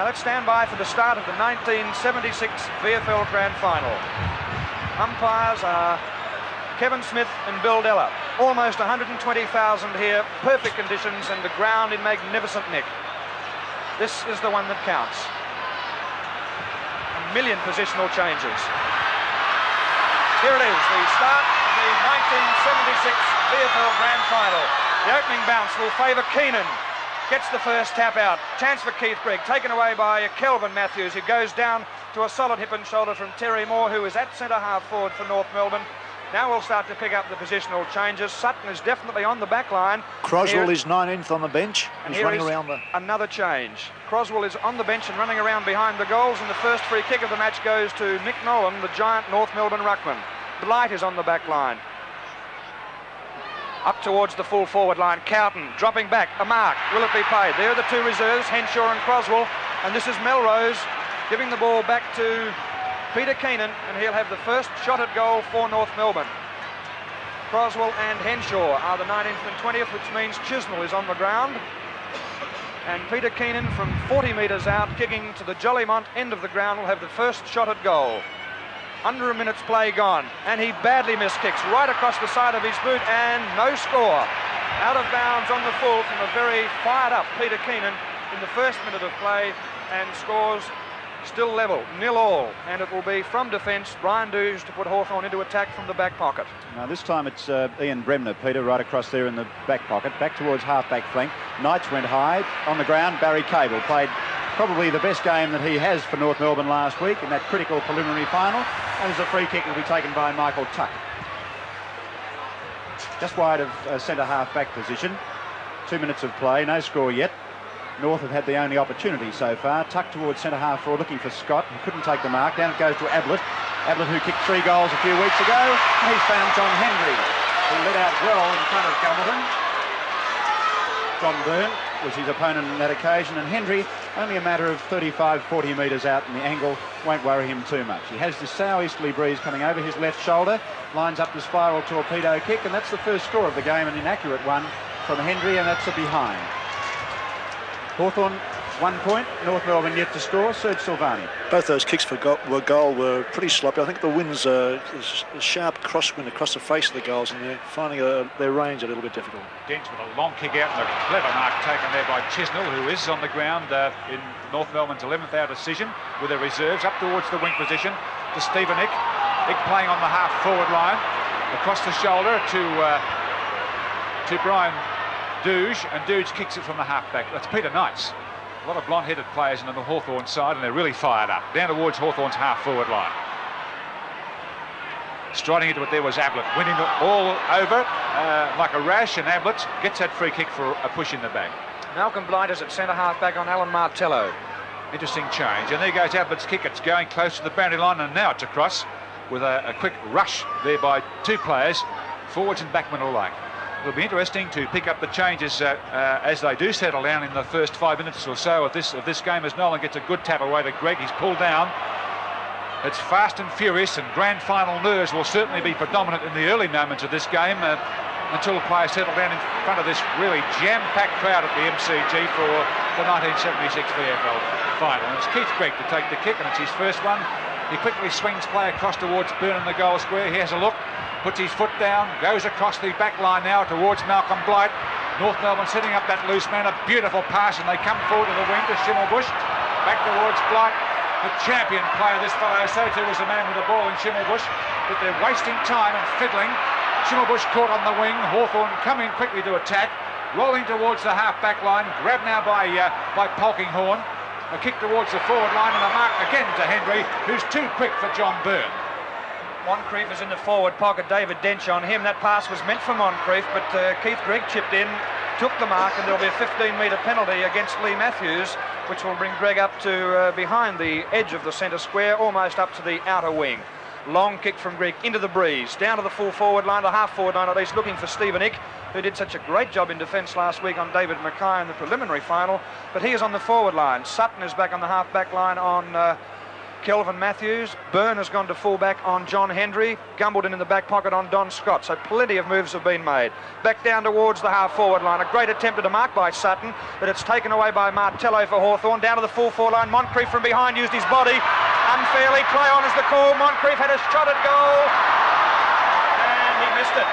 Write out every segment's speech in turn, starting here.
Now let's stand by for the start of the 1976 VFL Grand Final. Umpires are Kevin Smith and Bill Della. Almost 120,000 here, perfect conditions, and the ground in magnificent nick. This is the one that counts. A million positional changes. Here it is, the start of the 1976 VFL Grand Final. The opening bounce will favour Keenan. Gets the first tap out. Chance for Keith Greig. Taken away by Kelvin Matthews, who goes down to a solid hip and shoulder from Terry Moore, who is at centre half forward for North Melbourne. Now we'll start to pick up the positional changes. Sutton is definitely on the back line. Crosswell is 19th on the bench. And He's running around the... Another change. Crosswell is on the bench and running around behind the goals, and the first free kick of the match goes to Mick Nolan, the giant North Melbourne ruckman. Blight is on the back line. Up towards the full forward line, Cowton dropping back, a mark. Will it be paid? There are the two reserves, Henshaw and Crosswell. And this is Melrose giving the ball back to Peter Keenan, and he'll have the first shot at goal for North Melbourne. Crosswell and Henshaw are the 19th and 20th, which means Chisnall is on the ground. And Peter Keenan from 40 metres out, kicking to the Jolimont end of the ground, will have the first shot at goal. Under a minute's play gone, and he badly missed kicks right across the side of his boot, and no score. Out of bounds on the full from a very fired up Peter Keenan in the first minute of play, and scores still level, nil all, and it will be from defence, Brian Douge to put Hawthorn into attack from the back pocket. Now this time it's uh, Ian Bremner, Peter, right across there in the back pocket, back towards half-back flank. Knights went high, on the ground, Barry Cable played probably the best game that he has for North Melbourne last week in that critical preliminary final. And as a free kick will be taken by Michael Tuck. Just wide of uh, centre half back position. Two minutes of play, no score yet. North have had the only opportunity so far. Tuck towards centre half forward, looking for Scott, who couldn't take the mark. Down it goes to Ablett. Ablett, who kicked three goals a few weeks ago. And he's found John Hendry, who led out well in front of Hamilton. John Byrne was his opponent on that occasion, and Hendry, only a matter of 35, 40 metres out, and the angle won't worry him too much. He has this southeasterly breeze coming over his left shoulder, lines up the spiral torpedo kick, and that's the first score of the game, an inaccurate one from Hendry, and that's a behind. Hawthorn one point. North Melbourne yet to score. Serge Silvagni. Both those kicks for goal, were goal were pretty sloppy. I think the wind's uh, a sharp crosswind across the face of the goals, and they're finding uh, their range a little bit difficult. Dent with a long kick out and a clever mark taken there by Chisnall, who is on the ground uh, in North Melbourne's 11th hour decision with their reserves up towards the wing position to Stephen Icke. Icke playing on the half forward line across the shoulder to uh, to Brian Douge, and Douge kicks it from the half back. That's Peter Knights. A lot of blonde-headed players on the Hawthorn side, and they're really fired up. Down towards Hawthorn's half-forward line. Striding into it there was Ablett, winning it all over uh, like a rash, and Ablett gets that free kick for a push in the back. Malcolm Blight is at centre half back on Alan Martello. Interesting change, and there goes Ablett's kick. It's going close to the boundary line, and now it's across with a, a quick rush there by two players, forwards and backmen alike. It'll be interesting to pick up the changes uh, uh, as they do settle down in the first five minutes or so of this of this game as Nolan gets a good tap away to Greig. He's pulled down. It's fast and furious, and grand final nerves will certainly be predominant in the early moments of this game uh, until the players settle down in front of this really jam-packed crowd at the MCG for the 1976 VFL final. And it's Keith Greig to take the kick, and it's his first one. He quickly swings play across towards Byrne in the goal square. He has a look puts his foot down, goes across the back line now towards Malcolm Blight. North Melbourne setting up that loose man, a beautiful pass, and they come forward to the wing to Schimmelbusch. Back towards Blight, the champion player, this fellow. So too was the man with the ball in Schimmelbusch, but they're wasting time and fiddling. Schimmelbusch caught on the wing. Hawthorn coming quickly to attack, rolling towards the half-back line. Grabbed now by uh, by Polkinghorne. A kick towards the forward line and a mark again to Hendry, who's too quick for John Byrne. Moncrieff is in the forward pocket. David Dench on him. That pass was meant for Moncrieff, but uh, Keith Greig chipped in, took the mark, and there'll be a 15-metre penalty against Leigh Matthews, which will bring Greig up to uh, behind the edge of the centre square, almost up to the outer wing. Long kick from Greig into the breeze, down to the full forward line, the half forward line at least, looking for Stephen Icke, who did such a great job in defence last week on David McKay in the preliminary final. But he is on the forward line. Sutton is back on the half back line on. Uh, Kelvin Matthews. Byrne has gone to fullback on John Hendry. Gumbleton in the back pocket on Don Scott. So plenty of moves have been made. Back down towards the half forward line. A great attempt at a mark by Sutton, but it's taken away by Martello for Hawthorn. Down to the full forward line. Moncrieff from behind used his body unfairly. Play on is the call. Moncrieff had a shot at goal. And he missed it.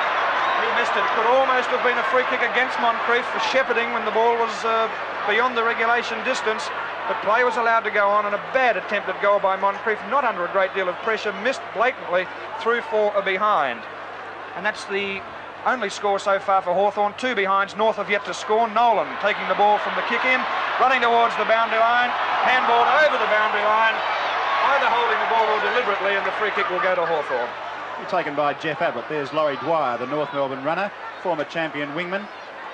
He missed it. It could almost have been a free kick against Moncrieff for shepherding when the ball was uh, beyond the regulation distance. But play was allowed to go on and a bad attempt at goal by Moncrieff, not under a great deal of pressure, missed blatantly through for a behind. And that's the only score so far for Hawthorn. Two behinds, North have yet to score. Nolan taking the ball from the kick in, running towards the boundary line, handballed over the boundary line, either holding the ball or deliberately, and the free kick will go to Hawthorn. Taken by Geoff Ablett. There's Laurie Dwyer, the North Melbourne runner, former champion wingman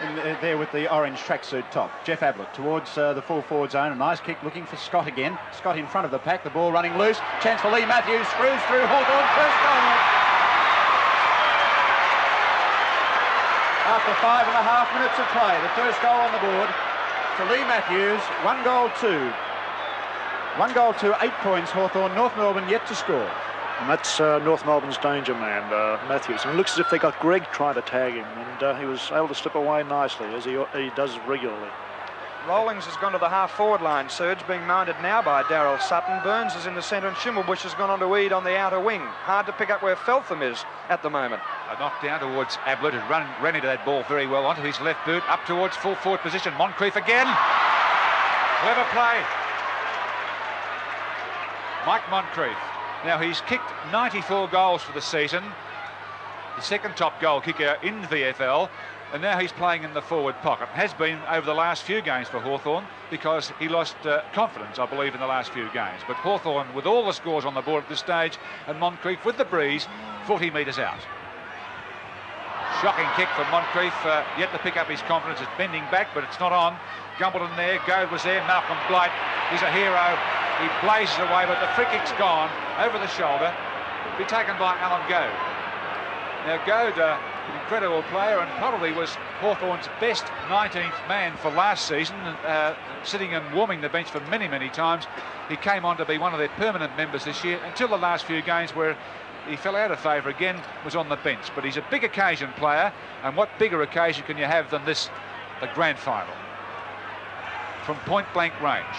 uh, there with the orange tracksuit top. Geoff Ablett towards uh, the full forward zone. A nice kick looking for Scott again. Scott in front of the pack. The ball running loose. Chance for Leigh Matthews. Screws through Hawthorn. First goal. After five and a half minutes of play, the first goal on the board to Leigh Matthews. One goal, two. One goal, two, eight points. Hawthorn. North Melbourne yet to score. And that's uh, North Melbourne's danger man, uh, Matthews. And it looks as if they got Greig trying to tag him, and uh, he was able to slip away nicely, as he, he does regularly. Rowlings has gone to the half-forward line. Surge being mounted now by Daryl Sutton. Burns is in the centre, and Schimmelbusch has gone on to Eade on the outer wing. Hard to pick up where Feltham is at the moment. A knock down towards Ablett, who run, ran into that ball very well onto his left boot, up towards full forward position. Moncrieff again. Clever play. Mike Moncrieff now, he's kicked 94 goals for the season, the second top goal kicker in VFL, and now he's playing in the forward pocket. Has been over the last few games for Hawthorn because he lost uh, confidence, I believe, in the last few games. But Hawthorn, with all the scores on the board at this stage, and Moncrieff with the breeze, 40 metres out. Shocking kick from Moncrieff, uh, yet to pick up his confidence. It's bending back, but it's not on. Gumbleton there, Goad was there, Malcolm Blight, he's a hero. He blazes away, but the free kick's gone over the shoulder. Be taken by Alan Goad. Now Goad, uh, an incredible player and probably was Hawthorn's best 19th man for last season, uh, sitting and warming the bench for many, many times. He came on to be one of their permanent members this year until the last few games where he fell out of favour again, was on the bench. But he's a big occasion player, and what bigger occasion can you have than this, the grand final? From point blank range.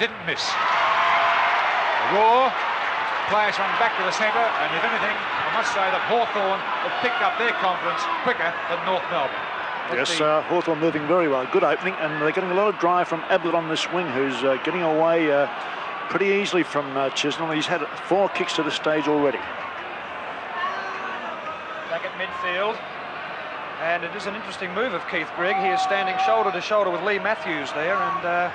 didn't miss. Raw, players run back to the centre, and if anything, I must say that Hawthorn have picked up their confidence quicker than North Melbourne. yes, uh, Hawthorn moving very well. Good opening, and they're getting a lot of drive from Ablett on this wing, who's uh, getting away uh, pretty easily from uh, Chisholm. He's had four kicks to the stage already. Back at midfield. And it is an interesting move of Keith Greig. He is standing shoulder to shoulder with Leigh Matthews there, and uh,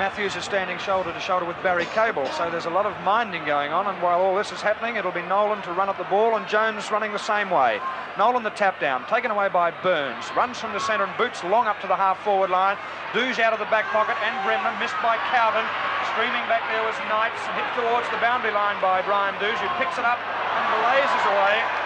Matthews is standing shoulder to shoulder with Barry Cable, so there's a lot of minding going on, and while all this is happening, it'll be Nolan to run up the ball, and Jones running the same way. Nolan the tap down, taken away by Burns, runs from the centre and boots long up to the half-forward line. Douge out of the back pocket, and Bremner missed by Cowton. Streaming back there was Knights, hit towards the boundary line by Brian Douge, who picks it up and blazes away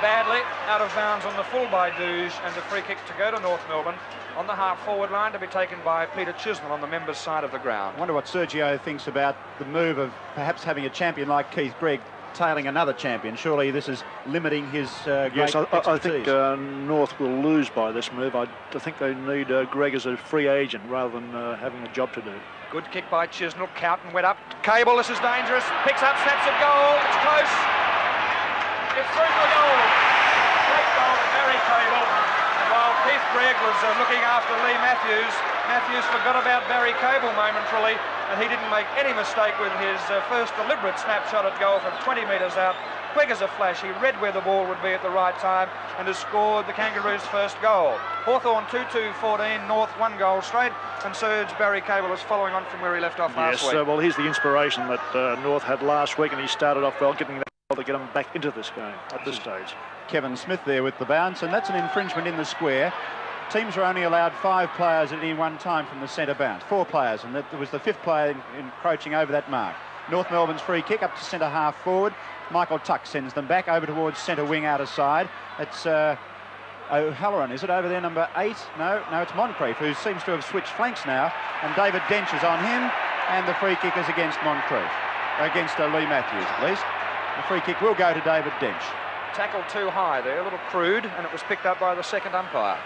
badly out of bounds on the full by Douge, and the free kick to go to North Melbourne on the half forward line to be taken by Peter Chisnall on the members' side of the ground. I wonder what Sergio thinks about the move of perhaps having a champion like Keith Greig tailing another champion. Surely this is limiting his uh, Yes, I, I, think uh, North will lose by this move. I, I think they need uh, Greig as a free agent rather than uh, having a job to do. Good kick by Chisnall. Cowton went up. Cable, this is dangerous. Picks up, snaps at goal. It's close. It's through for goal. Great goal to Barry Cable. While Keith Greig was uh, looking after Leigh Matthews. Matthews forgot about Barry Cable momentarily, and he didn't make any mistake with his uh, first deliberate snapshot at goal from 20 metres out. Quick as a flash, he read where the ball would be at the right time and has scored the Kangaroos' first goal. Hawthorn 2-2-14, North one goal straight, and Serge Barry Cable is following on from where he left off last week. Yes, uh, well, he's the inspiration that uh, North had last week, and he started off well, getting that to get him back into this game at this stage. Kevin Smith there with the bounce, and that's an infringement in the square. Teams are only allowed five players at any one time from the centre bounce, four players, and that was the fifth player encroaching over that mark. North Melbourne's free kick up to centre half forward. Michael Tuck sends them back over towards centre wing outer side. It's uh, O'Halloran, is it over there, number eight? No, no, it's Moncrieff, who seems to have switched flanks now. And David Dench is on him, and the free kick is against Moncrieff, against uh, Leigh Matthews at least. The free kick will go to David Dench. Tackled too high there, a little crude, and it was picked up by the second umpire.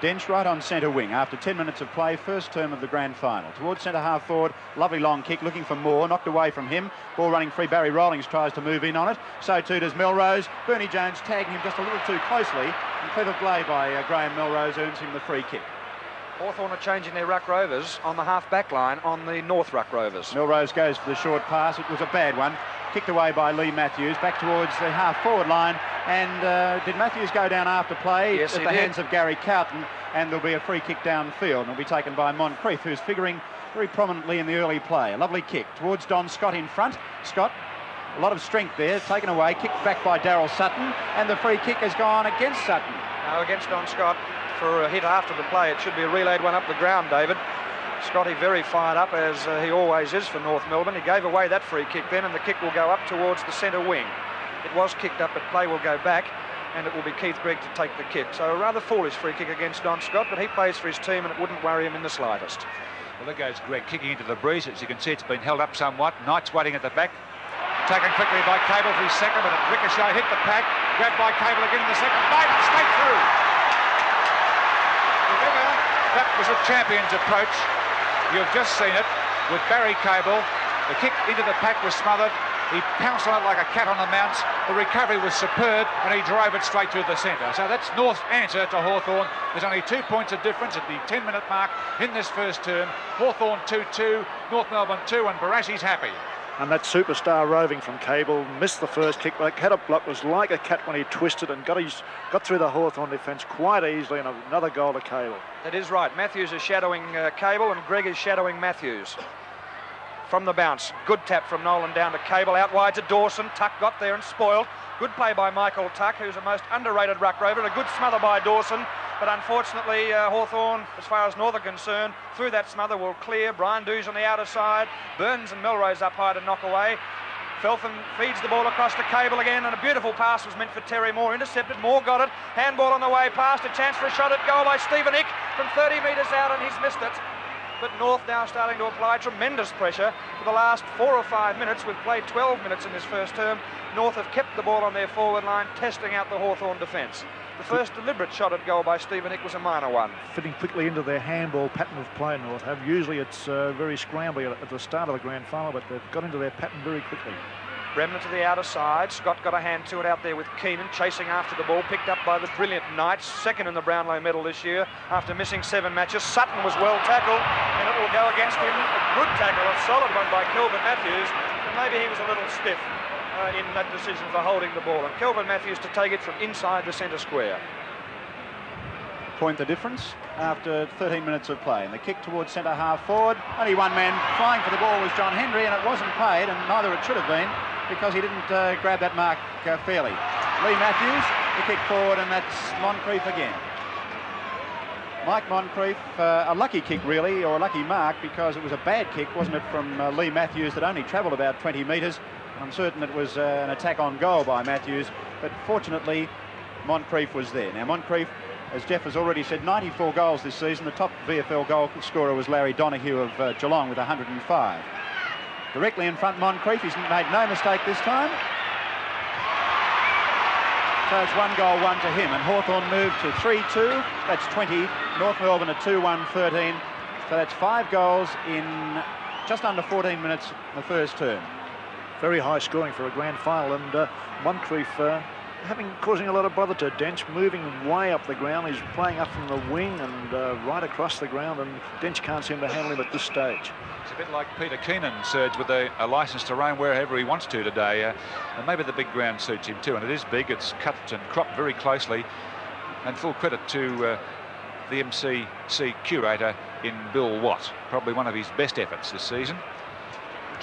Dench right on centre wing after 10 minutes of play, first term of the grand final. Towards centre half forward, lovely long kick, looking for more, knocked away from him. Ball running free, Barry Rowlings tries to move in on it. So too does Melrose. Bernie Jones tagging him just a little too closely. And clever play by uh, Graham Melrose earns him the free kick. Hawthorn are changing their ruck rovers on the half back line on the North ruck rovers. Melrose goes for the short pass. It was a bad one. Kicked away by Leigh Matthews, back towards the half forward line. And uh, did Matthews go down after play yes, at the did. hands of Gary Cowton? And there'll be a free kick downfield. And it'll be taken by Moncrieff, who's figuring very prominently in the early play. A lovely kick towards Don Scott in front. Scott, a lot of strength there, taken away, kicked back by Daryl Sutton. And the free kick has gone against Sutton. Now against Don Scott for a hit after the play. It should be a relayed one up the ground, David. Scotty very fired up, as uh, he always is for North Melbourne. He gave away that free kick then, and the kick will go up towards the centre wing. It was kicked up, but play will go back, and it will be Keith Greig to take the kick. So a rather foolish free kick against Don Scott, but he plays for his team, and it wouldn't worry him in the slightest. Well, there goes Greig kicking into the breeze. As you can see, it's been held up somewhat. Knight's waiting at the back. Taken quickly by Cable for his second, but a ricochet hit the pack. Grabbed by Cable again in the second. Made it straight through. That was a champion's approach. You've just seen it with Barry Cable. The kick into the pack was smothered. He pounced on it like a cat on the mounts. The recovery was superb, and he drove it straight to the centre. So that's North's answer to Hawthorn. There's only two points of difference at the 10-minute mark in this first term. Hawthorn 2-2, North Melbourne 2, and Barassi's happy. And that superstar roving from Cable missed the first kick, but up block was like a cat when he twisted and got his got through the Hawthorn defence quite easily, and another goal to Cable. That is right. Matthews is shadowing uh, Cable, and Greig is shadowing Matthews. From the bounce, good tap from Nolan down to Cable, out wide to Dawson. Tuck got there and spoiled. Good play by Michael Tuck, who's a most underrated ruck rover, and a good smother by Dawson. But unfortunately, uh, Hawthorn, as far as North are concerned, through that smother will clear. Brian Douge on the outer side. Burns and Melrose up high to knock away. Feltham feeds the ball across the cable again, and a beautiful pass was meant for Terry Moore. Intercepted, Moore got it. Handball on the way past, a chance for a shot at goal by Stephen Icke from 30 metres out, and he's missed it. But North now starting to apply tremendous pressure for the last four or five minutes. We've played 12 minutes in this first term. North have kept the ball on their forward line, testing out the Hawthorn defence. The first deliberate shot at goal by Stephen Icke was a minor one. Fitting quickly into their handball pattern of play, North have. Usually it's uh, very scrambly at the start of the grand final, but they've got into their pattern very quickly. Bremner to the outer side. Scott got a hand to it out there with Keenan, chasing after the ball, picked up by the brilliant Knights, second in the Brownlow medal this year after missing seven matches. Sutton was well tackled, and it will go against him. A good tackle, a solid one by Kelvin Matthews, but maybe he was a little stiff uh, in that decision for holding the ball. And Kelvin Matthews to take it from inside the centre square. Point the difference after 13 minutes of play. And the kick towards centre half forward. Only one man flying for the ball was John Hendry, and it wasn't paid, and neither it should have been because he didn't uh, grab that mark uh, fairly. Leigh Matthews, the kick forward, and that's Moncrieff again. Mike Moncrieff, uh, a lucky kick really, or a lucky mark, because it was a bad kick, wasn't it, from uh, Leigh Matthews that only travelled about 20 metres. I'm certain it was uh, an attack on goal by Matthews, but fortunately Moncrieff was there. Now Moncrieff, as Geoff has already said, 94 goals this season. The top VFL goal scorer was Larry Donohue of uh, Geelong with 105. Directly in front, Moncrieff. He's made no mistake this time. So it's one goal, one to him. And Hawthorn moved to 3-2. That's 20. North Melbourne at 2-1-13. So that's five goals in just under 14 minutes in the first term. Very high scoring for a grand final. And uh, Moncrieff uh, having causing a lot of bother to Dench, moving way up the ground. He's playing up from the wing and uh, right across the ground. And Dench can't seem to handle him at this stage. A bit like Peter Keenan, Serge, with a, a licence to roam wherever he wants to today. Uh, and maybe the big ground suits him too. And it is big. It's cut and cropped very closely. And full credit to uh, the MCC curator in Bill Watt. Probably one of his best efforts this season.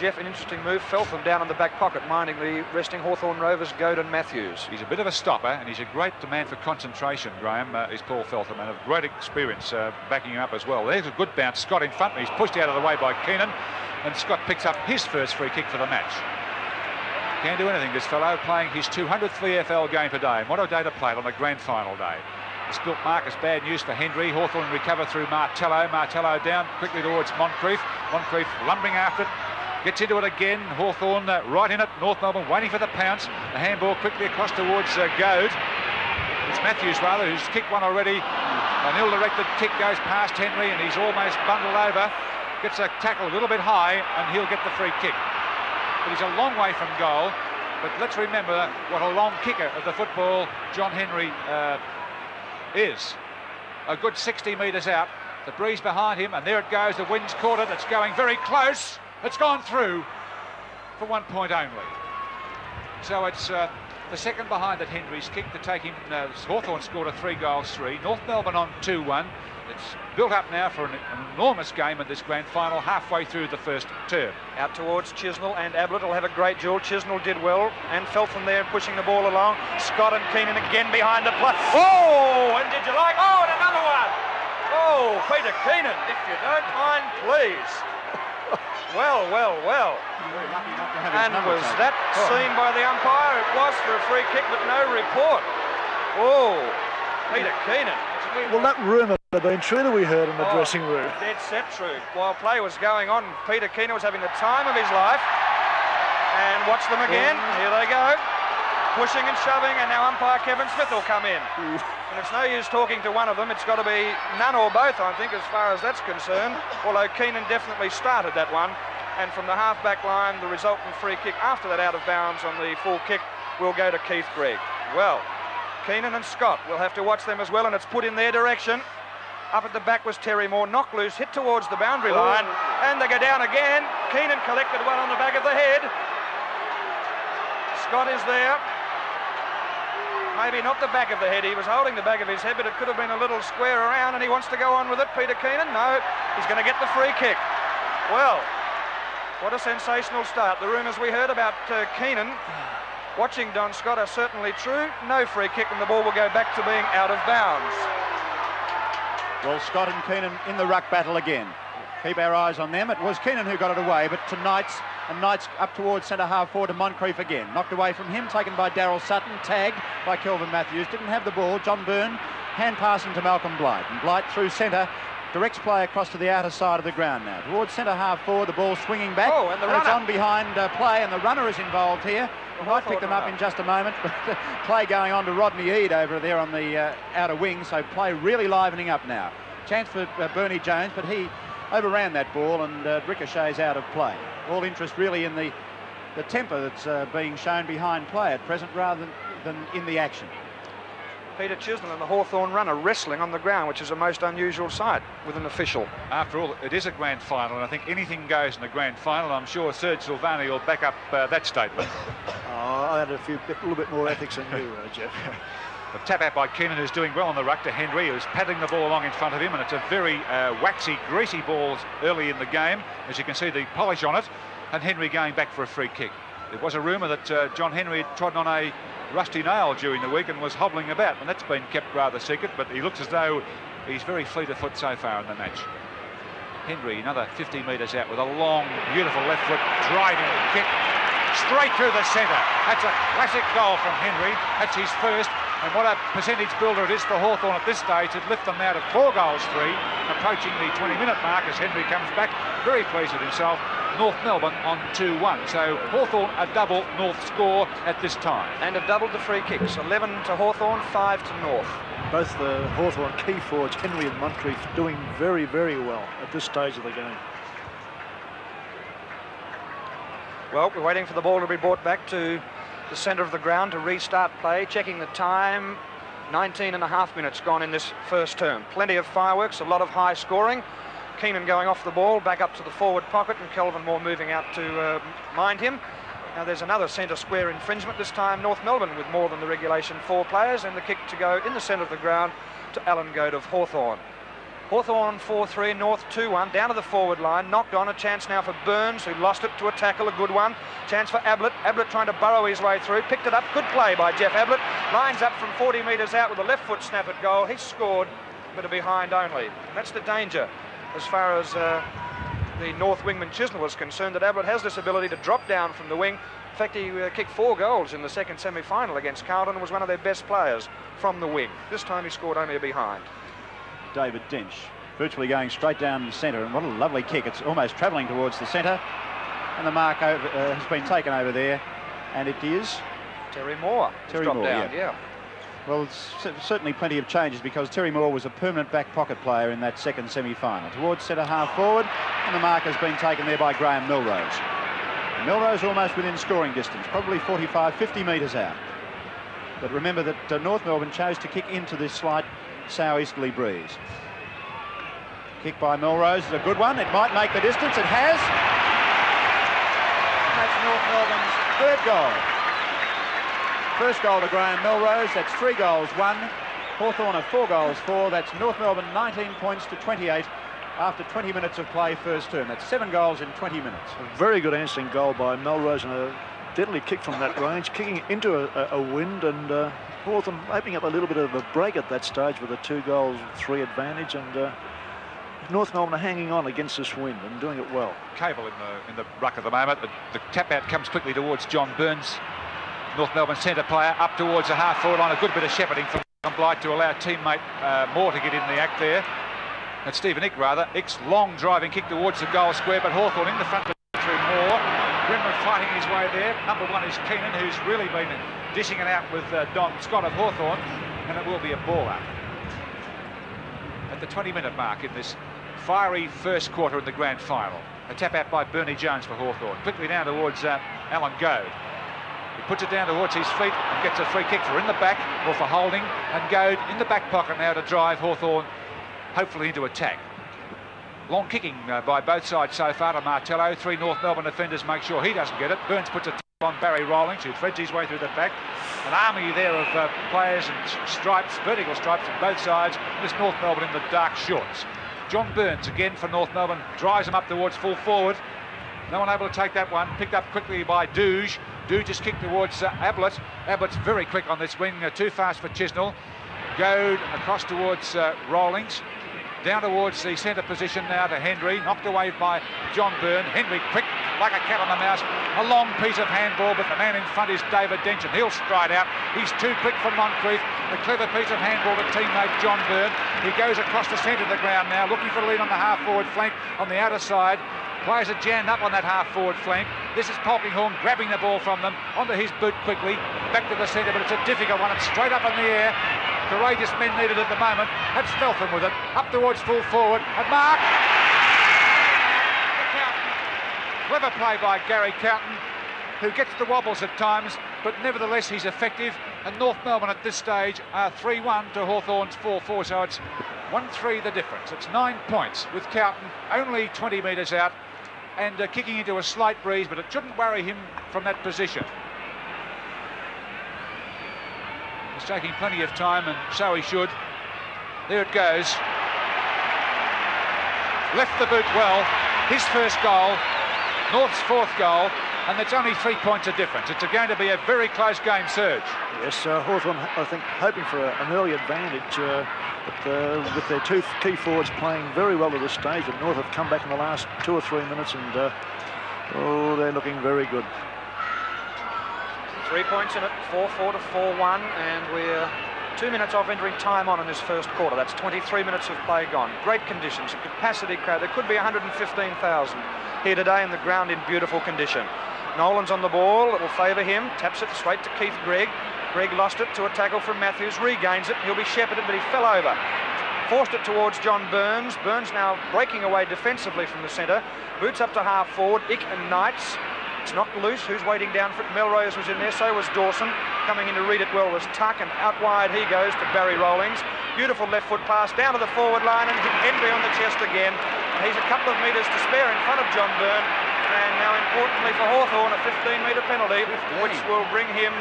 Geoff, an interesting move. Feltham down in the back pocket, minding the resting Hawthorn Rovers, Godin Matthews. He's a bit of a stopper, and he's a great demand for concentration, Graham, uh, is Paul Feltham, and of great experience uh, backing him up as well. There's a good bounce. Scott in front, he's pushed out of the way by Keenan, and Scott picks up his first free kick for the match. Can't do anything, this fellow, playing his 200th VFL game today. What a day to play it on a grand final day. The spilt mark is bad news for Hendry. Hawthorn recover through Martello. Martello down quickly towards Moncrieff. Moncrieff lumbering after it. Gets into it again. Hawthorn uh, right in it. North Melbourne waiting for the pounce. The handball quickly across towards uh, Goad. It's Matthews rather who's kicked one already. An ill-directed kick goes past Hendry and he's almost bundled over. Gets a tackle a little bit high and he'll get the free kick. But he's a long way from goal. But let's remember what a long kicker of the football John Hendry uh, is. A good 60 metres out. The breeze behind him, and there it goes. The wind's caught it. It's going very close. It's gone through for one point only. So it's uh, the second behind that Hendry's kicked to take him. Uh, Hawthorn scored a three goals three. North Melbourne on 2 1. It's built up now for an, an, enormous game in this grand final, halfway through the first term. Out towards Chisnall and Ablett will have a great duel. Chisnall did well and Feltham there pushing the ball along. Scott and Keenan again behind the play. Oh, and did you like? Oh, and another one. Oh, Peter Keenan, if you don't mind, please. Well, well, well. And was that oh. seen by the umpire? It was for a free kick, but no report. Oh, Peter Keenan. Well, that rumour had been true that we heard in the oh, dressing room. Dead set true. While play was going on, Peter Keenan was having the time of his life. And watch them again. Here they go. Pushing and shoving, and now umpire Kevin Smith will come in. And it's no use talking to one of them. It's got to be none or both, I think, as far as that's concerned. Although Keenan definitely started that one. And from the half-back line, the resultant free kick after that out of bounds on the full kick will go to Keith Greig. Well, Keenan and Scott will have to watch them as well, and it's put in their direction. Up at the back was Terry Moore. Knock loose, hit towards the boundary line, and they go down again. Keenan collected one on the back of the head. Scott is there. Maybe not the back of the head. He was holding the back of his head, but it could have been a little square around, and he wants to go on with it. Peter Keenan, no, he's going to get the free kick. Well, what a sensational start. The rumours we heard about uh, Keenan watching Don Scott are certainly true. No free kick and the ball will go back to being out of bounds. Well, Scott and Keenan in the ruck battle again. Keep our eyes on them. It was Keenan who got it away, but to Knights, and Knights up towards centre half forward to Moncrieff again. Knocked away from him, taken by Daryl Sutton, tagged by Kelvin Matthews. Didn't have the ball. John Byrne, hand passing to Malcolm Blight. And Blight through centre, directs play across to the outer side of the ground now. Towards centre half forward, the ball swinging back. Oh, and the and It's on behind uh, play, and the runner is involved here. We might pick them up in just a moment, but play going on to Rodney Eade over there on the uh, outer wing, so play really livening up now. Chance for uh, Bernie Jones, but he overran that ball and uh, ricochets out of play. All interest really in the, the temper that's uh, being shown behind play at present rather than, than in the action. Peter Chisholm and the Hawthorn runner wrestling on the ground, which is a most unusual sight with an official. After all, it is a grand final, and I think anything goes in a grand final. I'm sure Serge Silvagni will back up uh, that statement. Oh, I had a, few, a little bit more ethics than you, uh, Geoff. A tap out by Keenan, who's doing well on the ruck to Hendry, who's paddling the ball along in front of him, and it's a very uh, waxy, greasy ball early in the game. As you can see, the polish on it, and Hendry going back for a free kick. There was a rumour that uh, John Hendry had trodden on a rusty nail during the week and was hobbling about, and that's been kept rather secret, but he looks as though he's very fleet of foot so far in the match. Hendry, another 50 metres out with a long, beautiful left foot driving kick straight through the centre. That's a classic goal from Hendry. That's his first. And what a percentage builder it is for Hawthorn at this stage to lift them out of four goals three, approaching the 20-minute mark as Hendry comes back. Very pleased with himself. North Melbourne on 2-1. So Hawthorn a double North score at this time. And have doubled the free kicks. 11 to Hawthorn, 5 to North. Both the Hawthorn key forwards, Hendry and Moncrieff, doing very, very well at this stage of the game. Well, we're waiting for the ball to be brought back to the centre of the ground to restart play. Checking the time. 19 and a half minutes gone in this first term. Plenty of fireworks, a lot of high scoring. Keenan going off the ball, back up to the forward pocket, and Kelvin Moore moving out to uh, mind him. Now there's another centre square infringement, this time North Melbourne with more than the regulation four players, and the kick to go in the centre of the ground to Alan Goad of Hawthorn. Hawthorn 4-3, North 2-1, down to the forward line, knocked on, a chance now for Burns, who lost it to a tackle, a good one. Chance for Ablett, Ablett trying to burrow his way through, picked it up, good play by Geoff Ablett, lines up from 40 metres out with a left foot snap at goal, he's scored, but a behind only. And that's the danger as far as uh, the North wingman Chisnall was concerned, that Ablett has this ability to drop down from the wing, In fact, he uh, kicked four goals in the second semi-final against Carlton and was one of their best players from the wing. This time he scored only a behind. David Dench virtually going straight down the centre and what a lovely kick. It's almost travelling towards the centre and the mark over, uh, has been taken over there and it is Terry Moore. Terry Moore, down, yeah. yeah. Well, certainly plenty of changes because Terry Moore was a permanent back pocket player in that second semi-final. Towards centre half forward, and the mark has been taken there by Graham Melrose. Melrose almost within scoring distance, probably 45, 50 metres out. But remember that uh, North Melbourne chose to kick into this slight southeasterly breeze. Kick by Melrose is a good one. It might make the distance. It has. That's North Melbourne's third goal. First goal to Graham Melrose. That's three goals, one. Hawthorn are four goals, four. That's North Melbourne 19 points to 28 after 20 minutes of play first term. That's seven goals in 20 minutes. A very good answering goal by Melrose and a deadly kick from that range, kicking into a, a wind and uh, Hawthorn opening up a little bit of a break at that stage with a two goals, three advantage and uh, North Melbourne are hanging on against this wind and doing it well. Cable in the in the ruck at the moment. The, the tap out comes quickly towards John Burns. North Melbourne centre player up towards the half forward line. A good bit of shepherding from Blight to allow teammate uh, Moore to get in the act there. And Stephen Icke, rather. Icke's long driving kick towards the goal square, but Hawthorn in the front through Moore. Grimmer fighting his way there. Number one is Keenan, who's really been dishing it out with uh, Don Scott of Hawthorn, and it will be a ball up. At the 20-minute mark in this fiery first quarter in the grand final. A tap out by Bernie Jones for Hawthorn. Quickly down towards uh, Alan Goad. He puts it down towards his feet and gets a free kick for in the back or for holding and Goad in the back pocket now to drive Hawthorn hopefully into attack. Long kicking uh, by both sides so far to Martello. Three North Melbourne defenders make sure he doesn't get it. Burns puts it on Barry Rowlings, who threads his way through the back. An army there of uh, players and stripes, vertical stripes on both sides. This North Melbourne in the dark shorts. John Burns again for North Melbourne drives him up towards full forward. No one able to take that one. Picked up quickly by Douge. Douge just kicked towards uh, Ablett. Ablett's very quick on this wing, uh, too fast for Chisnall. Goad across towards uh. Down towards the centre position now to Hendry. Knocked away by John Byrne. Hendry quick like a cat on the mouse. A long piece of handball, but the man in front is David Dench, and he'll stride out. He's too quick for Moncrieff. A clever piece of handball to teammate John Byrne. He goes across the centre of the ground now, looking for the lead on the half-forward flank on the outer side. Players are jammed up on that half-forward flank. This is Polkinghorne grabbing the ball from them onto his boot quickly. Back to the centre, but it's a difficult one. It's straight up in the air. Courageous men needed at the moment. That's Feltham with it. Up towards full forward. And Mark. Clever play by Gary Cowton, who gets the wobbles at times, but nevertheless he's effective. And North Melbourne at this stage are 3-1 to Hawthorn's 4-4, so it's 1-3 the difference. It's nine points with Cowton only 20 metres out and uh, kicking into a slight breeze, but it shouldn't worry him from that position. He's taking plenty of time, and so he should. There it goes. Left the boot well. His first goal, North's fourth goal, and it's only three points of difference. It's going to be a very close game, Serge. Yes, uh, Hawthorn, I think, hoping for a, an early advantage. Uh, but uh, with their two key forwards playing very well at this stage, and North have come back in the last two or three minutes, and uh, oh, they're looking very good. Three points in it, 4-4 to 4-1, and we're two minutes off entering time on in this first quarter. That's 23 minutes of play gone. Great conditions, a capacity crowd. There could be 115,000 here today, and the ground in beautiful condition. Nolan's on the ball. It will favour him. Taps it straight to Keith Greig. Greig lost it to a tackle from Matthews. Regains it. He'll be shepherded, but he fell over. Forced it towards John Burns. Burns now breaking away defensively from the centre. Boots up to half forward. Icke and Knights. It's not loose. Who's waiting down for it? Melrose was in there. So was Dawson. Coming in to read it well was Tuck. And out wide he goes to Barry Rowlings. Beautiful left foot pass down to the forward line. And hit Hendry on the chest again. He's a couple of metres to spare in front of John Byrne. And now, importantly for Hawthorn, a 15-metre penalty, 15. which will bring him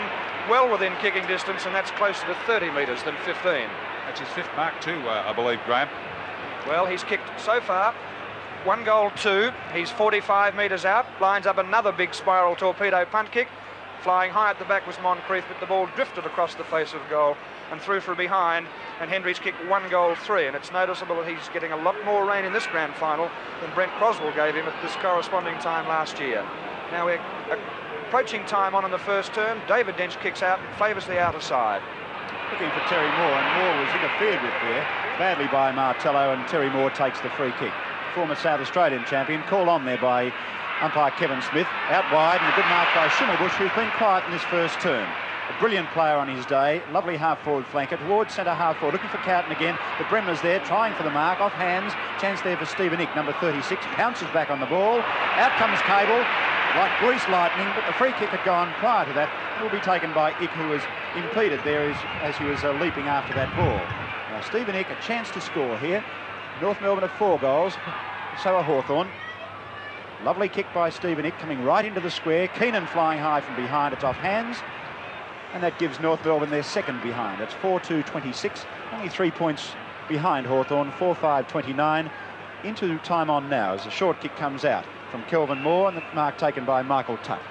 well within kicking distance, and that's closer to 30 metres than 15. That's his fifth mark too, uh, I believe, Graham. Well, he's kicked so far one goal, two. He's 45 metres out, lines up another big spiral torpedo punt kick. Flying high at the back was Moncrieff, but the ball drifted across the face of goal and through for behind. And Hendry's kicked one goal, three. And it's noticeable that he's getting a lot more rain in this grand final than Brent Crosswell gave him at this corresponding time last year. Now we're approaching time on in the first term. David Dench kicks out and favours the outer side. Looking for Terry Moore, and Moore was interfered with there badly by Martello, and Terry Moore takes the free kick. Former South Australian champion, called on there by umpire Kevin Smith. Out wide, and a good mark by Schimmelbusch, who's been quiet in this first term. A brilliant player on his day. Lovely half-forward flanker towards centre half-forward. Looking for Cowton again. But Bremner's there, trying for the mark. Off hands. Chance there for Stephen Icke, number 36. Pounces back on the ball. Out comes Cable like grease lightning, but the free kick had gone prior to that. It will be taken by Icke, who was impeded there as, as he was uh, leaping after that ball. Now, Stephen Icke, a chance to score here. North Melbourne have four goals, so are Hawthorn. Lovely kick by Stephen Icke coming right into the square. Keenan flying high from behind. It's off hands. And that gives North Melbourne their second behind. It's 4-2-26. Only three points behind Hawthorn. 4-5-29. Into time on now as the short kick comes out from Kelvin Moore and the mark taken by Michael Tuck.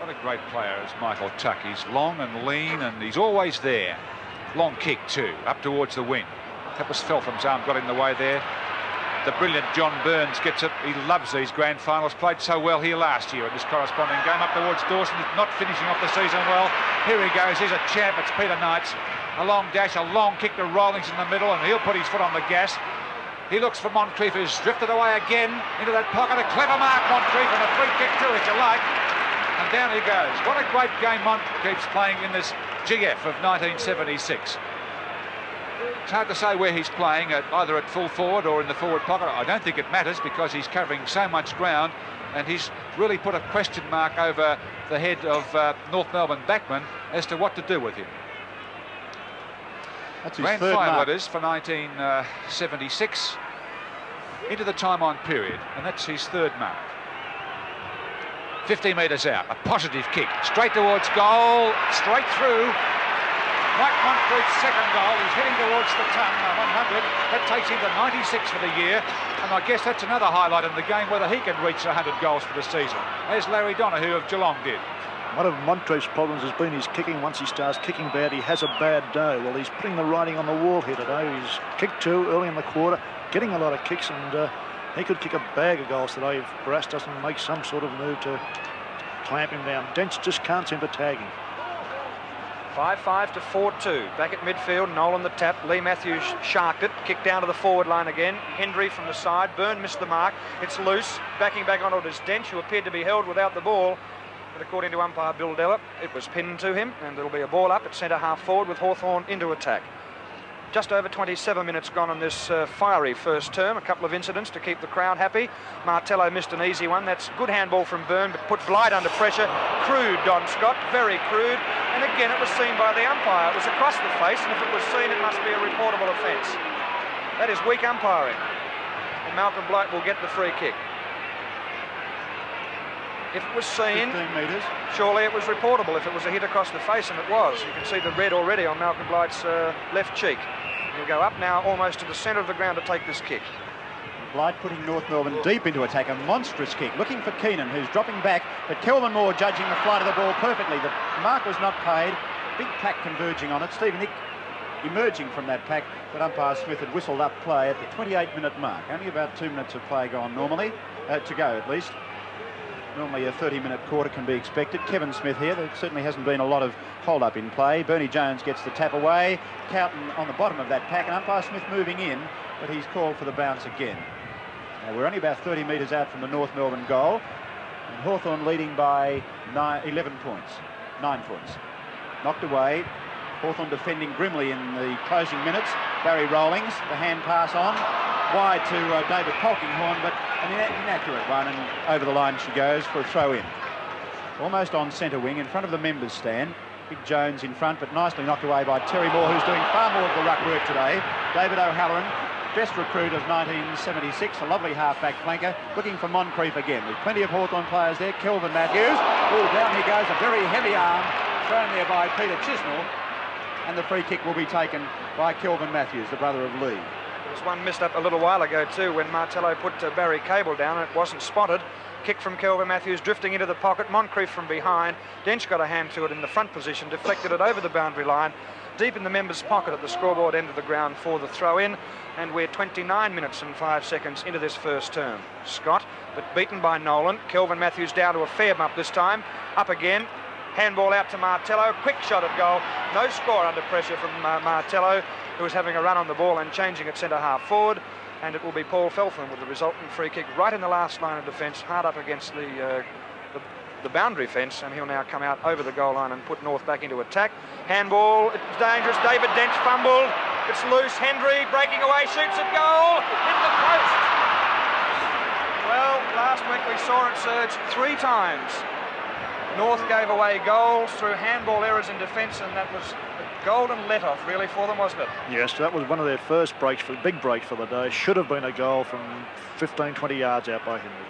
What a great player is Michael Tuck. He's long and lean and he's always there. Long kick too, up towards the wing. That was Feltham's arm, got in the way there the brilliant John Burns gets it. He loves these grand finals. Played so well here last year in this corresponding game. Up towards Dawson, not finishing off the season well. Here he goes. He's a champ. It's Peter Knights. A long dash, a long kick to Rowlings in the middle, and he'll put his foot on the gas. He looks for Moncrieff, who's drifted away again into that pocket. A clever mark, Moncrieff, and a free kick too, if you like. And down he goes. What a great game Moncrieff's playing in this GF of 1976. It's hard to say where he's playing, at, either at full forward or in the forward pocket. I don't think it matters because he's covering so much ground and he's really put a question mark over the head of uh, North Melbourne backman as to what to do with him. That's his Grand third final mark. it is for 1976 into the time on period and that's his third mark. 50 metres out, a positive kick, straight towards goal, straight through, Mike Moncrieff's second goal. He's heading towards the ton, uh, 100. That takes him to 96 for the year. And I guess that's another highlight in the game, whether he can reach 100 goals for the season, as Larry Donohue of Geelong did. One of Moncrieff's problems has been his kicking. Once he starts kicking bad, he has a bad day. Well, he's putting the writing on the wall here today. He's kicked two early in the quarter, getting a lot of kicks, and uh, he could kick a bag of goals today if Barassi doesn't make some sort of move to clamp him down. Dench just can't seem to tag him. 5-5 to 4-2. Back at midfield, Nolan the tap. Leigh Matthews sharked it. Kicked down to the forward line again. Hendry from the side. Byrne missed the mark. It's loose. Backing back onto it is Dench, who appeared to be held without the ball. But according to umpire Bill Della, it was pinned to him, and it'll be a ball up at centre half forward with Hawthorn into attack. Just over 27 minutes gone on this uh, fiery first term. A couple of incidents to keep the crowd happy. Martello missed an easy one. That's good handball from Byrne, but put Blight under pressure. Crude, Don Scott, very crude. And again, it was seen by the umpire. It was across the face, and if it was seen, it must be a reportable offence. That is weak umpiring. And Malcolm Blight will get the free kick. If it was seen, 15 metres. surely it was reportable if it was a hit across the face, and it was. You can see the red already on Malcolm Blight's uh, left cheek. He'll go up now almost to the centre of the ground to take this kick. Blight putting North Melbourne deep into attack. A monstrous kick. Looking for Keenan, who's dropping back. But Kelvin Moore judging the flight of the ball perfectly. The mark was not paid. Big pack converging on it. Stephen Icke emerging from that pack. But umpire Smith had whistled up play at the 28-minute mark. Only about two minutes of play gone normally. Uh, to go, at least. Normally a 30-minute quarter can be expected. Kevin Smith here. There certainly hasn't been a lot of hold-up in play. Bernie Jones gets the tap away. Cowton on the bottom of that pack. And umpire Smith moving in. But he's called for the bounce again. Now, we're only about 30 metres out from the North Melbourne goal. And Hawthorn leading by nine, 11 points. Nine points. Knocked away. Hawthorn defending grimly in the closing minutes. Barry Rowlings, the hand pass on. Wide to uh, David Polkinghorne, but an ina- inaccurate one. And over the line she goes for a throw in. Almost on centre wing in front of the members stand. Big Jones in front, but nicely knocked away by Terry Moore, who's doing far more of the ruck work today. David O'Halloran best recruit of 1976, a lovely half-back flanker, looking for Moncrieff again. With plenty of Hawthorn players there. Kelvin Matthews. Oh, down he goes, a very heavy arm thrown there by Peter Chisnall. And the free kick will be taken by Kelvin Matthews, the brother of Leigh. There was one missed up a little while ago too when Martello put uh, Barry Cable down and it wasn't spotted. Kick from Kelvin Matthews drifting into the pocket. Moncrieff from behind. Dench got a hand to it in the front position, deflected it over the boundary line. Deep in the member's pocket at the scoreboard end of the ground for the throw in. And we're 29 minutes and 5 seconds into this first term. Scott but beaten by Nolan. Kelvin Matthews down to a fair bump this time. Up again. Handball out to Martello. Quick shot at goal. No score under pressure from uh, Martello, who was having a run on the ball and changing at centre half forward. And it will be Paul Feltham with the resultant free kick right in the last line of defence, hard up against the, uh, the, the boundary fence. And he'll now come out over the goal line and put North back into attack. Handball, it's dangerous. David Dench fumbled. It's loose. Hendry breaking away, shoots at goal. Hit the post. Well, last week we saw it surge three times. North gave away goals through handball errors in defence, and that was a golden let-off, really, for them, wasn't it? Yes, that was one of their first breaks, for big breaks for the day. Should have been a goal from 15, 20 yards out by Hendry.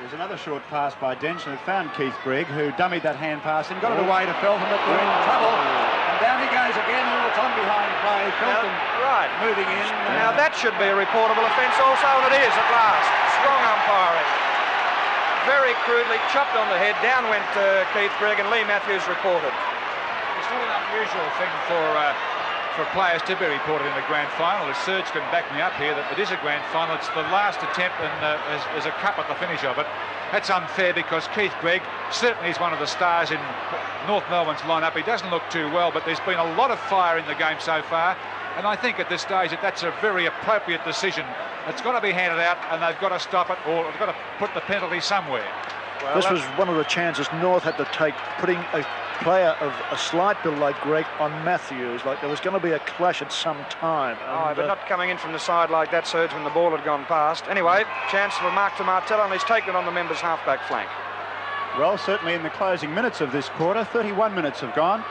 There's another short pass by Dench, who found Keith Greig, who dummied that hand pass and got it away to Feltham, but they're in trouble. And down he goes again, a little time behind play. Feltham right. moving in. Now that should be a reportable offence also, and it is at last. Strong umpiring. Very crudely chopped on the head. Down went uh, Keith Greig, and Leigh Matthews reported. It's not an unusual thing for uh, for players to be reported in a grand final. As Serge can back me up here that it is a grand final. It's the last attempt and uh, there's, a cup at the finish of it. That's unfair because Keith Greig certainly is one of the stars in North Melbourne's lineup. He doesn't look too well, but there's been a lot of fire in the game so far. And I think at this stage that that's a very appropriate decision. It's got to be handed out and they've got to stop it or they've got to put the penalty somewhere. Well, this was one of the chances North had to take, putting a player of a slight build like Greig on Matthews. Like there was going to be a clash at some time. Oh, but uh, not coming in from the side like that, Serge, when the ball had gone past. Anyway, chance for Mark to Martello, and he's taken it on the members' halfback flank. Well, certainly in the closing minutes of this quarter, 31 minutes have gone.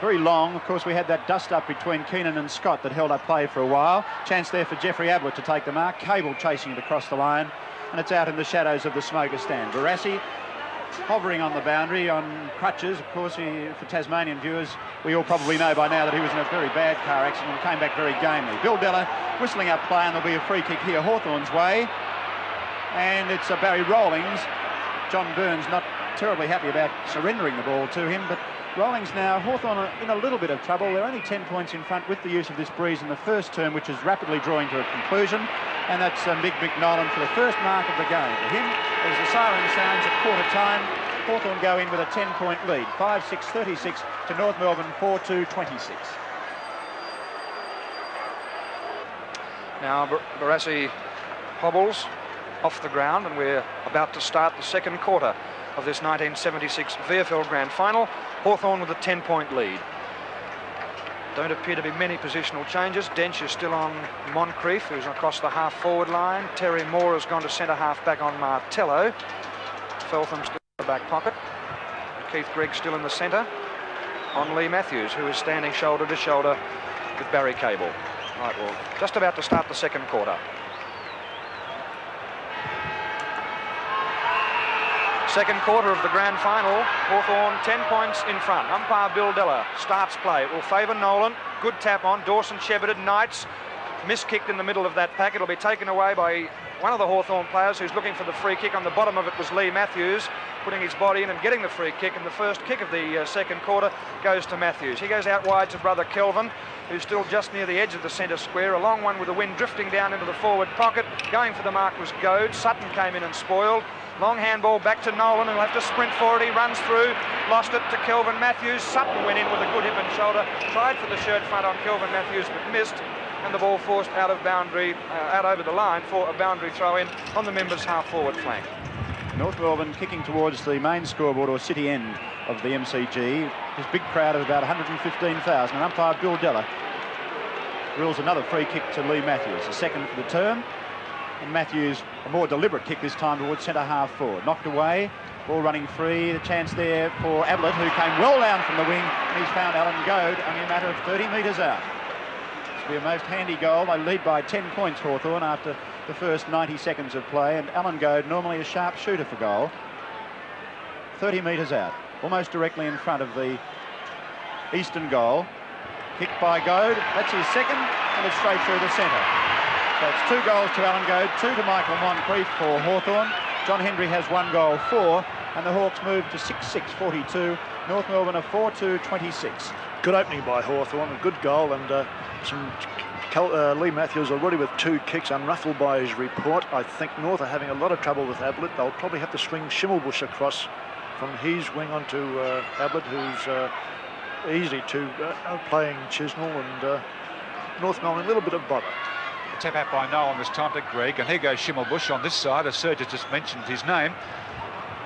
Very long. Of course, we had that dust-up between Keenan and Scott that held up play for a while. Chance there for Jeffrey Ablett to take the mark. Cable chasing it across the line. And it's out in the shadows of the smoker stand. Barassi hovering on the boundary on crutches. Of course, he, for Tasmanian viewers, we all probably know by now that he was in a very bad car accident and came back very gamely. Bill Deller whistling up play, and there'll be a free kick here Hawthorn's way. And it's a Barry Rowlings. John Burns not terribly happy about surrendering the ball to him, but Rowlings now, Hawthorn in a little bit of trouble. They're only 10 points in front with the use of this breeze in the first term, which is rapidly drawing to a conclusion. And that's um, Big Mick Nolan for the first mark of the game. For him, as the siren sounds at quarter time, Hawthorn go in with a 10-point lead. 5-6-36 to North Melbourne, 4-2-26. Now Barassi hobbles off the ground and we're about to start the second quarter of this 1976 VFL Grand Final. Hawthorn with a 10-point lead. Don't appear to be many positional changes. Dench is still on Moncrieff, who's across the half-forward line. Terry Moore has gone to centre-half back on Martello. Feltham still in the back pocket. Keith Greig still in the centre on Leigh Matthews, who is standing shoulder to shoulder with Barry Cable. Right, well, just about to start the second quarter. Second quarter of the grand final. Hawthorn 10 points in front. Umpire Bill Deller starts play. It will favour Nolan. Good tap on. Dawson shepherded. Knights miskicked in the middle of that pack. It'll be taken away by one of the Hawthorn players who's looking for the free kick. On the bottom of it was Leigh Matthews putting his body in and getting the free kick. And the first kick of the uh, second quarter goes to Matthews. He goes out wide to brother Kelvin, who's still just near the edge of the centre square. A long one with the wind drifting down into the forward pocket. Going for the mark was Goad. Sutton came in and spoiled. Long handball back to Nolan, who'll have to sprint for it. He runs through, lost it to Kelvin Matthews. Sutton went in with a good hip and shoulder, tried for the shirt front on Kelvin Matthews, but missed. And the ball forced out of boundary, uh, out over the line for a boundary throw in on the members' half forward flank. North Melbourne kicking towards the main scoreboard or city end of the MCG. This big crowd of about 115,000. And umpire Bill Deller rules another free kick to Leigh Matthews, the second for the term. And Matthews, a more deliberate kick this time towards centre half forward. Knocked away, ball running free. The chance there for Ablett, who came well down from the wing. And he's found Alan Goad only a matter of 30 metres out. Will be a most handy goal. They lead by 10 points, Hawthorn, after the first 90 seconds of play. And Alan Goad, normally a sharp shooter for goal. 30 metres out, almost directly in front of the eastern goal. Kicked by Goad. That's his second, and it's straight through the centre. It's two goals to Alan Goad, two to Michael Moncrieff for Hawthorn. John Hendry has one goal, four, and the Hawks move to 6-6-42. North Melbourne a 4-2-26. Good opening by Hawthorn, a good goal and uh, some uh, Leigh Matthews already with two kicks, unruffled by his report. I think North are having a lot of trouble with Ablett. They'll probably have to swing Schimmelbusch across from his wing onto uh, Ablett, who's uh, easy to uh, playing Chisnall and uh, North Melbourne a little bit of bother. Tap out by Nolan this time to Greig, and here goes Schimmelbusch on this side, as Serge just mentioned his name.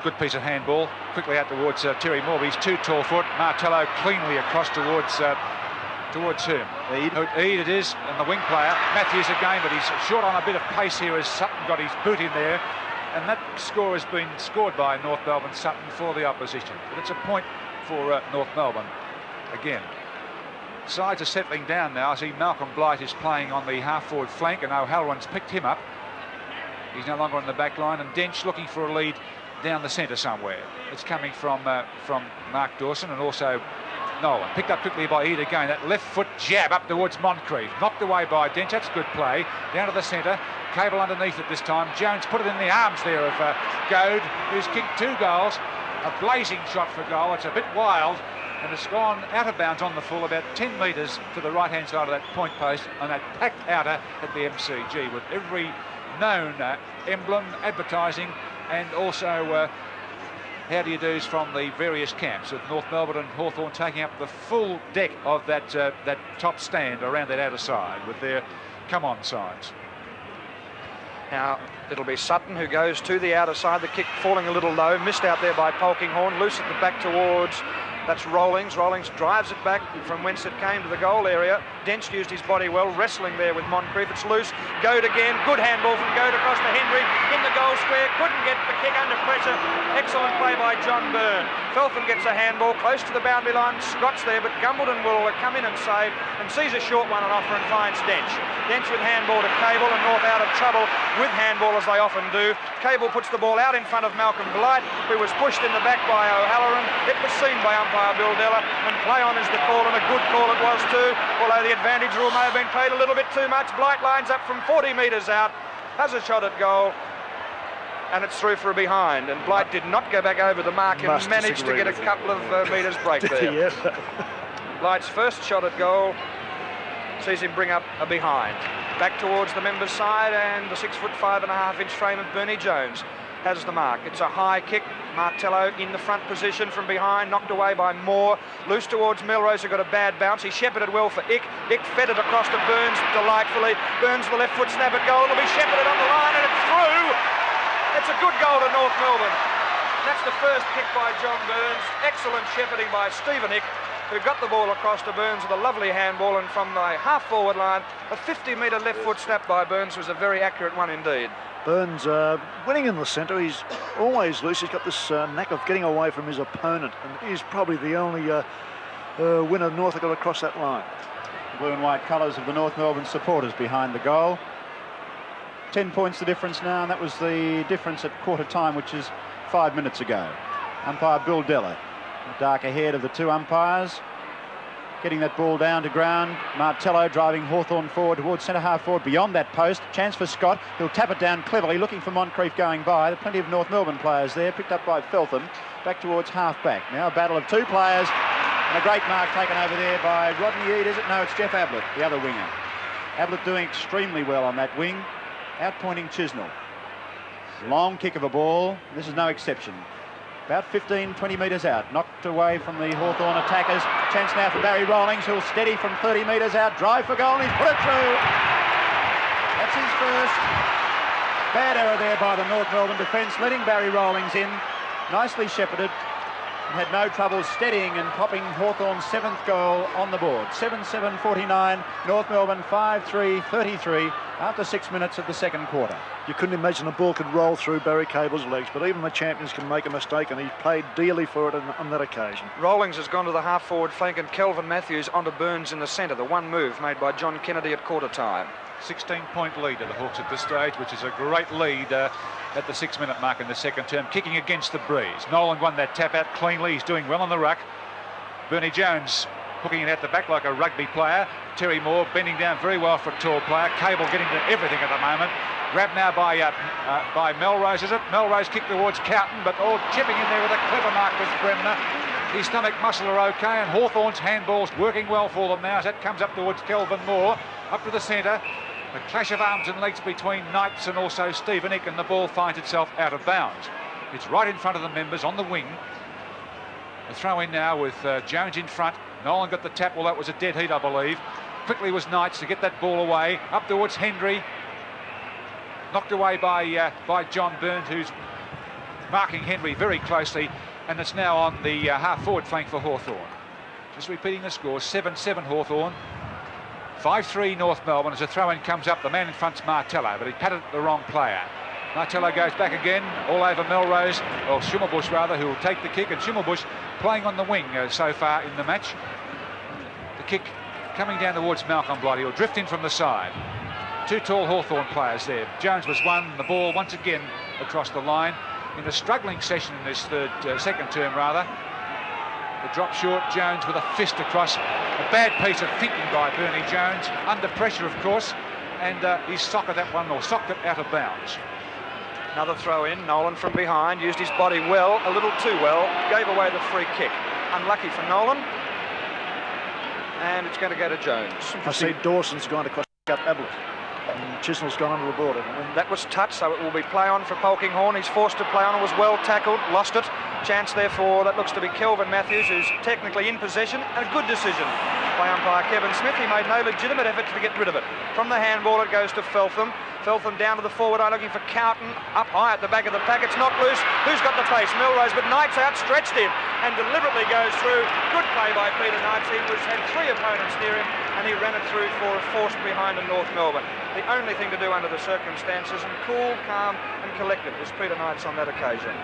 Good piece of handball, quickly out towards uh, Terry Moore. He's too tall for it. Martello cleanly across towards uh, towards whom? Eade. Oh, Eade it is, and the wing player. Matthews again, but he's short on a bit of pace here as Sutton got his boot in there. And that score has been scored by North Melbourne Sutton for the opposition. But it's a point for uh, North Melbourne again. Sides are settling down now. I see Malcolm Blight is playing on the half-forward flank, and O'Halloran's picked him up. He's no longer on the back line, and Dench looking for a lead down the centre somewhere. It's coming from uh, from Mark Dawson and also Nolan. Picked up quickly by Eade again. That left foot jab up towards Moncrieff. Knocked away by Dench. That's good play. Down to the centre. Cable underneath it this time. Jones put it in the arms there of uh, Goad, who's kicked two goals. A blazing shot for goal. It's a bit wild and it's gone out of bounds on the full about 10 metres to the right hand side of that point post on that packed outer at the MCG with every known uh, emblem, advertising and also uh, how do you do's from the various camps of North Melbourne and Hawthorn taking up the full deck of that uh, that top stand around that outer side with their come on signs. Now it'll be Sutton who goes to the outer side. The kick falling a little low, missed out there by Polkinghorne, loose at the back towards that's Rowlings. Rowlings drives it back from whence it came to the goal area. Dench used his body well, wrestling there with Moncrieff. It's loose. Goad again. Good handball from Goad across to Hendry in the goal square. Couldn't get the kick under pressure. Excellent play by John Byrne. Feltham gets a handball close to the boundary line. Scott's there, but Gumbleton will come in and save and sees a short one and offer and finds Dench. Dench with handball to Cable and North out of trouble with handball as they often do. Cable puts the ball out in front of Malcolm Blight, who was pushed in the back by O'Halloran. It was seen by umpire Bill Deller, and play on is the call, and a good call it was too, although the advantage rule may have been played a little bit too much. Blight lines up from 40 metres out, has a shot at goal, and it's through for a behind. And Blight did not go back over the mark and Must managed to get a couple of uh, metres break there. yeah. Blight's first shot at goal sees him bring up a behind. Back towards the members' side, and the six foot five and a half inch frame of Bernie Jones has the mark. It's a high kick. Martello in the front position from behind, knocked away by Moore. Loose towards Melrose, who got a bad bounce. He shepherded well for Icke. Icke fed it across to Burns delightfully. Burns the left foot snap at goal. It'll be shepherded on the line, and it's through. It's a good goal to North Melbourne. That's the first kick by John Burns. Excellent shepherding by Stephen Icke, who got the ball across to Burns with a lovely handball, and from the half-forward line, a 50-metre left foot snap by Burns was a very accurate one indeed. Burns uh, winning in the centre. He's always loose. He's got this uh, knack of getting away from his opponent, and he's probably the only uh, uh, winner North have got across that line. Blue and white colours of the North Melbourne supporters behind the goal. 10 points the difference now, and that was the difference at quarter time, which is five minutes ago. Umpire Bill Deller, dark ahead of the two umpires. Getting that ball down to ground. Martello driving Hawthorn forward towards centre half forward beyond that post. Chance for Scott. He'll tap it down cleverly, looking for Moncrieff going by. There are plenty of North Melbourne players there, picked up by Feltham. Back towards half back. Now a battle of two players. And a great mark taken over there by Rodney Eade, is it? No, it's Geoff Ablett, the other winger. Ablett doing extremely well on that wing, outpointing Chisnall. Long kick of a ball. This is no exception. About 15, 20 metres out. Knocked away from the Hawthorn attackers. Chance now for Barry Rowlings, who'll steady from 30 metres out. Drive for goal, and he's put it through. That's his first. Bad error there by the North Melbourne defence, letting Barry Rowlings in. Nicely shepherded. And had no trouble steadying and popping Hawthorn's seventh goal on the board. 7-7-49, North Melbourne 5-3-33 after six minutes of the second quarter. You couldn't imagine a ball could roll through Barry Cable's legs, but even the champions can make a mistake, and he paid dearly for it on, on that occasion. Rowlings has gone to the half-forward flank, and Kelvin Matthews onto Burns in the centre. The one move made by John Kennedy at quarter time. 16 point lead of the Hawks at this stage, which is a great lead uh, at the six minute mark in the second term, kicking against the breeze. Nolan won that tap out cleanly. He's doing well on the ruck. Bernie Jones hooking it out the back like a rugby player. Terry Moore bending down very well for a tall player. Cable getting to everything at the moment. Grabbed now by uh, uh, by Melrose, is it? Melrose kicked towards Cowton, but all chipping in there with a clever mark was Bremner. His stomach muscle are okay, and Hawthorn's handball's working well for them now as that comes up towards Kelvin Moore. up to the centre. A clash of arms and legs between Knights and also Stephen and the ball finds itself out of bounds. It's right in front of the members on the wing. The throw in now with uh, Jones in front. Nolan got the tap. Well, that was a dead heat, I believe. Quickly was Knights to get that ball away. Up towards Hendry. Knocked away by, uh, by John Burns, who's marking Hendry very closely. And it's now on the uh, half-forward flank for Hawthorn. Just repeating the score, 7-7 Hawthorn. 5-3 North Melbourne as a throw-in comes up. The man in front's Martello, but he patted the wrong player. Martello goes back again, all over Melrose, or Schimmelbusch rather, who will take the kick. And Schimmelbusch playing on the wing uh, so far in the match. The kick coming down towards Malcolm Blighty. He'll drift in from the side. Two tall Hawthorn players there. Jones was one, the ball once again across the line. In a struggling session in this third, uh, second term rather. The drop short, Jones with a fist across. A bad piece of thinking by Bernie Jones, under pressure of course, and uh, he socked that one, or socked it out of bounds. Another throw in. Nolan from behind used his body well, a little too well. Gave away the free kick. Unlucky for Nolan. And it's going to go to Jones. I see Dawson's going gone across up Ablett. And Chisnall's gone under the. And that was touched, so it will be play on for Polkinghorne. He's forced to play on was well tackled, lost it. Chance therefore, that looks to be Kelvin Matthews, who's technically in possession. And a good decision by umpire Kevin Smith. He made no legitimate effort to get rid of it. From the handball, it goes to Feltham. Feltham down to the forward eye looking for Carlton. Up high at the back of the pack. It's not loose. Who's got the pace? Melrose, but Knights outstretched him and deliberately goes through. Good play by Peter Knights. He was had three opponents near him and he ran it through for a force behind in North Melbourne. The only thing to do under the circumstances and cool, calm and collected was Peter Knights on that occasion.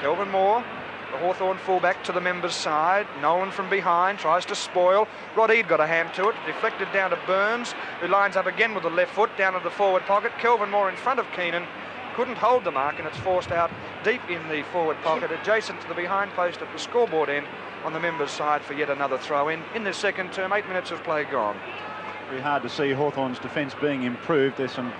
Kelvin Moore the Hawthorn fullback to the members' side. Nolan from behind tries to spoil. Rod Eade got a hand to it. Deflected down to Burns, who lines up again with the left foot down to the forward pocket. Kelvin Moore in front of Keenan. Couldn't hold the mark and it's forced out deep in the forward pocket, adjacent to the behind post at the scoreboard end on the members' side for yet another throw in. In the second term, eight minutes of play gone. Very hard to see Hawthorn's defence being improved. There's some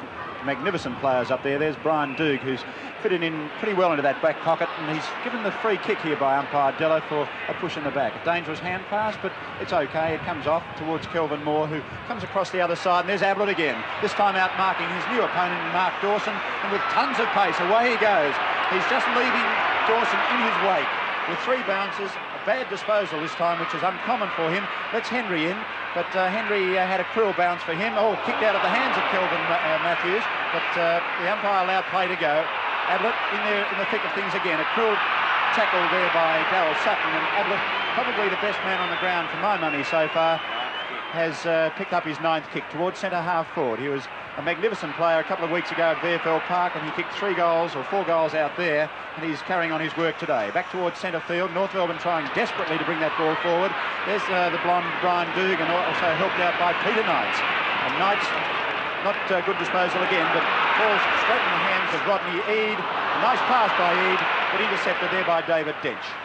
magnificent players up there. There's Brian Douge, who's fitted in pretty well into that back pocket, and he's given the free kick here by umpire Deller for a push in the back. A dangerous hand pass, but it's okay. It comes off towards Kelvin Moore, who comes across the other side, and there's Ablett again. This time out marking his new opponent, Mark Dawson, and with tons of pace, away he goes. He's just leaving Dawson in his wake with three bounces, bad disposal this time, which is uncommon for him. Lets Hendry in, but uh, Hendry uh, had a cruel bounce for him. Oh, kicked out of the hands of Kelvin uh, Matthews, but uh, the umpire allowed play to go. Ablett in there in the thick of things again. A cruel tackle there by Darryl Sutton, and Ablett, probably the best man on the ground for my money so far, has uh, picked up his ninth kick towards centre half forward. He was a magnificent player a couple of weeks ago at VFL Park and he kicked three goals or four goals out there and he's carrying on his work today. Back towards centre field, North Melbourne trying desperately to bring that ball forward. There's uh, the blonde Brian Dugan also helped out by Peter Knights. And Knights, not uh, good disposal again, but falls straight in the hands of Rodney Eade. A nice pass by Eade, but intercepted there by David Dench.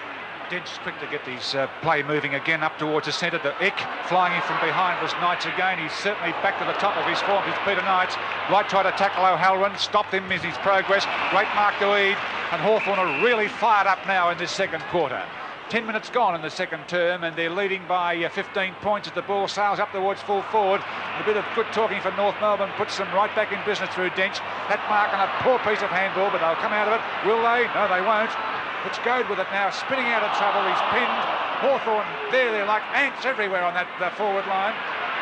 Dench quick to get his uh, play moving again up towards the centre. The Icke flying in from behind was Knights again. He's certainly back to the top of his form. He's Peter Knights. Right try to tackle O'Halloran. Stopped him in his progress. Great mark to. And Hawthorn are really fired up now in this second quarter. 10 minutes gone in the second term and they're leading by uh, 15 points as the ball sails up towards full forward. A bit of good talking for North Melbourne puts them right back in business through Dench. That mark and a poor piece of handball, but they'll come out of it. Will they? No, they won't. It's Goad with it now, spinning out of trouble. He's pinned. Hawthorn there, they're like ants everywhere on that forward line.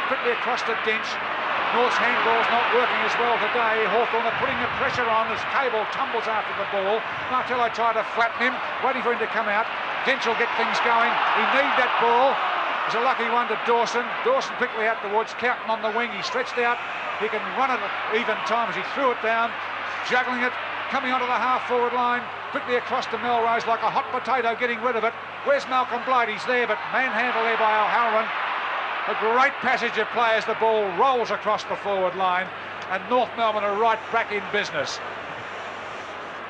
Quickly across to Dench. North's handball's not working as well today. Hawthorn are putting the pressure on as Cable tumbles after the ball. Martello tried to flatten him, waiting for him to come out. Dench will get things going. He needs that ball. It's a lucky one to Dawson. Dawson quickly out towards Carlton on the wing. He stretched out. He can run it even time as he threw it down, juggling it, coming onto the half-forward line, quickly across to Melrose like a hot potato, getting rid of it. Where's Malcolm Blight? He's there, but manhandle there by O'Halloran. A great passage of play as the ball rolls across the forward line, and North Melbourne are right back in business.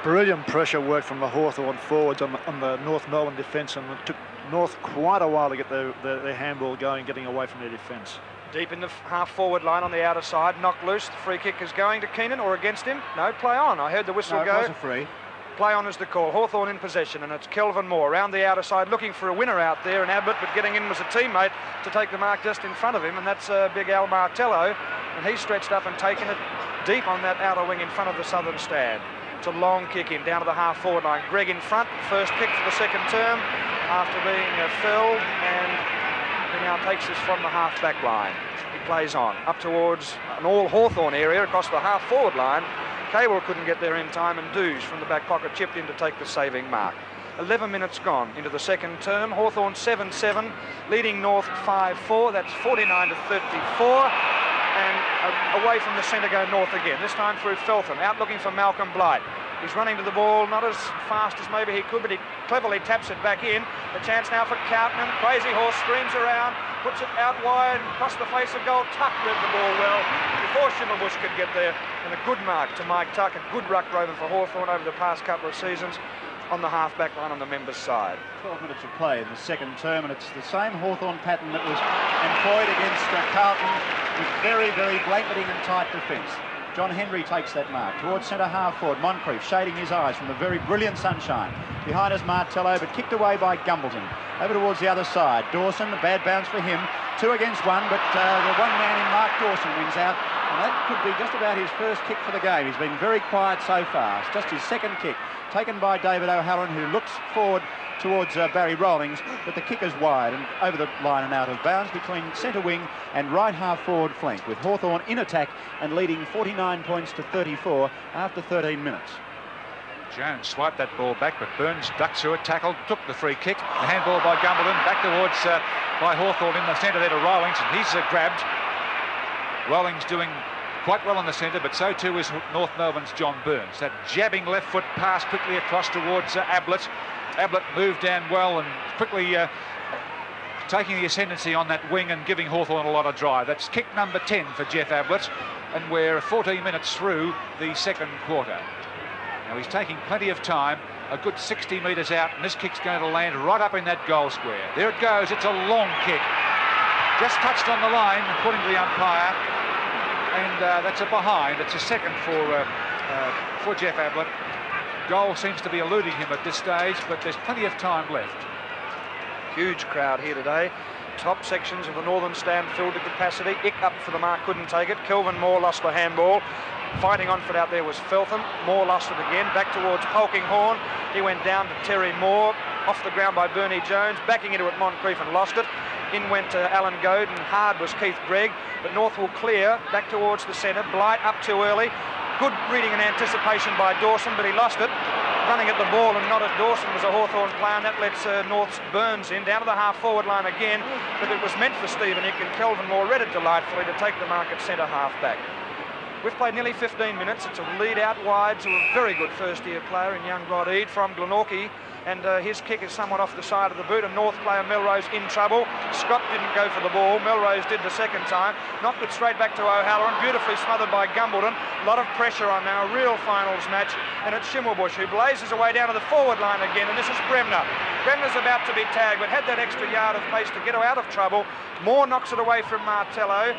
Brilliant pressure work from the Hawthorn forwards on the, on the North Melbourne defence, and it took North quite a while to get their, their, their handball going, getting away from their defence. Deep in the half forward line on the outer side, knocked loose. The free kick is going to Keenan or against him. No, play on. I heard the whistle no, go. It was a free. Play on is the call. Hawthorn in possession, and it's Kelvin Moore around the outer side looking for a winner out there, and Abbott, but getting in was a teammate to take the mark just in front of him, and that's uh, big Al Martello, and he's stretched up and taken it deep on that outer wing in front of the southern stand. It's a long kick in down to the half forward line. Greig in front, first kick for the second term after being uh, felled, and he now takes this from the half back line. He plays on up towards an all Hawthorn area across the half forward line. Cable couldn't get there in time, and Dews from the back pocket chipped in to take the saving mark. 11 minutes gone into the second term. Hawthorn 7-7, leading North 5-4. That's 49 to 34. And uh, away from the centre go North again, this time through Feltham, out looking for Malcolm Blight. He's running to the ball, not as fast as maybe he could, but he cleverly taps it back in. The chance now for Cowton. Crazy Horse screams around, puts it out wide, across the face of goal. Tuck read the ball well before Schimmelbusch could get there. And a good mark to Mike Tuck, a good ruck rover for Hawthorn over the past couple of seasons on the half-back line on the members' side. 12 minutes of play in the second term, and it's the same Hawthorn pattern that was employed against uh, Carlton with very, very blanketing and tight defence. John Hendry takes that mark towards centre half forward. Moncrieff shading his eyes from the very brilliant sunshine. Behind us Martello, but kicked away by Gumbleton. Over towards the other side. Dawson, a bad bounce for him. Two against one, but uh, the one man in Mark Dawson wins out. That could be just about his first kick for the game. He's been very quiet so far. It's just his second kick, taken by David O'Halloran, who looks forward towards uh, Barry Rowlings, but the kick is wide and over the line and out of bounds between centre wing and right half forward flank, with Hawthorn in attack and leading 49 points to 34 after 13 minutes. Jones swiped that ball back, but Burns ducked through it, tackled, took the free kick. The handball by Gumbleton, back towards uh, by Hawthorn in the centre there to Rowlings, and he's uh, grabbed. Rowlings doing quite well in the centre, but so too is North Melbourne's John Burns. That jabbing left foot pass quickly across towards uh, Ablett. Ablett moved down well and quickly uh, taking the ascendancy on that wing and giving Hawthorn a lot of drive. That's kick number 10 for Geoff Ablett, and we're 14 minutes through the second quarter. Now he's taking plenty of time, a good 60 metres out, and this kick's going to land right up in that goal square. There it goes, it's a long kick. Just touched on the line, according to the umpire, and uh, that's a behind. It's a second for, uh, uh, for Geoff Ablett. Goal seems to be eluding him at this stage, but there's plenty of time left. Huge crowd here today. Top sections of the northern stand filled to capacity. Icke up for the mark, couldn't take it. Kelvin Moore lost the handball. Fighting on foot out there was Feltham. Moore lost it again. Back towards Polkinghorne. He went down to Terry Moore. Off the ground by Bernie Jones. Backing into it, Moncrieff and lost it. In went uh, Alan Goad and hard was Keith Greig. But North will clear. Back towards the centre. Blight up too early. Good reading and anticipation by Dawson, but he lost it. Running at the ball and not at Dawson was a Hawthorn and that lets uh, North's Burns in, down to the half-forward line again, but it was meant for Stephen Icke, and Kelvin Moore read it delightfully to take the mark at centre half-back. We've played nearly 15 minutes. It's a lead out wide to a very good first-year player in young Rod Eade from Glenorchy and uh, his kick is somewhat off the side of the boot. And North player Melrose in trouble. Scott didn't go for the ball. Melrose did the second time. Knocked it straight back to O'Halloran. Beautifully smothered by Gumbleton. A lot of pressure on now. A real finals match. And it's Schimmelbusch who blazes away down to the forward line again. And this is Bremner. Bremner's about to be tagged, but had that extra yard of pace to get out of trouble. Moore knocks it away from Martello.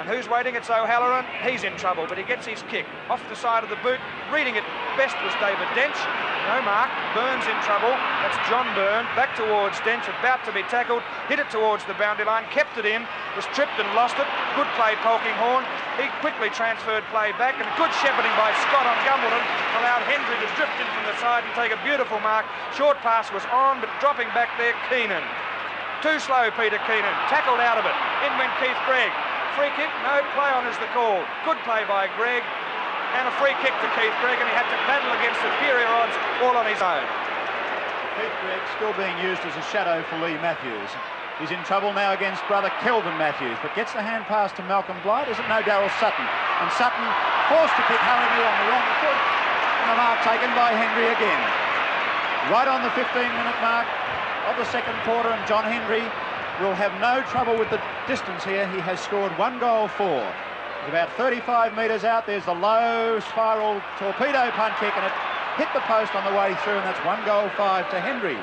And who's waiting? It's O'Halloran. He's in trouble, but he gets his kick off the side of the boot. Reading it best was David Dench. No mark. Burns in trouble. That's John Byrne. Back towards Dench, about to be tackled. Hit it towards the boundary line. Kept it in. Was tripped and lost it. Good play, Polkinghorne. He quickly transferred play back, and good shepherding by Scott on Gumbleton allowed Hendry to drift in from the side and take a beautiful mark. Short pass was on, but dropping back there, Keenan. Too slow, Peter Keenan. Tackled out of it. In went Keith Greig. Free kick, no play on is the call. Good play by Greig. And a free kick to Keith Greig, and he had to battle against superior odds all on his own. Keith Greig still being used as a shadow for Leigh Matthews. He's in trouble now against brother Kelvin Matthews, but gets the hand pass to Malcolm Blight. Is it no Daryl Sutton? And Sutton forced to kick Harry on the wrong foot. And the mark taken by Hendry again. Right on the 15-minute mark of the second quarter, and John Hendry will have no trouble with the distance here. He has scored one goal for. He's about 35 metres out. There's the low spiral torpedo punt kick, and it hit the post on the way through, and that's one goal five to Hendry.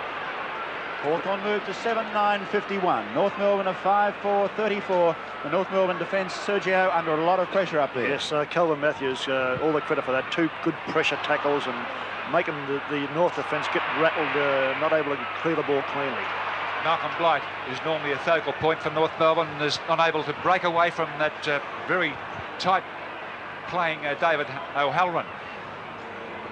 Hawthorn moved to 7-9-51. North Melbourne a 5-4-34. The North Melbourne defence, Sergio, under a lot of pressure up there. Yes, uh, Kelvin Matthews, uh, all the credit for that. Two good pressure tackles and making the, the North defence get rattled, uh, not able to clear the ball cleanly. Malcolm Blight is normally a focal point for North Melbourne and is unable to break away from that uh, very tight playing uh, David O'Halloran.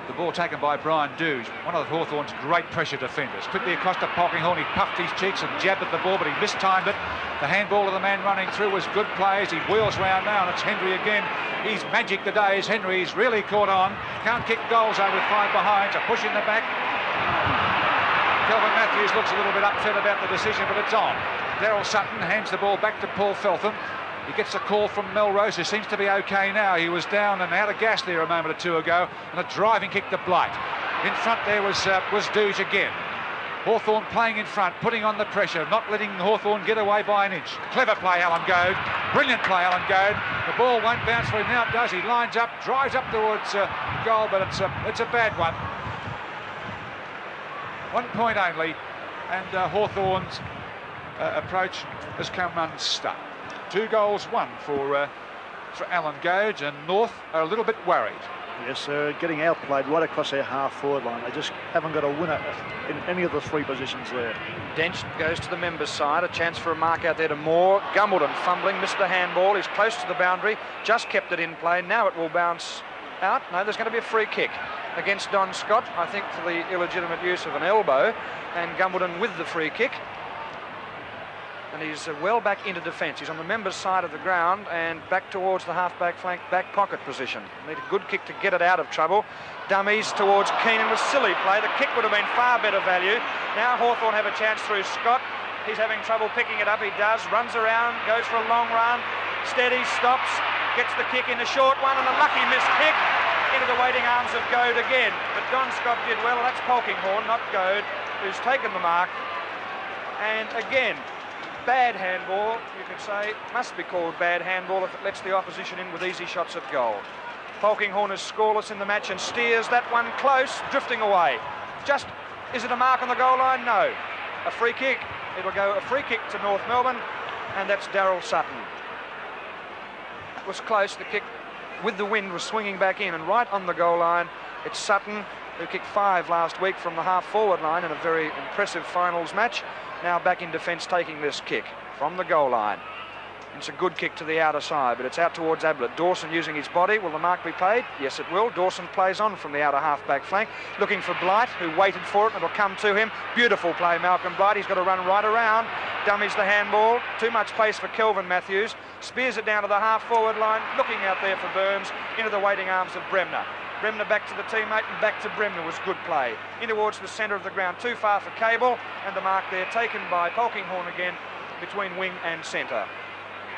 The ball taken by Brian Douge, one of Hawthorn's great pressure defenders. Quickly across to Polkinghorne, he puffed his cheeks and jabbed at the ball, but he mistimed it. The handball of the man running through was good play as he wheels round now, and it's Hendry again. He's magic today as Hendry's really caught on. Can't kick goals though with five behind, a push in the back. Kelvin Matthews looks a little bit upset about the decision, but it's on. Daryl Sutton hands the ball back to Paul Feltham. He gets a call from Melrose, who seems to be okay now. He was down and out of gas there a moment or two ago, and a driving kick to Blight. In front there was uh, was Douge again. Hawthorn playing in front, putting on the pressure, not letting Hawthorn get away by an inch. Clever play, Alan Goad. Brilliant play, Alan Goad. The ball won't bounce for him. Now it does. He lines up, drives up towards uh, goal, but it's a, it's a bad one. One point only, and uh, Hawthorn's uh, approach has come unstuck. Two goals, one for uh, for Alan Goad, and North are a little bit worried. Yes, uh, getting outplayed right across their half forward line. They just haven't got a winner in any of the three positions there. Dench goes to the members' side. A chance for a mark out there to Moore. Gumbleton fumbling, missed the handball. He's close to the boundary. Just kept it in play. Now it will bounce out. No, there's going to be a free kick against Don Scott, I think for the illegitimate use of an elbow. And Gumbleton with the free kick and he's uh, well back into defence. He's on the members' side of the ground and back towards the half-back flank back pocket position. Need a good kick to get it out of trouble. Dummies towards Keenan was silly play. The kick would have been far better value. Now Hawthorn have a chance through Scott. He's having trouble picking it up. He does. Runs around, goes for a long run. Steady, stops, gets the kick in a short one and a lucky missed kick into the waiting arms of Goad again. But Don Scott did well. That's Polkinghorne, not Goad, who's taken the mark. And again, bad handball, you could say, must be called bad handball if it lets the opposition in with easy shots at goal. Polkinghorne is scoreless in the match and steers that one close, drifting away. Just, is it a mark on the goal line? No. A free kick. It'll go a free kick to North Melbourne, and that's Daryl Sutton. It was close. The kick with the wind was swinging back in, and right on the goal line, it's Sutton who kicked five last week from the half forward line in a very impressive finals match. Now back in defence taking this kick from the goal line. It's a good kick to the outer side, but it's out towards Ablett. Dawson using his body. Will the mark be paid? Yes, it will. Dawson plays on from the outer half-back flank, looking for Blight, who waited for it, and it'll come to him. Beautiful play, Malcolm Blight. He's got to run right around. Dummies the handball. Too much pace for Kelvin Matthews. Spears it down to the half-forward line, looking out there for Burns, into the waiting arms of Bremner. Bremner back to the teammate and back to Bremner was good play. In towards the centre of the ground, too far for Cable, and the mark there taken by Polkinghorne again between wing and centre.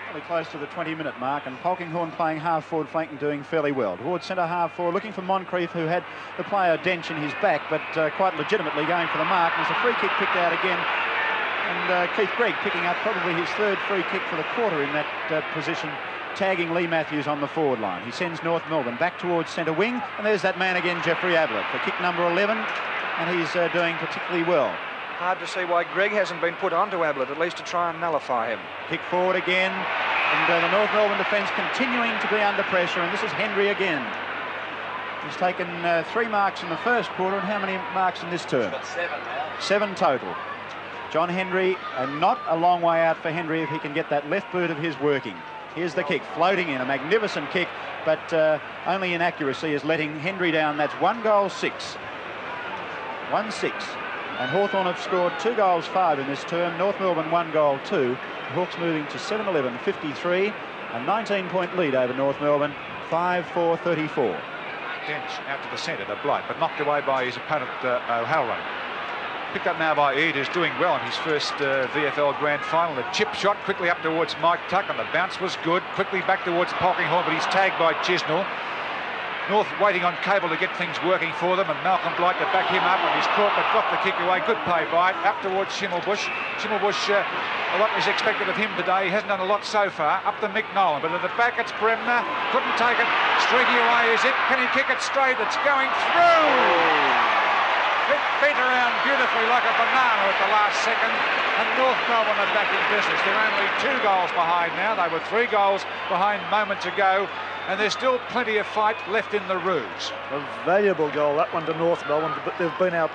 Really close to the 20-minute mark, and Polkinghorne playing half-forward flank and doing fairly well. Towards centre half-forward, looking for Moncrieff, who had the player Dench in his back, but uh, quite legitimately going for the mark. There's a free kick picked out again, and uh, Keith Greig picking up probably his third free kick for the quarter in that uh, position tagging Leigh Matthews on the forward line. He sends North Melbourne back towards centre wing, and there's that man again, Jeffrey Ablett, for kick number 11, and he's uh, doing particularly well. Hard to see why Greig hasn't been put onto Ablett, at least to try and nullify him. Kick forward again, and uh, the North Melbourne defence continuing to be under pressure, and this is Hendry again. He's taken uh, three marks in the first quarter, and how many marks in this term? seven now. Seven total. John Hendry, and not a long way out for Hendry if he can get that left boot of his working. Here's the kick, floating in, a magnificent kick, but uh, only inaccuracy is letting Hendry down. That's one goal, six. One, six. And Hawthorn have scored two goals, five in this term. North Melbourne, one goal, two. The Hawks moving to 7-11, 53. A 19-point lead over North Melbourne, 5-4, 34. Dench out to the centre to Blight, but knocked away by his opponent uh, O'Halloran. Picked up now by Ed, who's doing well in his first uh, VFL Grand Final. A chip shot quickly up towards Mike Tuck, and the bounce was good. Quickly back towards Polkinghorne, but he's tagged by Chisnall. North waiting on Cable to get things working for them, and Malcolm Blight to back him up, and he's caught but got the kick away. Good play by it, up towards Schimmelbusch. Schimmelbusch, uh, a lot is expected of him today. He hasn't done a lot so far. Up to Mick Nolan, but at the back it's Bremner. Couldn't take it. Streaky away is it. Can he kick it straight? It's going through. It bent around beautifully like a banana at the last second, and North Melbourne are back in business. They're only two goals behind now. They were three goals behind moments ago, and there's still plenty of fight left in the Roos. A valuable goal, that one to North Melbourne, but they've been out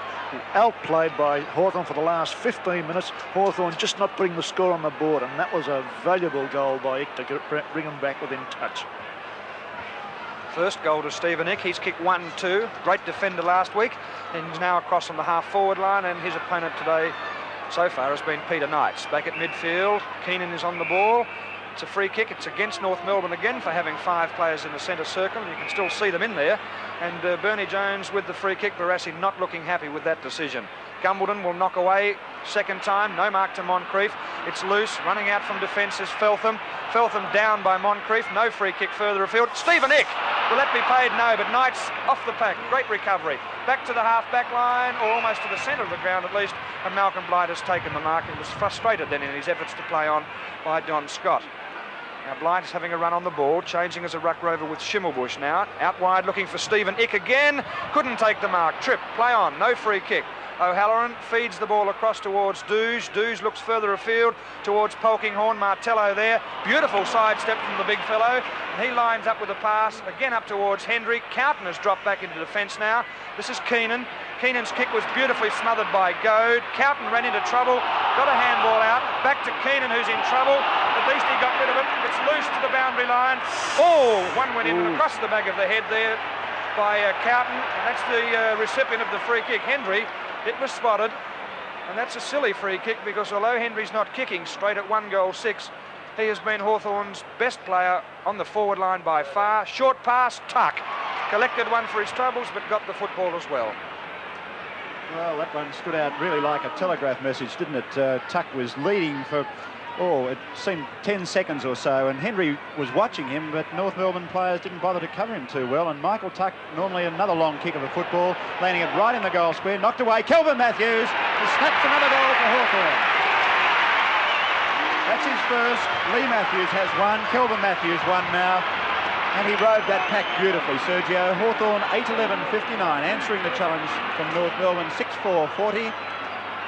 outplayed by Hawthorn for the last 15 minutes. Hawthorn just not putting the score on the board, and that was a valuable goal by Icke to bring them back within touch. First goal to Stephen Icke. He's kicked one, two. Great defender last week. And he's now across on the half forward line. And his opponent today so far has been Peter Knights. Back at midfield. Keenan is on the ball. It's a free kick. It's against North Melbourne again for having five players in the centre circle. You can still see them in there. And uh, Bernie Jones with the free kick. Barassi not looking happy with that decision. Gumbleton will knock away second time. No mark to Moncrieff. It's loose. Running out from defence is Feltham. Feltham down by Moncrieff. No free kick further afield. Stephen Icke. Will that be paid? No, but Knights off the pack. Great recovery. Back to the half-back line, or almost to the centre of the ground at least, and Malcolm Blight has taken the mark and was frustrated then in his efforts to play on by Don Scott. Now Blight is having a run on the ball, changing as a ruck rover with Schimmelbusch now. Out wide looking for Stephen Icke again. Couldn't take the mark. Trip, play on, no free kick. O'Halloran feeds the ball across towards Douge. Douge looks further afield towards Polkinghorne. Martello there. Beautiful sidestep from the big fellow. And he lines up with a pass again up towards Hendry. Cowton has dropped back into defence now. This is Keenan. Keenan's kick was beautifully smothered by Goad. Cowton ran into trouble, got a handball out. Back to Keenan, who's in trouble. At least he got rid of it. It's loose to the boundary line. Oh, one went in Ooh. across the back of the head there by uh, Cowton. And that's the uh, recipient of the free kick, Hendry. It was spotted, and that's a silly free kick because although Hendry's not kicking straight at one goal six, he has been Hawthorn's best player on the forward line by far. Short pass, tuck. Collected one for his troubles, but got the football as well. Well, that one stood out really like a telegraph message, didn't it? Uh, Tuck was leading for oh, it seemed 10 seconds or so, and Hendry was watching him, but North Melbourne players didn't bother to cover him too well, and Michael Tuck, normally another long kick of the football, landing it right in the goal square, knocked away, Kelvin Matthews, he snaps another goal for Hawthorn. That's his first. Leigh Matthews has one, Kelvin Matthews one now, and he rode that pack beautifully, Sergio. Hawthorn 8-11-59, answering the challenge from North Melbourne 6-4-40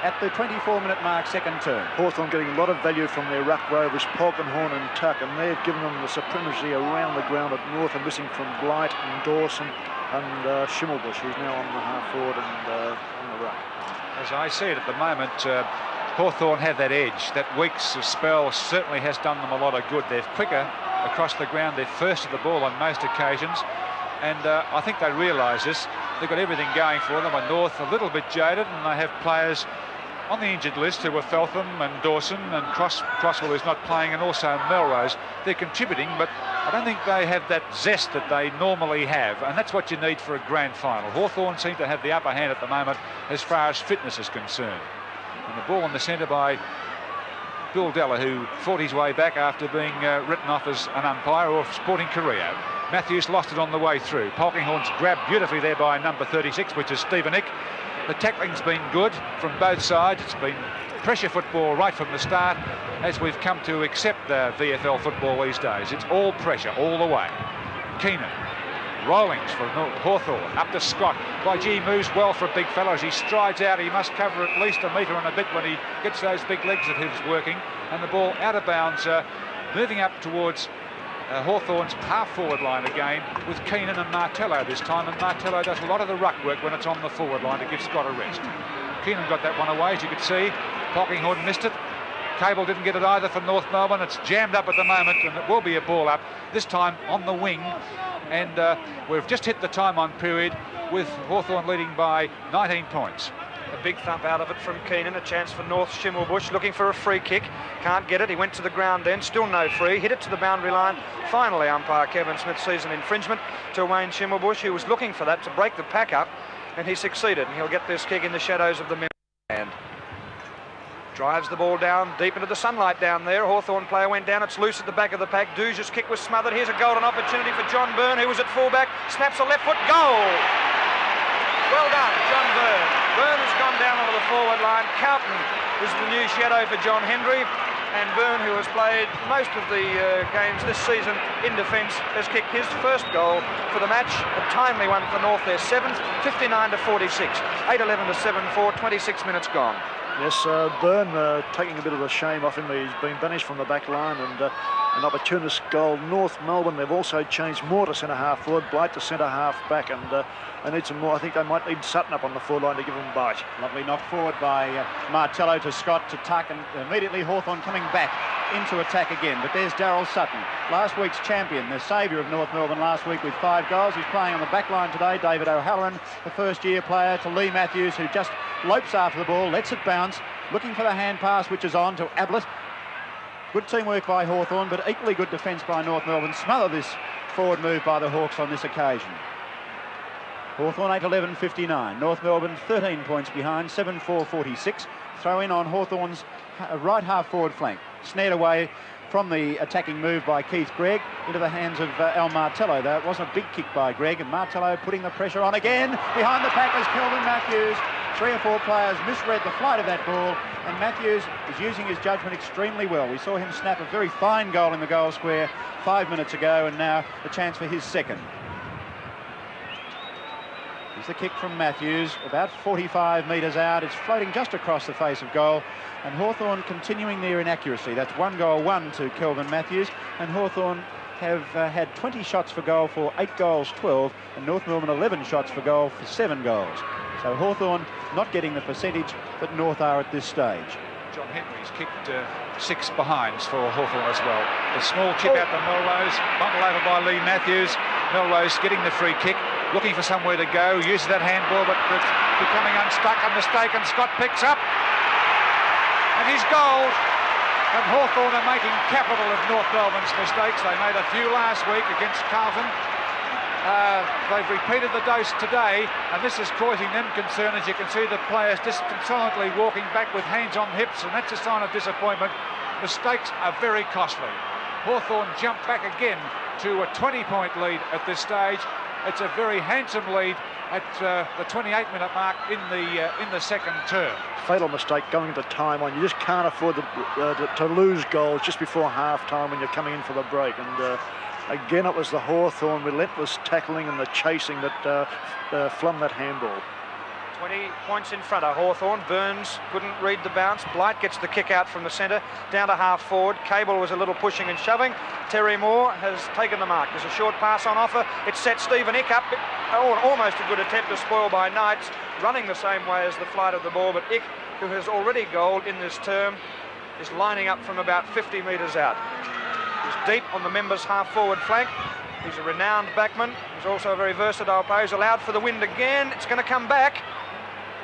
at the 24-minute mark, second term. Hawthorn getting a lot of value from their ruck rovers, Polkinghorne and Tuck, and they've given them the supremacy around the ground at North and missing from Blight and Dawson and uh, Schimmelbusch, who's now on the half forward and uh, on the ruck. As I see it at the moment, uh, Hawthorn have that edge. That week's spell certainly has done them a lot of good. They're quicker across the ground. They're first at the ball on most occasions. And uh, I think they realise this. They've got everything going for them. And North a little bit jaded, and they have players on the injured list who were Feltham and Dawson and Cross, Crosswell who's not playing and also Melrose. They're contributing but I don't think they have that zest that they normally have and that's what you need for a grand final. Hawthorn seem to have the upper hand at the moment as far as fitness is concerned. And the ball in the centre by Bill Deller who fought his way back after being uh, written off as an umpire or sporting career. Matthews lost it on the way through. Polkinghorne's grabbed beautifully there by number 36 which is Stephen Icke the tackling's been good from both sides. It's been pressure football right from the start, as we've come to accept the VFL football these days. It's all pressure, all the way. Keenan, Rowlings for Hawthorn, up to Scott. By G moves well for a big fellow as he strides out. He must cover at least a metre and a bit when he gets those big legs of his working. And the ball out of bounds, uh, moving up towards uh, Hawthorn's half-forward line again with Keenan and Martello this time, and Martello does a lot of the ruck work when it's on the forward line to give Scott a rest. Keenan got that one away, as you could see. Polkinghorne missed it. Cable didn't get it either for North Melbourne. It's jammed up at the moment, and it will be a ball up, this time on the wing. And uh, we've just hit the time on period with Hawthorn leading by 19 points. A big thump out of it from Keenan. A chance for North Schimmelbusch looking for a free kick. Can't get it. He went to the ground then. Still no free. Hit it to the boundary line. Finally, umpire Kevin Smith sees an infringement to Wayne Schimmelbusch, who was looking for that to break the pack up, and he succeeded. And he'll get this kick in the shadows of the men. Drives the ball down deep into the sunlight down there. Hawthorn player went down. It's loose at the back of the pack. Douge's kick was smothered. Here's a golden opportunity for John Byrne, who was at fullback. Snaps a left foot. Goal! Well done, John Byrne. Byrne has gone down onto the forward line. Cowton is the new shadow for John Hendry. And Byrne, who has played most of the uh, games this season in defence, has kicked his first goal for the match. A timely one for North, their seventh, 59 to 46. 8-11 to 7-4, 26 minutes gone. Yes, uh, Byrne uh, taking a bit of the shame off him. He's been banished from the back line and uh, an opportunist goal. North Melbourne, they've also changed more to centre half forward, Blight to centre half back, and uh, they need some more. I think they might need Sutton up on the forward line to give them bite. Lovely knock forward by uh, Martello to Scott to Tuck, and immediately Hawthorn coming back into attack again. But there's Daryl Sutton, last week's champion, the saviour of North Melbourne last week with five goals. He's playing on the back line today. David O'Halloran, the first year player, to Leigh Matthews, who just lopes after the ball, lets it bounce, looking for the hand pass, which is on to Ablett. Good teamwork by Hawthorn, but equally good defence by North Melbourne. Smother this forward move by the Hawks on this occasion. Hawthorn 8-11 59. North Melbourne 13 points behind, 7-4 46. Throw in on Hawthorn's right half forward flank. Snared away from the attacking move by Keith Greig into the hands of uh, Al Martello. Though it wasn't a big kick by Greig, and Martello putting the pressure on again. Behind the pack Kelvin Matthews. Three or four players misread the flight of that ball, and Matthews is using his judgment extremely well. We saw him snap a very fine goal in the goal square five minutes ago, and now the chance for his second. Here's the kick from Matthews, about 45 metres out. It's floating just across the face of goal. And Hawthorn continuing their inaccuracy. That's one goal, one to Kelvin Matthews. And Hawthorn have uh, had 20 shots for goal for eight goals, 12. And North Melbourne 11 shots for goal for seven goals. So Hawthorn not getting the percentage that North are at this stage. John Hendry's kicked uh, six behinds for Hawthorn as well. A small chip oh. out to Melrose, bundled over by Leigh Matthews. Melrose getting the free kick, looking for somewhere to go, uses that handball, but it's becoming unstuck, a mistake, and Scott picks up. And he's goal. And Hawthorn are making capital of North Melbourne's mistakes. They made a few last week against Carlton. Uh, they've repeated the dose today, and this is causing them concern. As you can see, the players disconsolately walking back with hands on hips, and that's a sign of disappointment. Mistakes are very costly. Hawthorn jump back again to a 20-point lead at this stage. It's a very handsome lead at uh, the 28-minute mark in the uh, in the second term. Fatal mistake going to time on. You just can't afford to, uh, to, lose goals just before half time when you're coming in for the break. And uh, again, it was the Hawthorn relentless tackling and the chasing that uh, uh, flung that handball. 20 points in front of Hawthorn. Burns couldn't read the bounce. Blight gets the kick out from the centre, down to half forward. Cable was a little pushing and shoving. Terry Moore has taken the mark. There's a short pass on offer. It sets Stephen Icke up. Oh, almost a good attempt to spoil by Knights, running the same way as the flight of the ball. But Icke, who has already goaled in this term, is lining up from about 50 metres out. Deep on the members' half forward flank. He's a renowned backman. He's also a very versatile player. He's allowed for the wind again. It's going to come back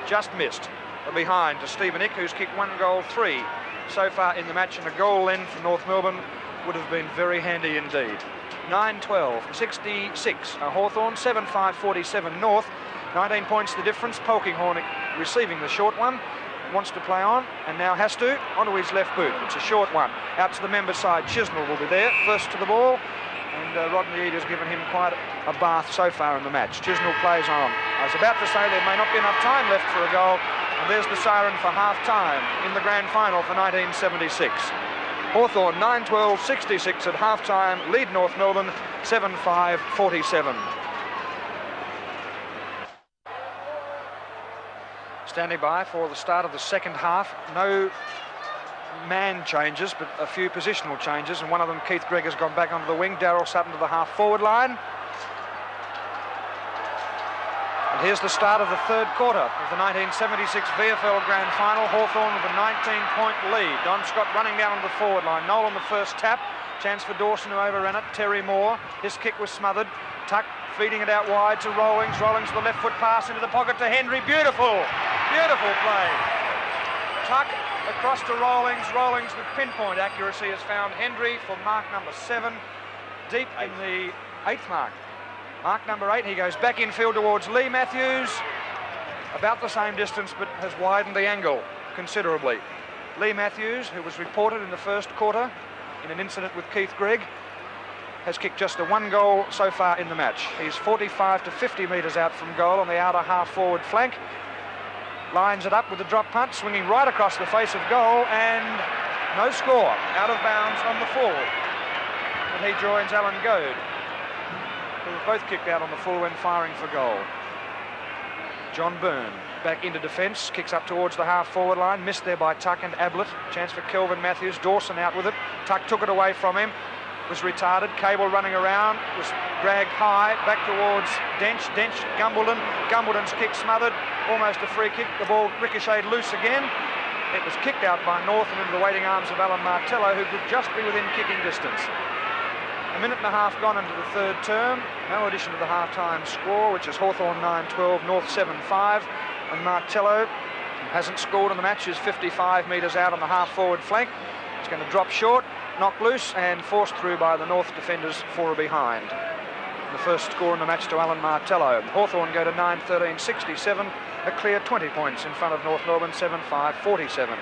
just missed. behind to Stephen Icke, who's kicked one goal, three so far in the match, and a goal then for North Melbourne would have been very handy indeed. 9-12, 66 uh, Hawthorn, 7-5, 47 North. 19 points the difference. Polkinghorne receiving the short one. Wants to play on and now has to onto his left boot. It's a short one. Out to the member side. Chisnall will be there. First to the ball and uh, Rodney Eade has given him quite a bath so far in the match. Chisnall plays on. I was about to say there may not be enough time left for a goal, and there's the siren for half-time in the grand final for 1976. Hawthorn 9-12-66 at half-time, lead North Melbourne 7-5-47. Standing by for the start of the second half. No man changes, but a few positional changes, and one of them, Keith Greig, has gone back onto the wing. Daryl Sutton to the half-forward line. And here's the start of the third quarter of the 1976 VFL Grand Final. Hawthorn with a 19-point lead. Don Scott running down on the forward line. Noel on the first tap. Chance for Dawson who overran it. Terry Moore. His kick was smothered. Tuck feeding it out wide to Rowlings. Rowlings with a left foot pass into the pocket to Hendry. Beautiful, beautiful play. Tuck across to Rowlings. Rowlings with pinpoint accuracy has found Hendry for mark number seven, deep in the eighth mark. Mark number eight, he goes back in field towards Leigh Matthews, about the same distance, but has widened the angle considerably. Leigh Matthews, who was reported in the first quarter in an incident with Keith Greig, has kicked just the one goal so far in the match. He's 45 to 50 metres out from goal on the outer half forward flank lines it up with the drop punt, swinging right across the face of goal, and No score. Out of bounds on the full. And he joins Alan Goad, who both kicked out on the full when firing for goal. John Byrne back into defence, kicks up towards the half forward line, missed there by Tuck and Ablett. Chance for Kelvin Matthews, Dawson out with it. Tuck took it away from him, was retarded. Cable running around, was dragged high, back towards Dench. Dench, Gumbleton. Gumbleton's kick smothered, almost a free kick. The ball ricocheted loose again. It was kicked out by North and into the waiting arms of Alan Martello, who could just be within kicking distance. A minute and a half gone into the third term. No addition to the half-time score, which is Hawthorn 9-12, North 7-5. And Martello hasn't scored in the match, is 55 metres out on the half-forward flank. It's going to drop short, knock loose, and forced through by the North defenders, four behind. The first score in the match to Alan Martello. Hawthorn go to 9-13-67 a clear 20 points in front of North Melbourne, 7-5, 47.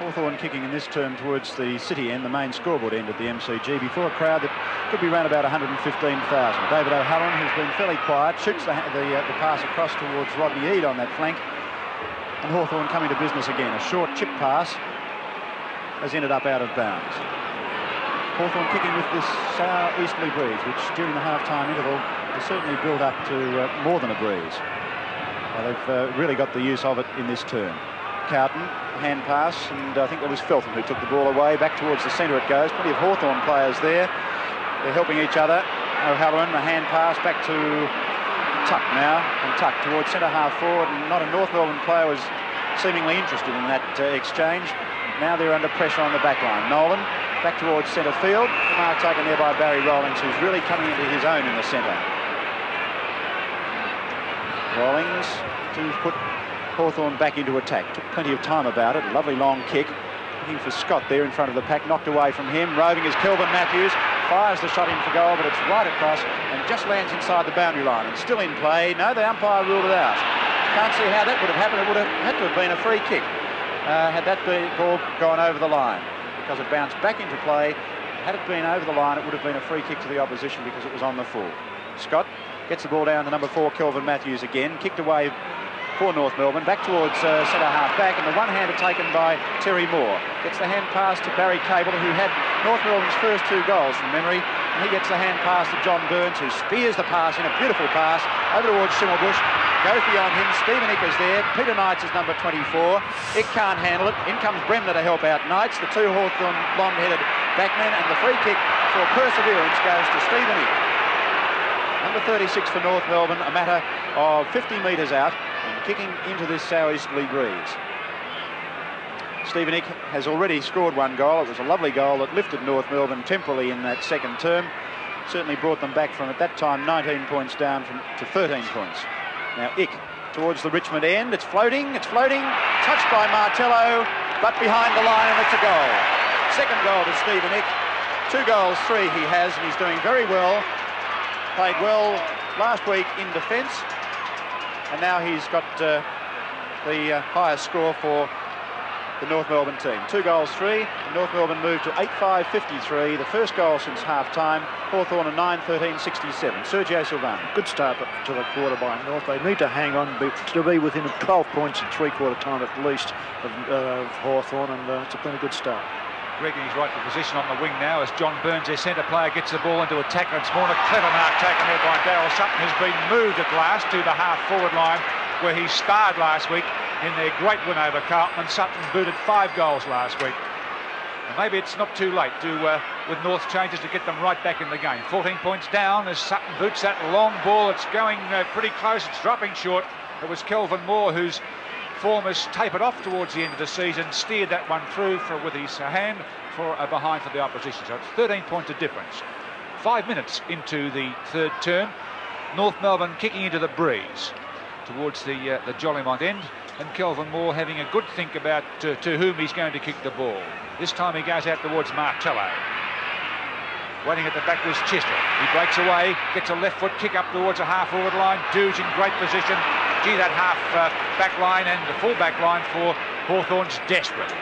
Hawthorn kicking in this term towards the city end, the main scoreboard end at the MCG, before a crowd that could be around about 115,000. David O'Halloran, who's been fairly quiet, shoots the, the, uh, the pass across towards Rodney Eade on that flank. And Hawthorn coming to business again. A short chip pass has ended up out of bounds. Hawthorn kicking with this sour easterly breeze, which during the half-time interval has certainly built up to uh, more than a breeze. They've uh, really got the use of it in this turn. Carlton, hand pass, and I think it was Feltham who took the ball away. Back towards the centre it goes. Plenty of Hawthorn players there. They're helping each other. O'Halloran, a hand pass back to Tuck now, and Tuck towards centre half forward, and not a North Melbourne player was seemingly interested in that uh, exchange. Now they're under pressure on the back line. Nolan back towards centre field. Mark taken there by Barry Rowlings, who's really coming into his own in the centre. Rowlings to put Hawthorn back into attack. Took plenty of time about it. Lovely long kick. Looking for Scott there in front of the pack. Knocked away from him. Roving is Kelvin Matthews. Fires the shot in for goal, but it's right across and just lands inside the boundary line. And still in play. No, the umpire ruled it out. Can't see how that would have happened. It would have had to have been a free kick. Uh, had that ball gone over the line because it bounced back into play. Had it been over the line, it would have been a free kick to the opposition because it was on the full. Scott Gets the ball down to number four, Kelvin Matthews again. Kicked away for North Melbourne. Back towards uh, centre half back, and the one-hander taken by Terry Moore. Gets the hand pass to Barry Cable, who had North Melbourne's first two goals from memory. And he gets the hand pass to John Burns, who spears the pass in a beautiful pass over towards Schimmelbusch. Goes beyond him. Stephen Icke is there. Peter Knights is number 24. Icke can't handle it. In comes Bremner to help out Knights. The two Hawthorn blonde-headed backmen. And the free kick for perseverance goes to Stephen Icke. Number 36 for North Melbourne, a matter of 50 metres out kicking into this southeasterly breeze. Stephen Icke has already scored one goal. It was a lovely goal that lifted North Melbourne temporarily in that second term. Certainly brought them back from, at that time, 19 points down from, to 13 points. Now Icke towards the Richmond end. It's floating, it's floating. Touched by Martello, but behind the line, and it's a goal. Second goal to Stephen Icke. Two goals, three he has, and he's doing very well played well last week in defence, and now he's got uh, the uh, highest score for the North Melbourne team. Two goals, three. North Melbourne moved to 8-5-53, the first goal since half-time. Hawthorn a 9-13-67. Sergio Silvagni. Good start to the quarter by North. They need to hang on to be within 12 points in three-quarter time at least of, uh, of Hawthorn, and uh, it's been a good start. Greig in his rightful position on the wing now as John Burns, their centre player, gets the ball into attack once more. A clever mark taken there by Daryl Sutton, who's been moved at last to the half-forward line where he starred last week in their great win over Carlton. Sutton booted five goals last week. And maybe it's not too late to, uh, with North changes, to get them right back in the game. 14 points down as Sutton boots that long ball. It's going uh, pretty close. It's dropping short. It was Kelvin Moore who's form has tapered off towards the end of the season, steered that one through for, with his hand for a behind for the opposition. So it's 13 points of difference. Five minutes into the third term. North Melbourne kicking into the breeze towards the uh, the Jolimont end, and Kelvin Moore having a good think about uh, to whom he's going to kick the ball. This time he goes out towards Martello. Waiting at the back was Chester. He breaks away, gets a left foot kick up towards a half forward line. Douge in great position. Gee, that half uh, back line and the full back line for Hawthorn's desperate.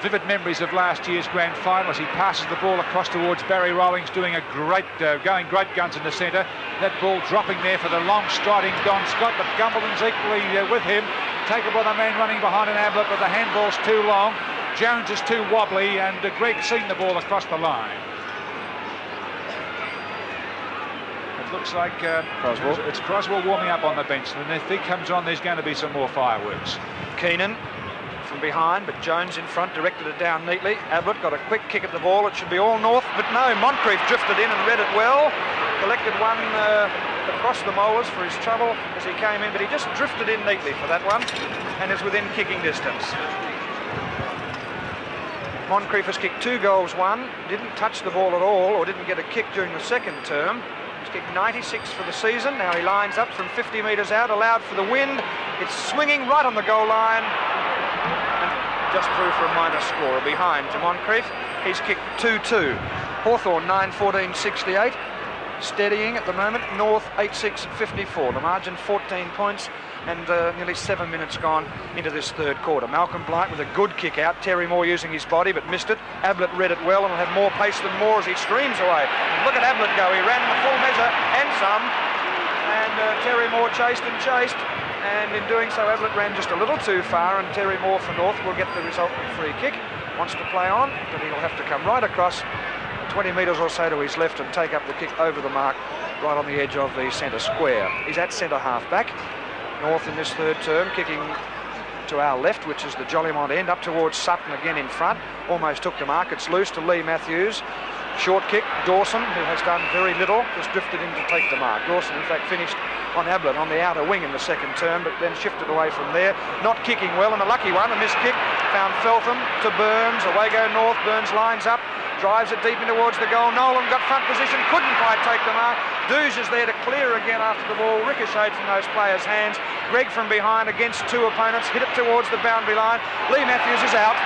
Vivid memories of last year's grand final as he passes the ball across towards Barry Rowlings, doing a great, uh, going great guns in the centre. That ball dropping there for the long striding Don Scott, but Gumbleton's equally uh, with him. Taken by the man running behind an Ablett, but the handball's too long. Jones is too wobbly, and uh, Greig seen the ball across the line. It looks like uh, Crosswell. It's, it's Crosswell warming up on the bench, and if he comes on, there's going to be some more fireworks. Keenan from behind, but Jones in front directed it down neatly. Ablett got a quick kick at the ball. It should be all north, but no. Moncrieff drifted in and read it well. Collected one uh, across the mowers for his trouble as he came in, but he just drifted in neatly for that one and is within kicking distance. Moncrieff has kicked two goals, one, didn't touch the ball at all or didn't get a kick during the second term. He's kicked 96 for the season. Now he lines up from 50 metres out, allowed for the wind. It's swinging right on the goal line and just through for a minor scorer behind to. He's kicked 2-2. Hawthorn 9-14, 68 steadying at the moment. North 8-6 54. The margin 14 points and uh, nearly seven minutes gone into this third quarter. Malcolm Blight with a good kick out. Terry Moore using his body but missed it. Ablett read it well and will have more pace than Moore as he streams away. Look at Ablett go. He ran the full measure and some. And uh, Terry Moore chased and chased. And in doing so, Ablett ran just a little too far, and Terry Moore for North will get the result resultant free kick. Wants to play on, but he'll have to come right across 20 metres or so to his left and take up the kick over the mark right on the edge of the centre square. He's at centre half back. North in this third term kicking to our left, which is the Jolimont end, up towards Sutton again in front. Almost took the mark. It's loose to Leigh Matthews. Short kick, Dawson, who has done very little, just drifted in to take the mark. Dawson, in fact, finished on Ablett on the outer wing in the second term, but then shifted away from there. Not kicking well, and a lucky one, a missed kick. Found Feltham to Burns. Away go North. Burns lines up drives it deep in towards the goal. Nolan got front position, couldn't quite take the mark. Douge is there to clear again after the ball ricocheted from those players' hands. Greig from behind against two opponents, hit it towards the boundary line. Leigh Matthews is out.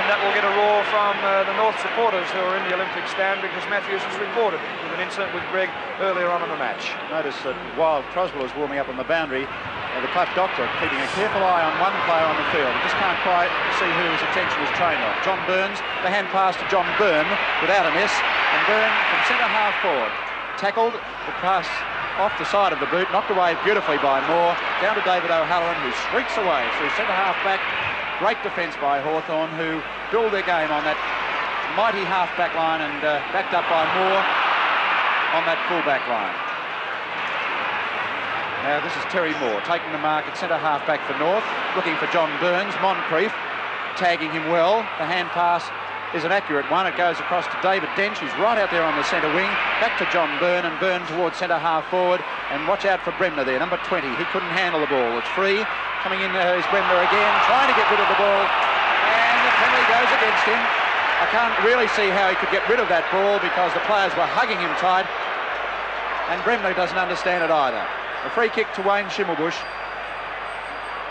And that will get a roar from uh, the North supporters who are in the Olympic stand because Matthews was reported with an incident with Greig earlier on in the match. Notice that while Crosswell is warming up on the boundary, uh, the club doctor keeping a careful eye on one player on the field. Just can't quite see who his attention is trained on. John Burns, the hand pass to John Byrne without a miss, and Byrne from centre half forward. Tackled, the pass off the side of the boot, knocked away beautifully by Moore, down to David O'Halloran, who streaks away through centre half back Great defence by Hawthorn, who build their game on that mighty half-back line and uh, backed up by Moore on that full-back line. Now this is Terry Moore taking the mark at centre half-back for North, looking for John Burns. Moncrieff tagging him well. The hand pass is an accurate one. It goes across to David Dench, who's right out there on the centre wing. Back to John Byrne, and Byrne towards centre half forward. And watch out for Bremner there, number 20. He couldn't handle the ball. It's free. Coming in there is Bremner again, trying to get rid of the ball. And the penalty goes against him. I can't really see how he could get rid of that ball because the players were hugging him tight. And Bremner doesn't understand it either. A free kick to Wayne Schimmelbusch.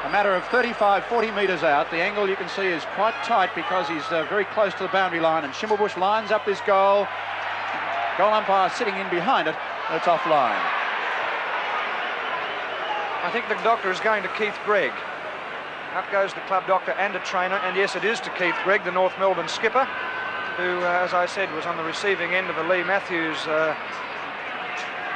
A matter of 35, 40 metres out. The angle you can see is quite tight because he's uh, very close to the boundary line. And Schimmelbusch lines up this goal. Goal umpire sitting in behind it. It's offline. I think the doctor is going to Keith Greig. Up goes the club doctor and a trainer, and yes, it is to Keith Greig, the North Melbourne skipper, who, uh, as I said, was on the receiving end of the Leigh Matthews uh,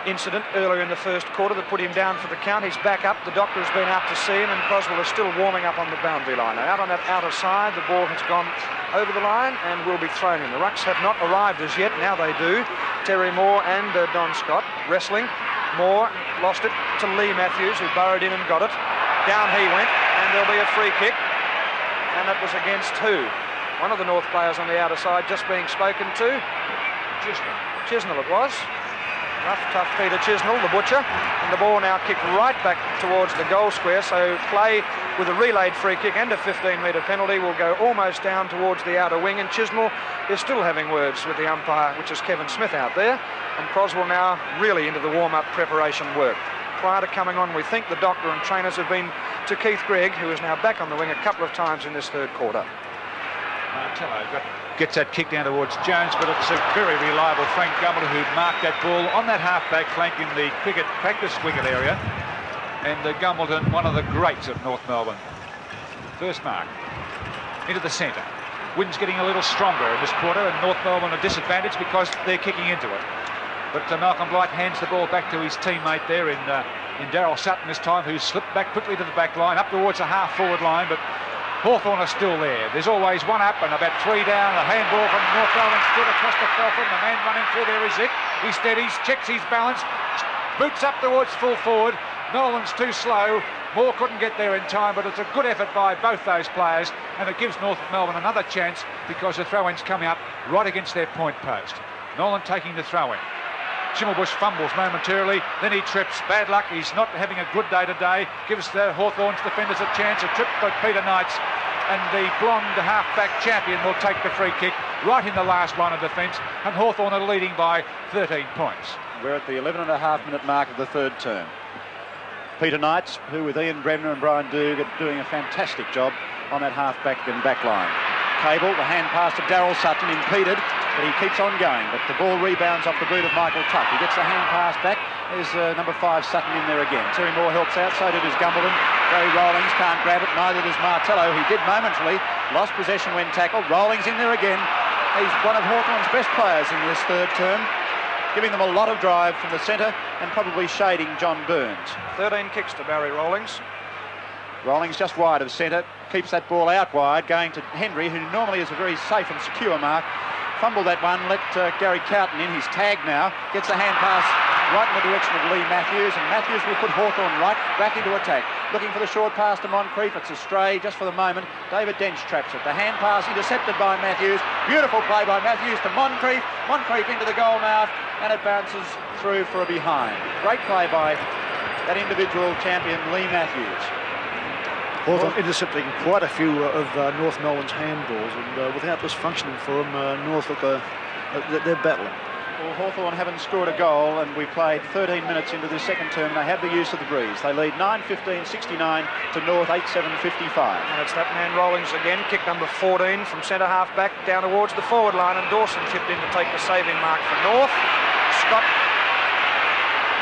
incident earlier in the first quarter that put him down for the count. He's back up. The doctor has been out to see him, and Crosswell is still warming up on the boundary line. Out on that outer side, the ball has gone over the line and will be thrown in. The Rucks have not arrived as yet. Now they do. Terry Moore and uh, Don Scott wrestling. Moore lost it to Leigh Matthews, who burrowed in and got it. Down he went, and there'll be a free kick. And that was against who? One of the North players on the outer side just being spoken to. Chisnall. Chisnall it was. Rough, tough Peter Chisnall, the butcher. And the ball now kicked right back towards the goal square. So Clay, with a relayed free kick and a 15-metre penalty, will go almost down towards the outer wing. And Chisnall is still having words with the umpire, which is Kevin Smith out there. And Crosswell now really into the warm-up preparation work. Prior to coming on, we think the doctor and trainers have been to Keith Greig, who is now back on the wing a couple of times in this third quarter. Martello got, gets that kick down towards Jones, but it's a very reliable Frank Gumbel who marked that ball on that half-back flank in the cricket practice wicket area. And uh, Gumbleton, one of the greats of North Melbourne. First mark into the centre. Wind's getting a little stronger in this quarter, and North Melbourne a disadvantage because they're kicking into it. But uh, Malcolm Blight hands the ball back to his teammate there in uh, in Daryl Sutton this time, who slipped back quickly to the back line, up towards the half-forward line, but Hawthorn are still there. There's always one up and about three down. A handball from North Melbourne good across the Feltham. The man running through there is it. He steadies, checks his balance, boots up towards full forward. Nolan's too slow. Moore couldn't get there in time, but it's a good effort by both those players, and it gives North Melbourne another chance because the throw-in's coming up right against their point post. Nolan taking the throw-in. Schimmelbusch fumbles momentarily, then he trips. Bad luck, he's not having a good day today. Gives the Hawthorns defenders a chance. A trip by Peter Knights, and the blonde half-back champion will take the free kick right in the last line of defence, and Hawthorn are leading by 13 points. We're at the 11 and a half minute mark of the third term. Peter Knights, who with Ian Bremner and Brian Douge are doing a fantastic job on that half-back and back line. Cable, the hand pass to Daryl Sutton, impeded, but he keeps on going. But the ball rebounds off the boot of Michael Tuck. He gets the hand pass back. There's uh, number five Sutton in there again. Terry Moore helps out, so his Gumbleton. Gary Rowlings can't grab it, neither does Martello. He did momentarily, lost possession when tackled. Rowlings in there again. He's one of Hawthorn's best players in this third term giving them a lot of drive from the centre and probably shading John Burns. 13 kicks to Barry Rowlings. Rowlings just wide of centre, keeps that ball out wide, going to Hendry, who normally is a very safe and secure mark. Fumble that one, let uh, Gary Cowton in. He's tagged now, gets the hand pass right in the direction of Leigh Matthews, and Matthews will put Hawthorn right back into attack. Looking for the short pass to Moncrieff. It's a stray just for the moment. David Dench traps it. The hand pass intercepted by Matthews. Beautiful play by Matthews to Moncrieff. Moncrieff into the goal mouth, and it bounces through for a behind. Great play by that individual champion, Leigh Matthews. Hawthorn intercepting quite a few of uh, North Melbourne's handballs, and uh, without this functioning for them, uh, North look, uh, they're battling. Well, Hawthorn haven't scored a goal, and we played 13 minutes into the second term, and they have the use of the breeze. They lead 9-15, 69 to North 8-7, 55. And it's that man Rowlings again, kick number 14 from centre half back down towards the forward line, and Dawson chipped in to take the saving mark for North. Scott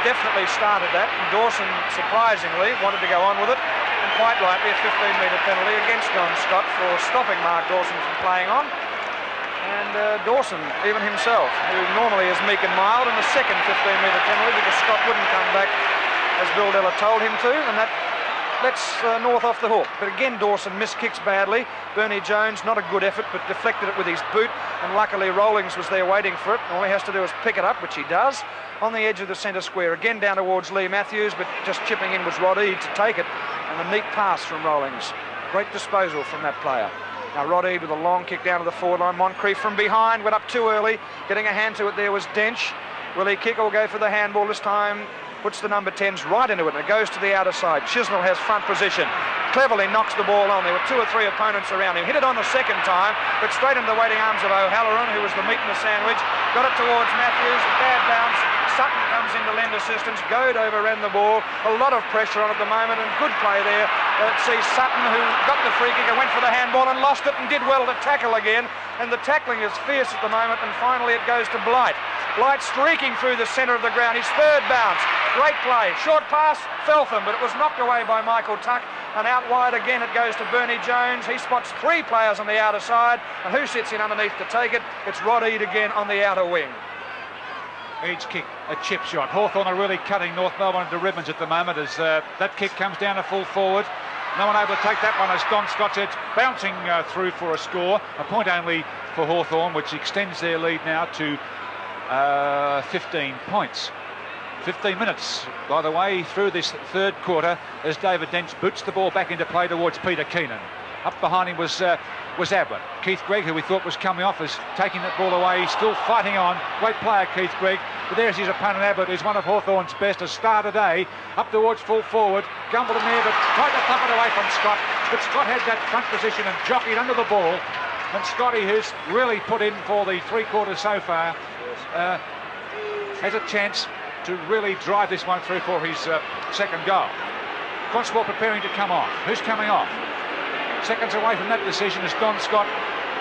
definitely started that, and Dawson surprisingly wanted to go on with it quite rightly a 15 metre penalty against Don Scott for stopping Mark Dawson from playing on. And uh, Dawson, even himself, who normally is meek and mild, in the second 15 metre penalty because Scott wouldn't come back as Bill Deller told him to, and that lets uh, North off the hook. But again, Dawson missed kicks badly. Bernie Jones, not a good effort, but deflected it with his boot. And luckily, Rowlings was there waiting for it. All he has to do is pick it up, which he does, on the edge of the centre square. Again, down towards Leigh Matthews, but just chipping in was Rod to take it. A neat pass from Rowlings. Great disposal from that player. Now Rod Eade with a long kick down to the forward line. Moncrieff from behind, went up too early. Getting a hand to it there was Dench. Will he kick or go for the handball this time? puts the number 10s right into it and it goes to the outer side. Chisnall has front position. Cleverly knocks the ball on. There were two or three opponents around him. Hit it on the second time, but straight into the waiting arms of O'Halloran, who was the meat in the sandwich. Got it towards Matthews. Bad bounce. Sutton comes in to lend assistance. Goad overran the ball. A lot of pressure on at the moment and good play there. Uh, see Sutton, who got the free kick and went for the handball and lost it and did well to tackle again. And the tackling is fierce at the moment. And finally it goes to Blight. Blight streaking through the centre of the ground. His third bounce. Great play. Short pass, Feltham, but it was knocked away by Michael Tuck. And out wide again it goes to Bernie Jones. He spots three players on the outer side. And who sits in underneath to take it? It's Rod Eade again on the outer wing. Eade's kick, a chip shot. Hawthorn are really cutting North Melbourne into ribbons at the moment as uh, that kick comes down to full forward. No one able to take that one as Don Scott's it's bouncing uh, through for a score. A point only for Hawthorn, which extends their lead now to uh, 15 points. 15 minutes, by the way, through this third quarter as David Dench boots the ball back into play towards Peter Keenan. Up behind him was uh, was Ablett. Keith Greig, who we thought was coming off, is taking that ball away. He's still fighting on. Great player, Keith Greig. But there's his opponent, Ablett, who's one of Hawthorn's best. A star today. Up towards full forward. Gumbleton there, but tried to pump it away from Scott. But Scott had that front position and jockeyed under the ball. And Scotty, who's really put in for the three quarters so far, uh, has a chance to really drive this one through for his uh, second goal. Crosswell preparing to come off. Who's coming off? Seconds away from that decision is Don Scott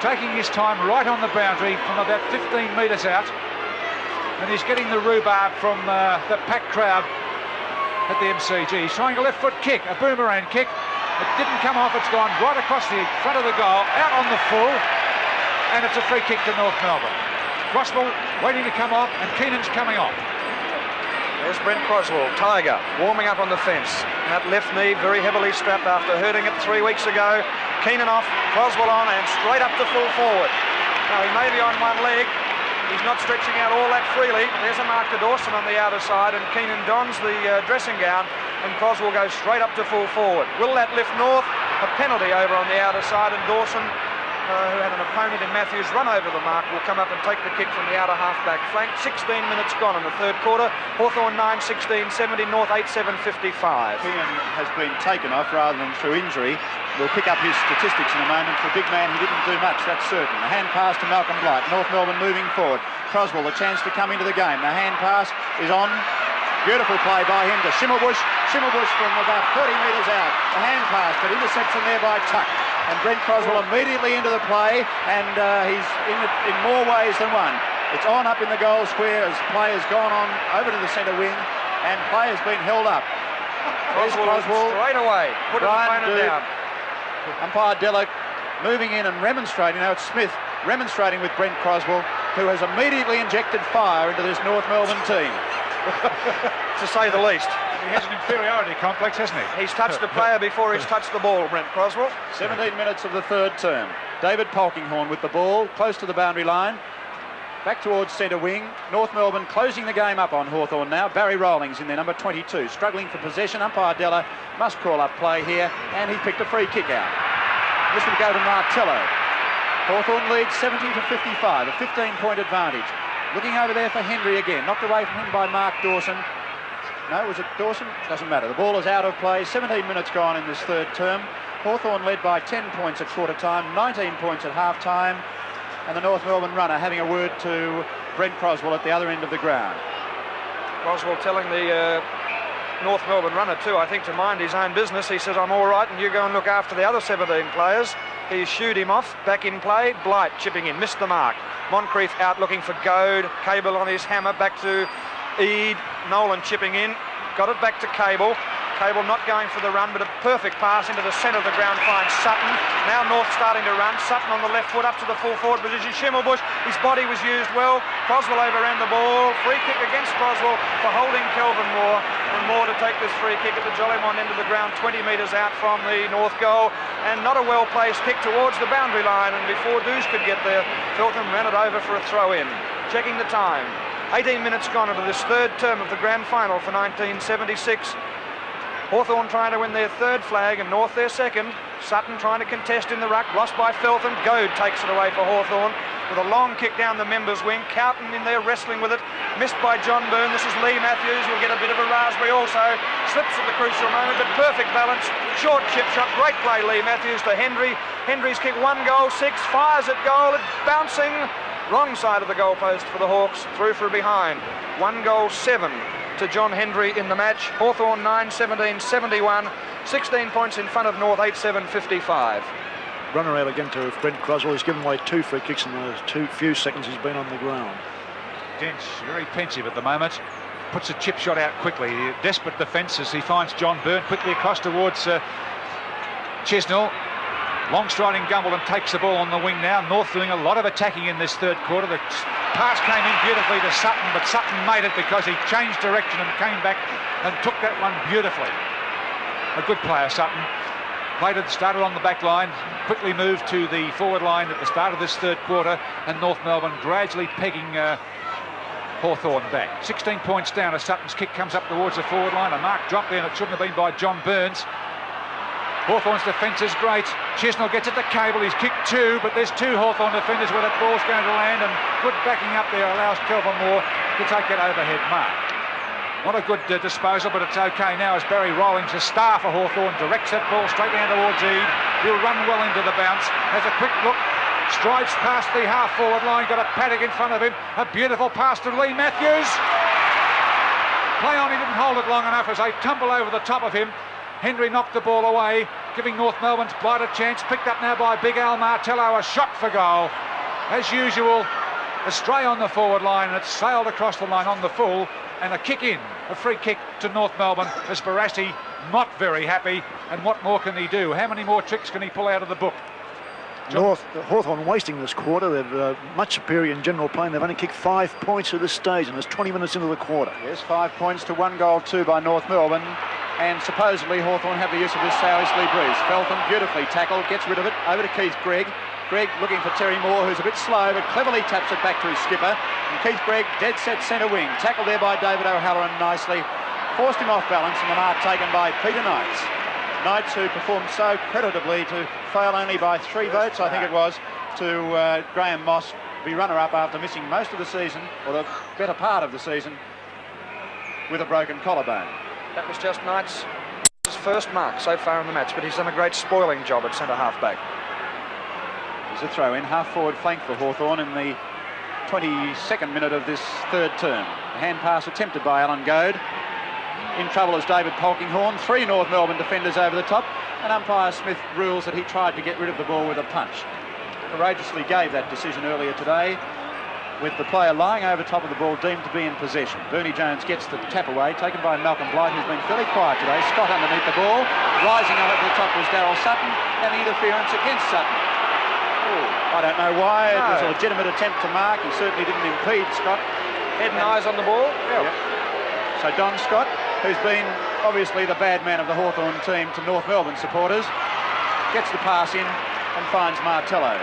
taking his time right on the boundary from about 15 metres out. And he's getting the rhubarb from uh, the packed crowd at the MCG. He's trying a left foot kick, a boomerang kick. It didn't come off, it's gone right across the front of the goal, out on the full, and it's a free kick to North Melbourne. Crosswell waiting to come off, and Keenan's coming off. There's Brent Crosswell, Tiger, warming up on the fence. That left knee very heavily strapped after hurting it three weeks ago Keenan off, Crosswell on, and straight up to full forward. Now, he may be on one leg. He's not stretching out all that freely. There's a mark to Dawson on the outer side, and Keenan dons the uh, dressing gown, and Crosswell goes straight up to full forward. Will that lift North? A penalty over on the outer side, and Dawson uh, who had an opponent in Matthews run over the mark, will come up and take the kick from the outer half-back flank. 16 minutes gone in the third quarter. Hawthorn 9, 16, 70, North 8, 7, 55. Keenan has been taken off rather than through injury. We'll pick up his statistics in a moment. For a big man, he didn't do much, that's certain. The hand pass to Malcolm Blight. North Melbourne moving forward. Crosswell, the chance to come into the game. The hand pass is on. Beautiful play by him to Schimmelbusch. Schimmelbusch from about 30 metres out. The hand pass, but interception there by Tuck and Brent Crosswell immediately into the play, and uh, he's in, it in more ways than one. It's on up in the goal square as play has gone on over to the centre wing, and play has been held up. Crosswell, Crosswell straight away, put Brian it down. Umpire Deller moving in and remonstrating. Now it's Smith remonstrating with Brent Crosswell, who has immediately injected fire into this North Melbourne team. to say the least. He has an inferiority complex, hasn't he? He's touched a player before he's touched the ball, Brent Crosswell. 17 minutes of the third term. David Polkinghorne with the ball, close to the boundary line. Back towards centre wing. North Melbourne closing the game up on Hawthorn now. Barry Rowlings in their number 22, struggling for possession. Umpire Deller must call up play here, and he picked a free kick out. This will go to Martello. Hawthorn leads 70 to 55, a 15-point advantage. Looking over there for Hendry again. Knocked away from him by Mark Dawson. No, was it Dawson? Doesn't matter. The ball is out of play. 17 minutes gone in this third term. Hawthorn led by 10 points at quarter time, 19 points at half time. And the North Melbourne runner having a word to Brent Crosswell at the other end of the ground. Crosswell telling the uh, North Melbourne runner too, I think, to mind his own business. He says, I'm all right, and you go and look after the other 17 players. He shooed him off, back in play. Blight chipping in, missed the mark. Moncrieff out looking for Goad. Cable on his hammer, back to Eade. Nolan chipping in, got it back to Cable. Cable not going for the run, but a perfect pass into the centre of the ground finds Sutton. Now North starting to run. Sutton on the left foot up to the full forward position. Schimmelbusch, his body was used well. Crosswell overran the ball. Free kick against Crosswell for holding Kelvin Moore. And Moore to take this free kick at the Jolimont end of the ground, 20 metres out from the North goal. And not a well-placed kick towards the boundary line. And before Douge could get there, Feltham ran it over for a throw-in. Checking the time. 18 minutes gone into this third term of the grand final for 1976. Hawthorn trying to win their third flag and North their second. Sutton trying to contest in the ruck, lost by Feltham. Goad takes it away for Hawthorn with a long kick down the members' wing. Cowton in there wrestling with it, missed by John Byrne. This is Leigh Matthews, who'll get a bit of a raspberry also. Slips at the crucial moment, but perfect balance. Short chip shot, great play, Leigh Matthews to Hendry. Hendry's kick one goal, six, fires at goal, it's bouncing. Wrong side of the goalpost for the Hawks, through for behind. One goal, seven to John Hendry in the match. Hawthorn 9 17 71, 16 points in front of North 8 7 55. Runner out again to Brent Crosswell. He's given away two free kicks in the two few seconds he's been on the ground. Dench very pensive at the moment. Puts a chip shot out quickly. Desperate defence as he finds John Byrne quickly across towards uh, Chisnall. Long striding Gumbleton takes the ball on the wing now. North doing a lot of attacking in this third quarter. The pass came in beautifully to Sutton, but Sutton made it because he changed direction and came back and took that one beautifully. A good player, Sutton. Played it, started on the back line, quickly moved to the forward line at the start of this third quarter, and North Melbourne gradually pegging uh, Hawthorn back. 16 points down as Sutton's kick comes up towards the forward line. A mark drop there, and it shouldn't have been by John Burns. Hawthorn's defence is great. Chisnell gets it to Cable. He's kicked two, but there's two Hawthorn defenders where that ball's going to land, and good backing up there allows Kelvin Moore to take that overhead mark. Not a good uh, disposal, but it's okay now as Barry Rowlings, the star for Hawthorn, directs that ball straight down towards Eade. He'll run well into the bounce, has a quick look, strides past the half-forward line, got a paddock in front of him. A beautiful pass to Leigh Matthews. Play on, he didn't hold it long enough as they tumble over the top of him. Hendry knocked the ball away, giving North Melbourne's Blight a chance. Picked up now by Big Al Martello, a shot for goal. As usual, a stray on the forward line, and it sailed across the line on the full, and a kick in, a free kick to North Melbourne as Barassi not very happy. And what more can he do? How many more tricks can he pull out of the book? North Hawthorn wasting this quarter. They're uh, much superior in general play. They've only kicked five points at this stage, and it's 20 minutes into the quarter. Yes, five points to one goal, two by North Melbourne. and supposedly Hawthorn have the use of this southeasterly breeze. Feltham beautifully tackled, gets rid of it, over to Keith Greig. Greig looking for Terry Moore, who's a bit slow, but cleverly taps it back to his skipper. And Keith Greig, dead set centre wing. Tackled there by David O'Halloran nicely. Forced him off balance, and the mark taken by Peter Knights. Knights, who performed so creditably to fail only by three votes, I think it was, to uh, Graham Moss, be runner-up after missing most of the season, or the better part of the season, with a broken collarbone. That was just Knight's first mark so far in the match, but he's done a great spoiling job at centre half back. There's a throw in, half forward flank for Hawthorn in the 22nd minute of this third term. A hand pass attempted by Alan Goad. In trouble is David Polkinghorne. Three North Melbourne defenders over the top. And umpire Smith rules that he tried to get rid of the ball with a punch. Courageously gave that decision earlier today with the player lying over top of the ball deemed to be in possession. Bernie Jones gets the tap away, taken by Malcolm Blight, who's been fairly quiet today. Scott underneath the ball. Rising up at the top was Daryl Sutton, and the interference against Sutton. Oh, I don't know why. No. It was a legitimate attempt to mark. He certainly didn't impede Scott. Head and eyes on the ball. Yep. Yep. So Don Scott, who's been obviously the bad man of the Hawthorn team to North Melbourne supporters, gets the pass in and finds Martello.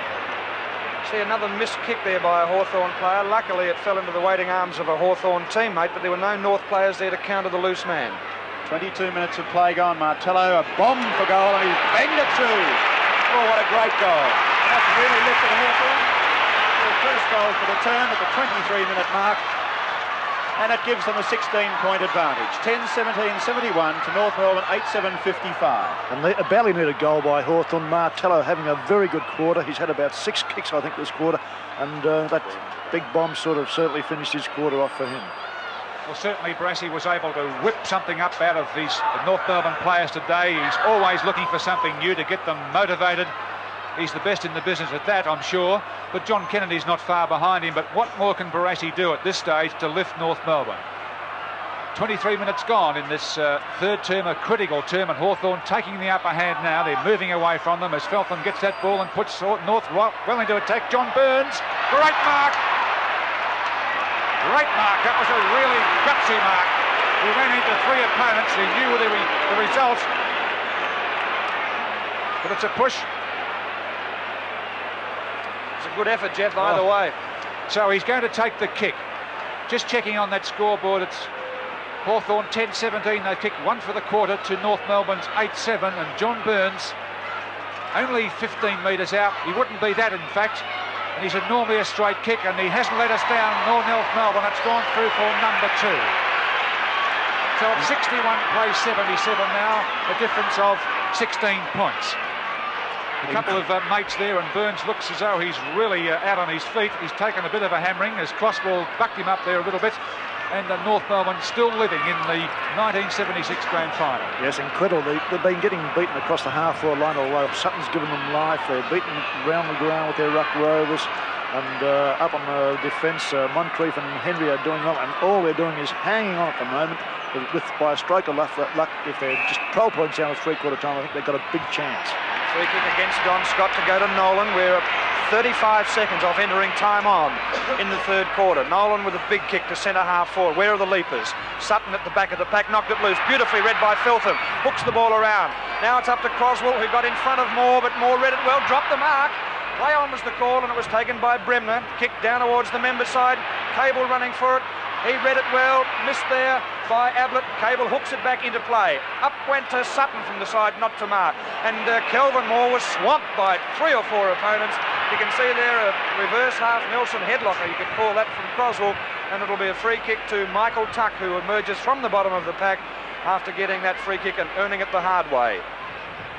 See another missed kick there by a Hawthorn player. Luckily it fell into the waiting arms of a Hawthorn teammate, but there were no North players there to counter the loose man. 22 minutes of play gone. Martello, a bomb for goal, and he banged it through. Oh, what a great goal. That's really lifted Hawthorn. The first goal for the turn at the 23-minute mark and it gives them a 16-point advantage. 10-17-71 to North Melbourne, 8-7-55. And they barely need a goal by Hawthorn. Martello having a very good quarter. He's had about six kicks, I think, this quarter, and uh, that big bomb sort of certainly finished his quarter off for him. Well, certainly Barassi was able to whip something up out of these North Melbourne players today. He's always looking for something new to get them motivated. He's the best in the business at that, I'm sure. But John Kennedy's not far behind him. But what more can Barassi do at this stage to lift North Melbourne? 23 minutes gone in this uh, third term, a critical term, and Hawthorn taking the upper hand now. They're moving away from them as Feltham gets that ball and puts North well into attack. John Burns, great mark. Great mark. That was a really gutsy mark. He ran into three opponents. He knew the, re the result. But it's a push good effort, Geoff, either oh. way. So he's going to take the kick. Just checking on that scoreboard, it's Hawthorn 10-17. They kicked one for the quarter to North Melbourne's 8-7, and John Burns only 15 metres out. He wouldn't be that, in fact. And he's a normally a straight kick, and he hasn't let us down, nor North Melbourne. It's gone through for number two. So at 61 plays 77 now, a difference of 16 points. A couple of uh, mates there, and Burns looks as though he's really uh, out on his feet. He's taken a bit of a hammering as Crosswell bucked him up there a little bit. And uh, North Melbourne still living in the 1976 Grand Final. Yes, incredible. They, have been getting beaten across the half-forward line, although Sutton's given them life. They're beaten round the ground with their ruck rovers. And uh, up on the defence, uh, Moncrieff and Hendry are doing well, and all they're doing is hanging on at the moment. With, with by a stroke of luck, luck, if they're just 12 points down at three-quarter time, I think they've got a big chance. Free kick against Don Scott to go to Nolan. We're 35 seconds off entering time on in the third quarter. Nolan with a big kick to centre half forward. Where are the leapers? Sutton at the back of the pack, knocked it loose. Beautifully read by Feltham. Hooks the ball around. Now it's up to Crosswell, who got in front of Moore, but Moore read it well, dropped the mark. Play on was the call, and it was taken by Bremner. Kicked down towards the member side. Cable running for it. He read it well, missed there by Ablett. Cable hooks it back into play. Up went to Sutton from the side, not to mark. And uh, Kelvin Moore was swamped by three or four opponents. You can see there a reverse half Nelson headlocker, you could call that from Crosswell. And it'll be a free kick to Michael Tuck, who emerges from the bottom of the pack after getting that free kick and earning it the hard way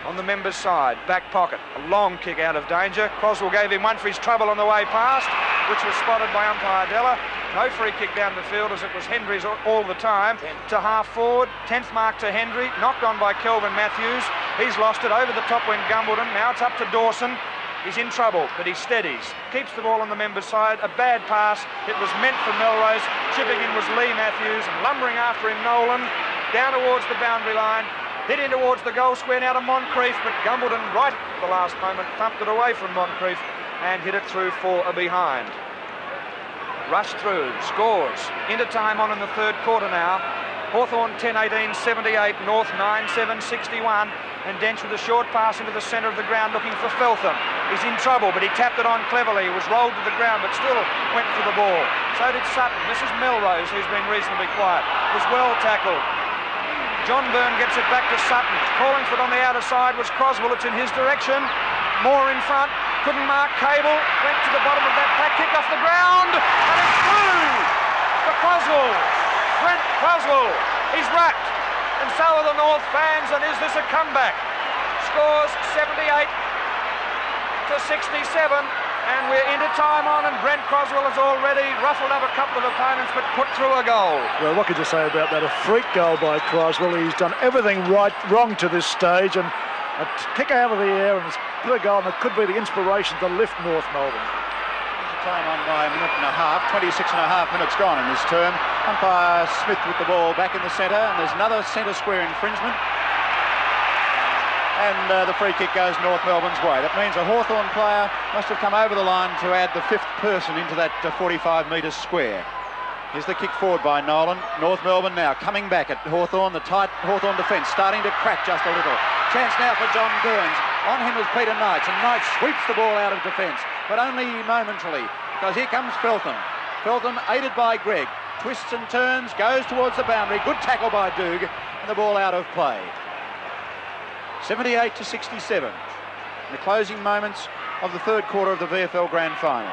on the members' side. Back pocket. A long kick out of danger. Crosswell gave him one for his trouble on the way past, which was spotted by umpire Deller. No free kick down the field as it was Hendry's all the time. Ten. To half forward. 10th mark to Hendry. Knocked on by Kelvin Matthews. He's lost it over the top when Gumbleton. Now it's up to Dawson. He's in trouble, but he steadies. Keeps the ball on the members' side. A bad pass. It was meant for Melrose. Chipping in was Lee Matthews. And lumbering after him, Nolan. Down towards the boundary line. Hit in towards the goal square now to Moncrieff, but Gumbleton right at the last moment thumped it away from Moncrieff and hit it through for a behind. Rush through, scores. Into time on in the third quarter now. Hawthorn 10-18, 78, North 9-7, 61. And Dench with a short pass into the centre of the ground looking for Feltham. He's in trouble, but he tapped it on cleverly. He was rolled to the ground, but still went for the ball. So did Sutton. This is Melrose, who's been reasonably quiet. Was well tackled. John Byrne gets it back to Sutton. Callingford on the outer side was Crosswell. It's in his direction. Moore in front. Couldn't mark Cable. Went to the bottom of that pack. Kicked off the ground. And it's through for Crosswell. Brent Crosswell. He's wrapped. And so are the North fans. And is this a comeback? Scores 78 to 67. And we're into time on, and Brent Crosswell has already ruffled up a couple of opponents, but put through a goal. Well, what could you say about that? A freak goal by Crosswell. He's done everything right, wrong to this stage, and a kick out of the air, and it's put a goal, and it could be the inspiration to lift North Melbourne. Time on by a minute and a half, 26 and a half minutes gone in this term. Umpire Smith with the ball back in the centre, and there's another centre square infringement. And uh, the free kick goes North Melbourne's way. That means a Hawthorn player must have come over the line to add the fifth person into that uh, 45 metre square. Here's the kick forward by Nolan. North Melbourne now coming back at Hawthorn. The tight Hawthorn defence starting to crack just a little. Chance now for John Burns. On him is Peter Knights, and Knights sweeps the ball out of defence, but only momentarily, because here comes Feltham. Feltham aided by Greig. Twists and turns, goes towards the boundary. Good tackle by Douge, and the ball out of play. 78 to 67. In the closing moments of the third quarter of the VFL Grand Final.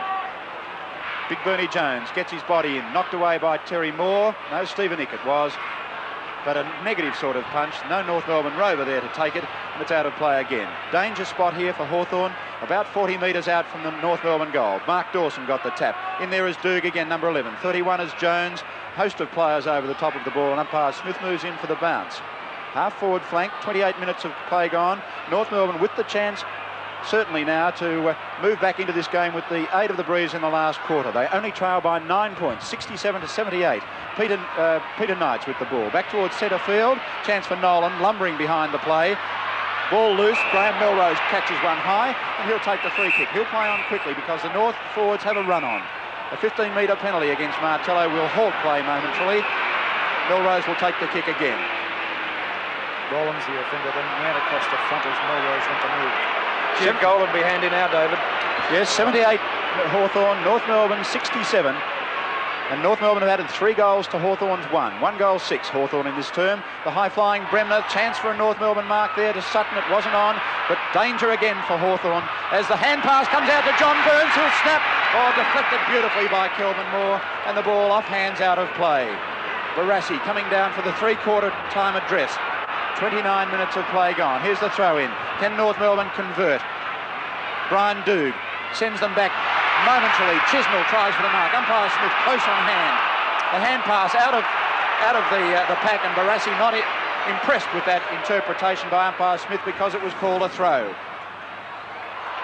Big Bernie Jones gets his body in, knocked away by Terry Moore. No Stephen Ickett was, but a negative sort of punch. No North Melbourne Rover there to take it, and it's out of play again. Danger spot here for Hawthorn, about 40 metres out from the North Melbourne goal. Mark Dawson got the tap. In there is Douge again, number 11. 31 is Jones. Host of players over the top of the ball, and umpire Smith moves in for the bounce. Half forward flank, 28 minutes of play gone. North Melbourne with the chance certainly now to uh, move back into this game with the aid of the breeze in the last quarter. They only trail by nine points, 67 to 78. Peter, uh, Peter Knights with the ball. Back towards centre field. Chance for Nolan, lumbering behind the play. Ball loose. Graham Melrose catches one high, and he'll take the free kick. He'll play on quickly because the North forwards have a run on. A 15 metre penalty against Martello will halt play momentarily. Melrose will take the kick again. Rowlings, the offender, then ran across the front as Melrose went to move. Jim goal would be handy now, David. Yes, 78 Hawthorn, North Melbourne 67. And North Melbourne have added three goals to Hawthorn's one. One goal, six Hawthorn in this term. The high-flying Bremner, chance for a North Melbourne mark there to Sutton. It wasn't on, but danger again for Hawthorn as the hand pass comes out to John Burns, who'll snap. Oh, deflected beautifully by Kelvin Moore, and the ball off hands out of play. Barassi coming down for the three-quarter time address. 29 minutes of play gone. Here's the throw in. Can North Melbourne convert? Brian Douge sends them back momentarily. Chisnall tries for the mark. Umpire Smith close on hand. The hand pass out of out of the uh, the pack, and Barassi not impressed with that interpretation by umpire Smith because it was called a throw.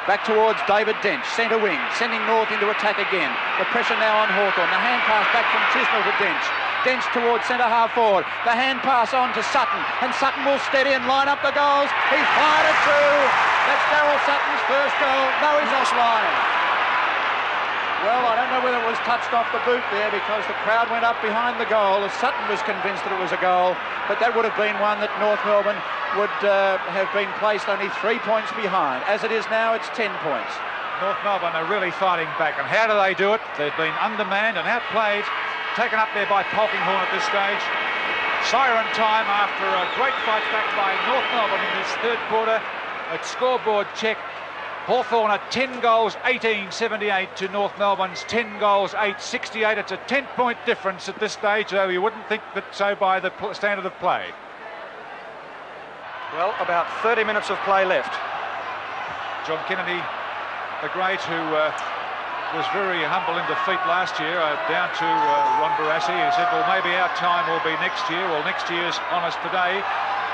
Back towards David Dench, centre wing, sending North into attack again. The pressure now on Hawthorn. The hand pass back from Chisnall to Dench. Dench towards centre half forward. The hand pass on to Sutton, and Sutton will steady and line up the goals. He's fired it through. That's Daryl Sutton's first goal. No, he's offline. Well, I don't know whether it was touched off the boot there because the crowd went up behind the goal. As Sutton was convinced that it was a goal, but that would have been one that North Melbourne would uh, have been placed only three points behind. As it is now, it's 10 points. North Melbourne are really fighting back, and how do they do it? They've been undermanned and outplayed, taken up there by Polkinghorne at this stage. Siren time after a great fight back by North Melbourne in this third quarter. At scoreboard check, Hawthorn are 10 goals, 18-78 to North Melbourne's 10 goals, 8-68. It's a 10-point difference at this stage, though you wouldn't think that so by the standard of play. Well, about 30 minutes of play left. John Kennedy, the great, who uh, was very humble in defeat last year, uh, down to uh, Ron Barassi. He said, well, maybe our time will be next year. Well, next year's on us today.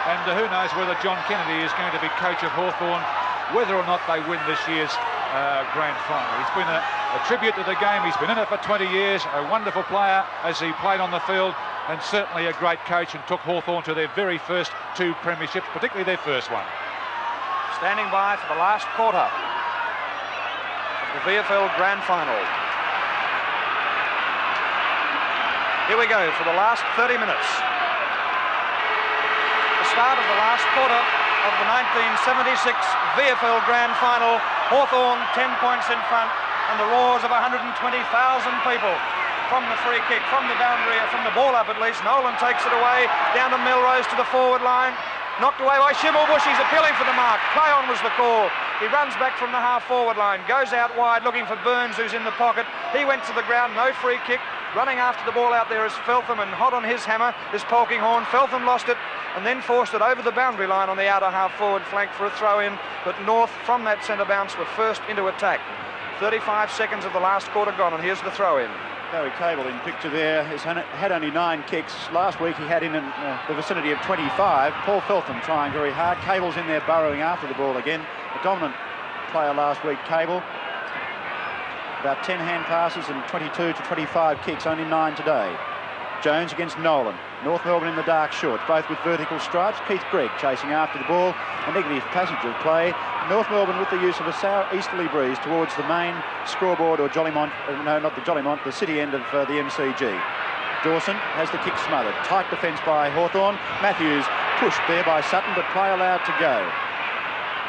And uh, who knows whether John Kennedy is going to be coach of Hawthorn, whether or not they win this year's uh, grand final. He's been a, a tribute to the game. He's been in it for 20 years, a wonderful player as he played on the field, and certainly a great coach and took Hawthorn to their very first two premierships, particularly their first one. Standing by for the last quarter the VFL Grand Final. Here we go for the last 30 minutes. The start of the last quarter of the 1976 VFL Grand Final. Hawthorn 10 points in front and the roars of 120,000 people from the free kick, from the boundary, from the ball up at least. Nolan takes it away, down to Melrose to the forward line. Knocked away by Schimmelbusch. He's appealing for the mark. Play on was the call. He runs back from the half forward line, goes out wide looking for Burns, who's in the pocket. He went to the ground, no free kick. Running after the ball out there is Feltham, and hot on his hammer is Polkinghorne. Feltham lost it and then forced it over the boundary line on the outer half forward flank for a throw in. But North, from that centre bounce, were first into attack. 35 seconds of the last quarter gone, and here's the throw Gary Cable in picture there has had only nine kicks. Last week he had in uh, the vicinity of 25. Paul Feltham trying very hard. Cable's in there burrowing after the ball again. A dominant player last week, Cable. About 10 hand passes and 22 to 25 kicks, only nine today. Jones against Nolan. North Melbourne in the dark short, both with vertical stripes. Keith Greig chasing after the ball. A negative passage of play. North Melbourne with the use of a sour easterly breeze towards the main scoreboard or Jolimont, uh, no, not the Jolimont, the city end of uh, the MCG. Dawson has the kick smothered. Tight defence by Hawthorn. Matthews pushed there by Sutton, but play allowed to go.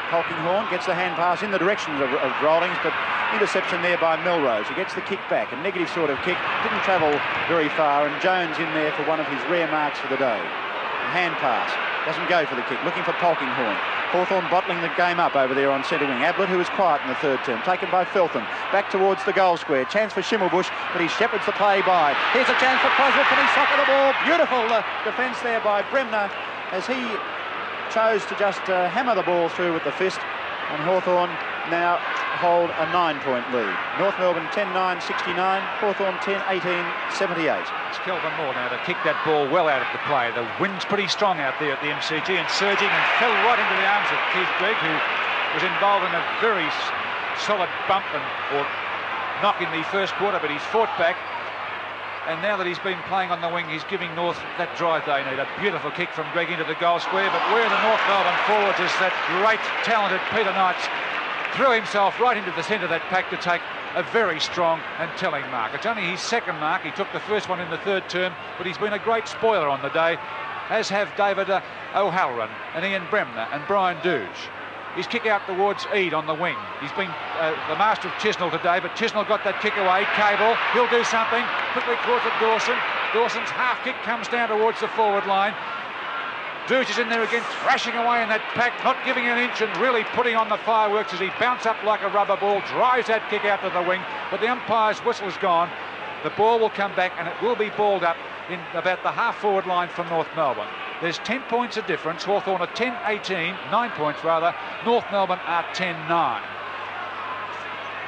Polkinghorne gets the hand pass in the direction of, of Rowlings, but interception there by Melrose. He gets the kick back, a negative sort of kick. Didn't travel very far, and Jones in there for one of his rare marks for the day. A hand pass. Doesn't go for the kick. Looking for Polkinghorne. Hawthorn bottling the game up over there on centre wing. Ablett, who was quiet in the third term, taken by Feltham. Back towards the goal square. Chance for Schimmelbusch, but he shepherds the play by. Here's a chance for Crosswell. Can he socket the ball? Beautiful uh, defence there by Bremner as he chose to just uh, hammer the ball through with the fist and Hawthorn now hold a nine-point lead. North Melbourne 10-9, 69, Hawthorn 10-18, 78. It's Kelvin Moore now to kick that ball well out of the play. The wind's pretty strong out there at the MCG and surging and fell right into the arms of Keith Greig, who was involved in a very solid bump and or knock in the first quarter, but he's fought back and now that he's been playing on the wing, he's giving North that drive they need. A beautiful kick from Greig into the goal square, but where the North Melbourne forwards is that great, talented Peter Knights threw himself right into the centre of that pack to take a very strong and telling mark. It's only his second mark. He took the first one in the third term, but he's been a great spoiler on the day, as have David uh, O'Halloran and Ian Bremner and Brian Douge. His kick out towards Eade on the wing. He's been uh, the master of Chisnall today, but Chisnall got that kick away. Cable, he'll do something. Quickly towards it, Dawson. Dawson's half kick comes down towards the forward line. Douge is in there again, thrashing away in that pack, not giving an inch and really putting on the fireworks as he bounces up like a rubber ball, drives that kick out to the wing, but the umpire's whistle is gone. The ball will come back and it will be balled up in about the half forward line from North Melbourne. There's 10 points of difference. Hawthorn are 10-18, 9 points rather. North Melbourne are 10-9.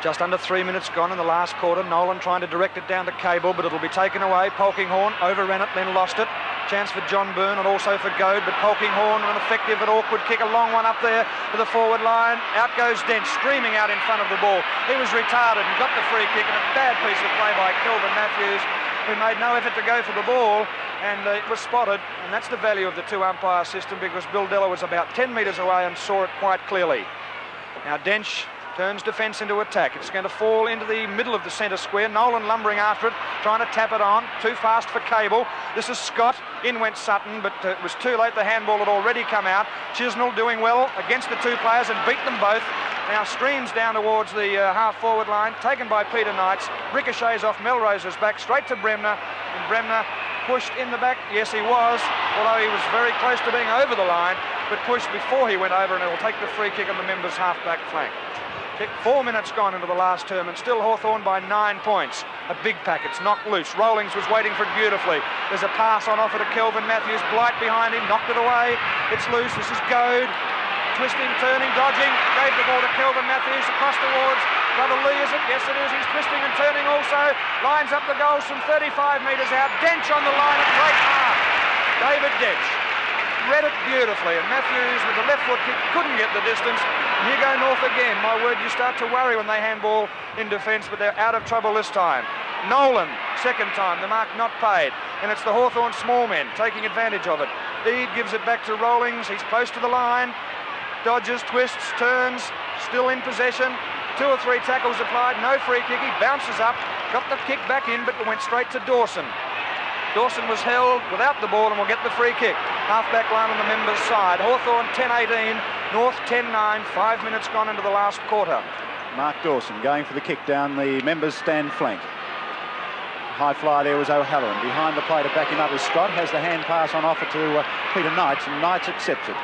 Just under three minutes gone in the last quarter. Nolan trying to direct it down to Cable, but it'll be taken away. Polkinghorne overran it, then lost it. Chance for John Byrne and also for Goad, but Polkinghorne, an effective but awkward kick, a long one up there to the forward line. Out goes Dench, screaming out in front of the ball. He was retarded and got the free kick, and a bad piece of play by Kelvin Matthews, who made no effort to go for the ball and uh, it was spotted, and that's the value of the two umpire system because Bill Deller was about 10 metres away and saw it quite clearly. Now Dench turns defence into attack. It's going to fall into the middle of the centre square. Nolan lumbering after it, trying to tap it on. Too fast for Cable. This is Scott. In went Sutton, but uh, it was too late. The handball had already come out. Chisnall doing well against the two players and beat them both. Now streams down towards the uh, half-forward line, taken by Peter Knights. Ricochets off Melrose's back, straight to Bremner. And Bremner pushed in the back? Yes, he was, although he was very close to being over the line, but pushed before he went over, and it'll take the free kick on the members' half-back flank. Four minutes gone into the last term, and still Hawthorn by nine points. A big pack, it's knocked loose. Rowlings was waiting for it beautifully. There's a pass on offer to Kelvin Matthews. Blight behind him, knocked it away. It's loose, this is Goad. Twisting, turning, dodging. Gave the ball to Kelvin Matthews across towards Brother Leigh, is it? Yes, it is. He's twisting and turning also. Lines up the goals from 35 metres out. Dench on the line. A great mark. David Dench read it beautifully, and Matthews with the left foot kick couldn't get the distance. Here go North again. My word, you start to worry when they handball in defence, but they're out of trouble this time. Nolan, second time, the mark not paid, and it's the Hawthorn small men taking advantage of it. Eade gives it back to Rowlings. He's close to the line. Dodges, twists, turns, still in possession. Two or three tackles applied, no free kick. He bounces up, got the kick back in, but went straight to Dawson. Dawson was held without the ball and will get the free kick. Half-back line on the members' side. Hawthorn 10-18, North 10-9, five minutes gone into the last quarter. Mark Dawson going for the kick down the members' stand flank. High fly there was O'Halloran. Behind the play to back him up is Scott. Has the hand pass on offer to uh, Peter Knights, and Knights accepts it.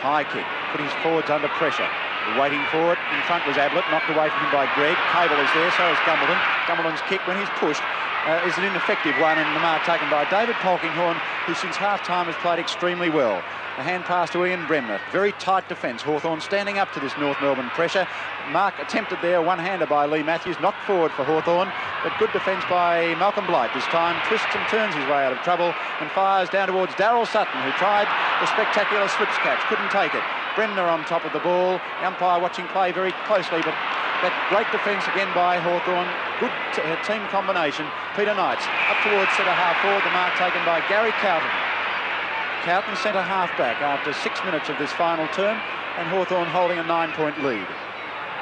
High kick, put his forwards under pressure. Waiting for it. In front was Ablett, knocked away from him by Greig. Cable is there, so is Gumbleton. Gumbleton's kick, when he's pushed, uh, is an ineffective one, and the mark taken by David Polkinghorne, who since half-time has played extremely well. A hand pass to Ian Bremner. Very tight defence. Hawthorn standing up to this North Melbourne pressure. Mark attempted there, one-hander by Leigh Matthews, knocked forward for Hawthorn, but good defence by Malcolm Blight this time. Twists and turns his way out of trouble and fires down towards Daryl Sutton, who tried the spectacular slips catch, couldn't take it. Bremner on top of the ball. Umpire watching play very closely, but that great defence again by Hawthorn. Good uh, team combination. Peter Knights up towards centre half forward. The mark taken by Gary Cowton. Cowton centre half back after six minutes of this final term, and Hawthorn holding a nine-point lead.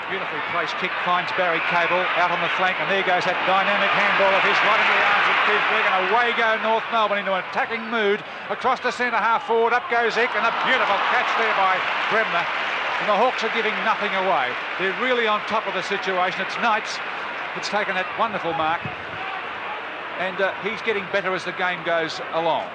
Beautifully placed kick finds Barry Cable out on the flank, and there goes that dynamic handball of his right into the arms of Keith Greig, and away go North Melbourne into an attacking mood across the centre half forward. Up goes Icke, and a beautiful catch there by Bremner. And the Hawks are giving nothing away. They're really on top of the situation. It's Knights that's taken that wonderful mark, and uh, he's getting better as the game goes along.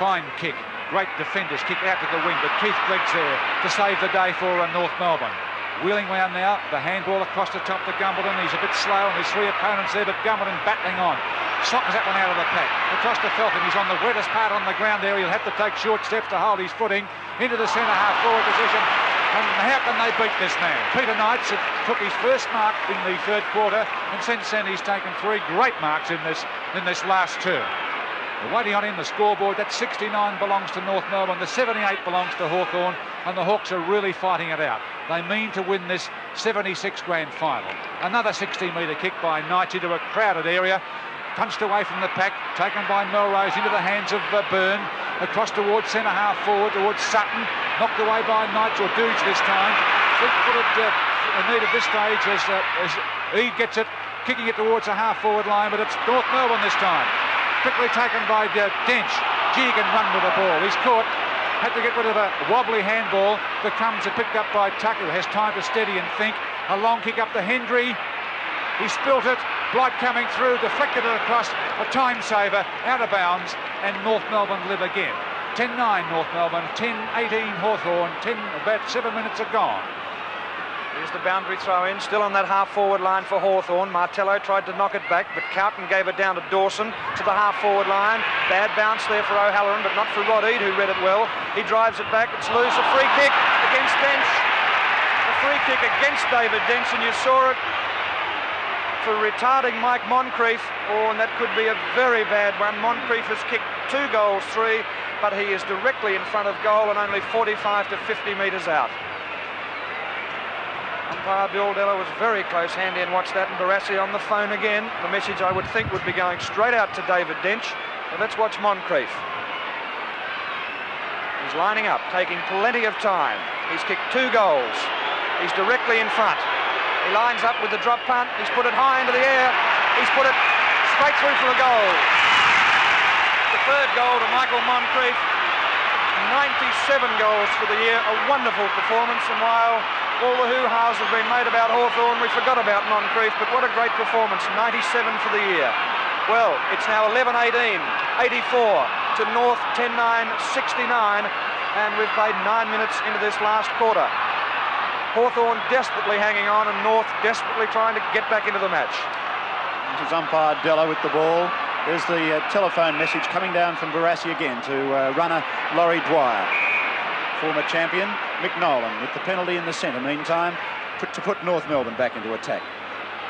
Fine kick. Great defenders kick out to the wing, but Keith Greig's there to save the day for uh, North Melbourne. Wheeling round now, the handball across the top to Gumbleton. He's a bit slow and his three opponents there, but Gumbleton battling on. Sockers that one out of the pack. Across to Feltham. He's on the wettest part on the ground there. He'll have to take short steps to hold his footing into the centre half forward position. And how can they beat this man? Peter Knights took his first mark in the third quarter, and since then he's taken three great marks in this in this last term. They're waiting on in the scoreboard. That 69 belongs to North Melbourne. The 78 belongs to Hawthorn, and the Hawks are really fighting it out. They mean to win this 76 grand final. Another 60-metre kick by Knights into a crowded area. Punched away from the pack, taken by Melrose into the hands of uh, Byrne. Across towards centre half forward, towards Sutton. Knocked away by or Douge this time. Fleet-footed uh, need at this stage as, uh, as he gets it, kicking it towards the half forward line, but it's North Melbourne this time quickly taken by uh, Dench. Gee, can run with the ball. He's caught. Had to get rid of a wobbly handball that comes picked up by Tucker, has time to steady and think. A long kick up to Hendry. He spilt it. Blight coming through, deflected it across. A time saver, out of bounds, and North Melbourne live again. 10-9 North Melbourne, 10-18 Hawthorn, 10, about seven minutes are gone. Here's the boundary throw in, still on that half forward line for Hawthorn. Martello tried to knock it back, but Cowton gave it down to Dawson to the half forward line. Bad bounce there for O'Halloran, but not for Rod Eade, who read it well. He drives it back, it's loose. A free kick against Dench. A free kick against David Dench, and you saw it for retarding Mike Moncrieff. Oh, and that could be a very bad one. Moncrieff has kicked two goals, three, but he is directly in front of goal and only 45 to 50 metres out. Umpire Bill was very close handy and watched that and Barassi on the phone again. The message I would think would be going straight out to David Dench. But let's watch Moncrieff. He's lining up, taking plenty of time. He's kicked two goals. He's directly in front. He lines up with the drop punt. He's put it high into the air. He's put it straight through for a goal. The third goal to Michael Moncrieff. 97 goals for the year. A wonderful performance. And while all the hoo-has have been made about Hawthorn. We forgot about Moncrieff, but what a great performance. 97 for the year. Well, it's now 11-18, 84 to North 10-9, 69, and we've played nine minutes into this last quarter. Hawthorn desperately hanging on and North desperately trying to get back into the match. This is umpire Deller with the ball. There's the uh, telephone message coming down from Barassi again to uh, runner Laurie Dwyer. Former champion Mick Nolan with the penalty in the centre. Meantime, put, to put North Melbourne back into attack.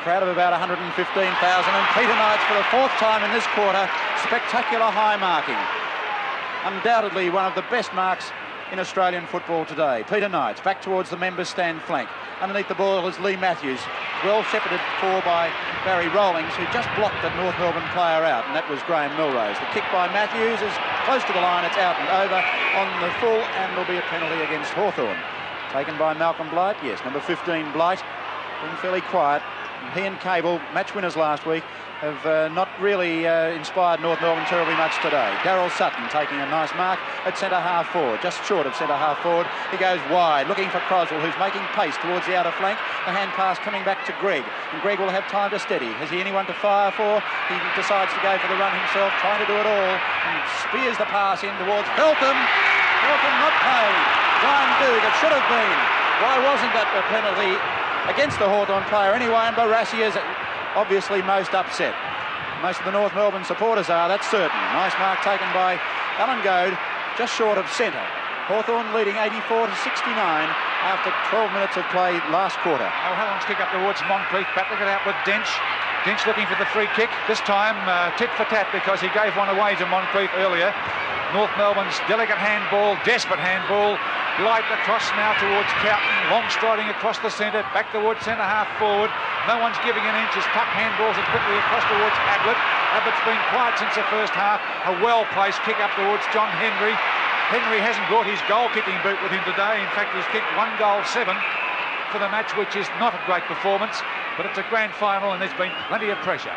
Crowd of about 115,000 and Peter Knights for the fourth time in this quarter. Spectacular high marking. Undoubtedly one of the best marks in Australian football today. Peter Knights back towards the members stand flank. Underneath the ball is Leigh Matthews, well shepherded for by Barry Rowlings, who just blocked the North Melbourne player out, and that was Graham Melrose. The kick by Matthews is close to the line, it's out and over on the full, and there'll be a penalty against Hawthorn. Taken by Malcolm Blight, yes, number 15 Blight, being fairly quiet. He and Cable, match winners last week, have uh, not really uh, inspired North Melbourne terribly much today. Daryl Sutton taking a nice mark at centre half forward, just short of centre half forward. He goes wide, looking for Crosswell, who's making pace towards the outer flank. The hand pass coming back to Greig, and Greig will have time to steady. Has he anyone to fire for? He decides to go for the run himself, trying to do it all, and spears the pass in towards Feltham. Feltham not paid. Brian Douge, it should have been. Why wasn't that a penalty against the Hawthorn player anyway? And Barassi is obviously most upset. Most of the North Melbourne supporters are, that's certain. Nice mark taken by Alan Goad, just short of centre. Hawthorn leading 84 to 69 after 12 minutes of play last quarter. Oh, O'Halloran's kick up towards Moncrieff, battling it out with Dench. Dench looking for the free kick, this time uh, tit for tat because he gave one away to Moncrieff earlier. North Melbourne's delicate handball, desperate handball, light across now towards Cowton. long striding across the centre, back towards centre half forward. No one's giving an inch as Tuck handballs it quickly across towards Ablett. Ablett's been quiet since the first half. A well-placed kick up towards John Hendry. Hendry hasn't brought his goal-kicking boot with him today. In fact, he's kicked one goal, seven for the match, which is not a great performance, but it's a grand final and there's been plenty of pressure.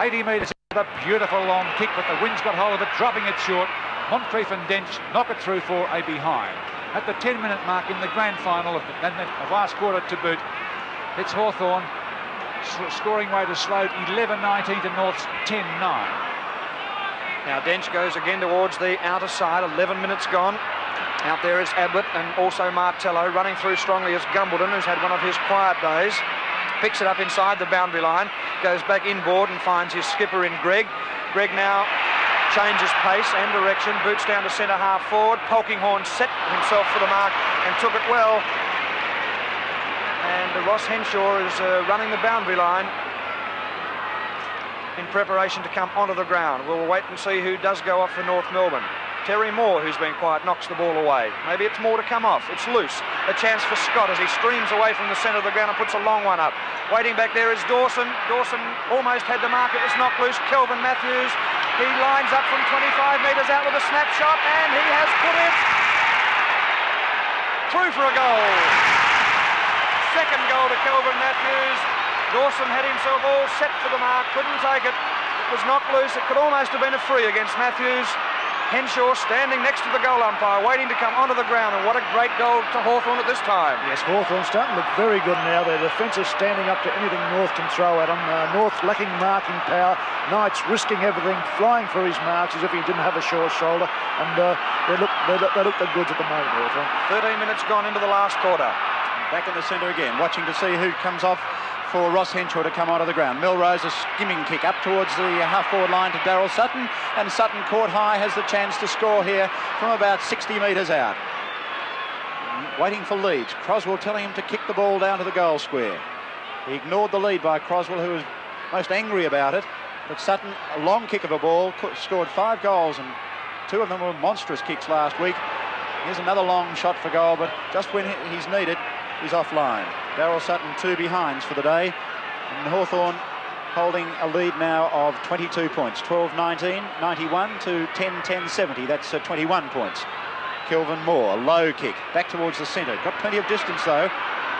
80 metres a beautiful long kick, but the wind's got hold of it, dropping it short. Moncrieff and Dench knock it through for a behind. At the 10-minute mark in the grand final of the, of last quarter to boot, it's Hawthorn scoring rate has slowed 11-19 to North's 10-9. Now Dench goes again towards the outer side, 11 minutes gone. Out there is Ablett and also Martello running through strongly as Gumbleton, who's had one of his quiet days picks it up inside the boundary line, goes back inboard and finds his skipper in Greig. Greig now changes pace and direction, boots down to centre half forward. Polkinghorne set himself for the mark and took it well. And Ross Henshaw is uh, running the boundary line in preparation to come onto the ground. We'll wait and see who does go off for North Melbourne. Terry Moore, who's been quiet, knocks the ball away. Maybe it's more to come off. It's loose. A chance for Scott as he streams away from the centre of the ground and puts a long one up. Waiting back there is Dawson. Dawson almost had the mark. It was knocked loose. Kelvin Matthews. He lines up from 25 metres out with a snapshot and he has put it through for a goal. Second goal to Kelvin Matthews. Dawson had himself all set for the mark, couldn't take it. It was knocked loose. It could almost have been a free against Matthews. Henshaw standing next to the goal umpire, waiting to come onto the ground. And what a great goal to Hawthorn at this time. Yes, Hawthorn starting to look very good now. Their defence is standing up to anything North can throw at them. Uh, North lacking marking power. Knights risking everything, flying for his marks as if he didn't have a short shoulder. And uh, they, look, they, look, they look the goods at the moment, Hawthorn. 13 minutes gone into the last quarter. Back in the centre again, watching to see who comes off for Ross Henshaw to come onto the ground. Melrose a skimming kick up towards the half forward line to Daryl Sutton and Sutton caught high has the chance to score here from about 60 metres out. Waiting for leads. Crosswell telling him to kick the ball down to the goal square. He ignored the lead by Crosswell who was most angry about it. But Sutton, a long kick of a ball, scored five goals and two of them were monstrous kicks last week. Here's another long shot for goal, but just when he's needed, he's offline. Daryl Sutton two behinds for the day. And Hawthorn holding a lead now of 22 points. 12-19, 91 to 10-10-70. That's uh, 21 points. Kelvin Moore, low kick, back towards the centre. Got plenty of distance though.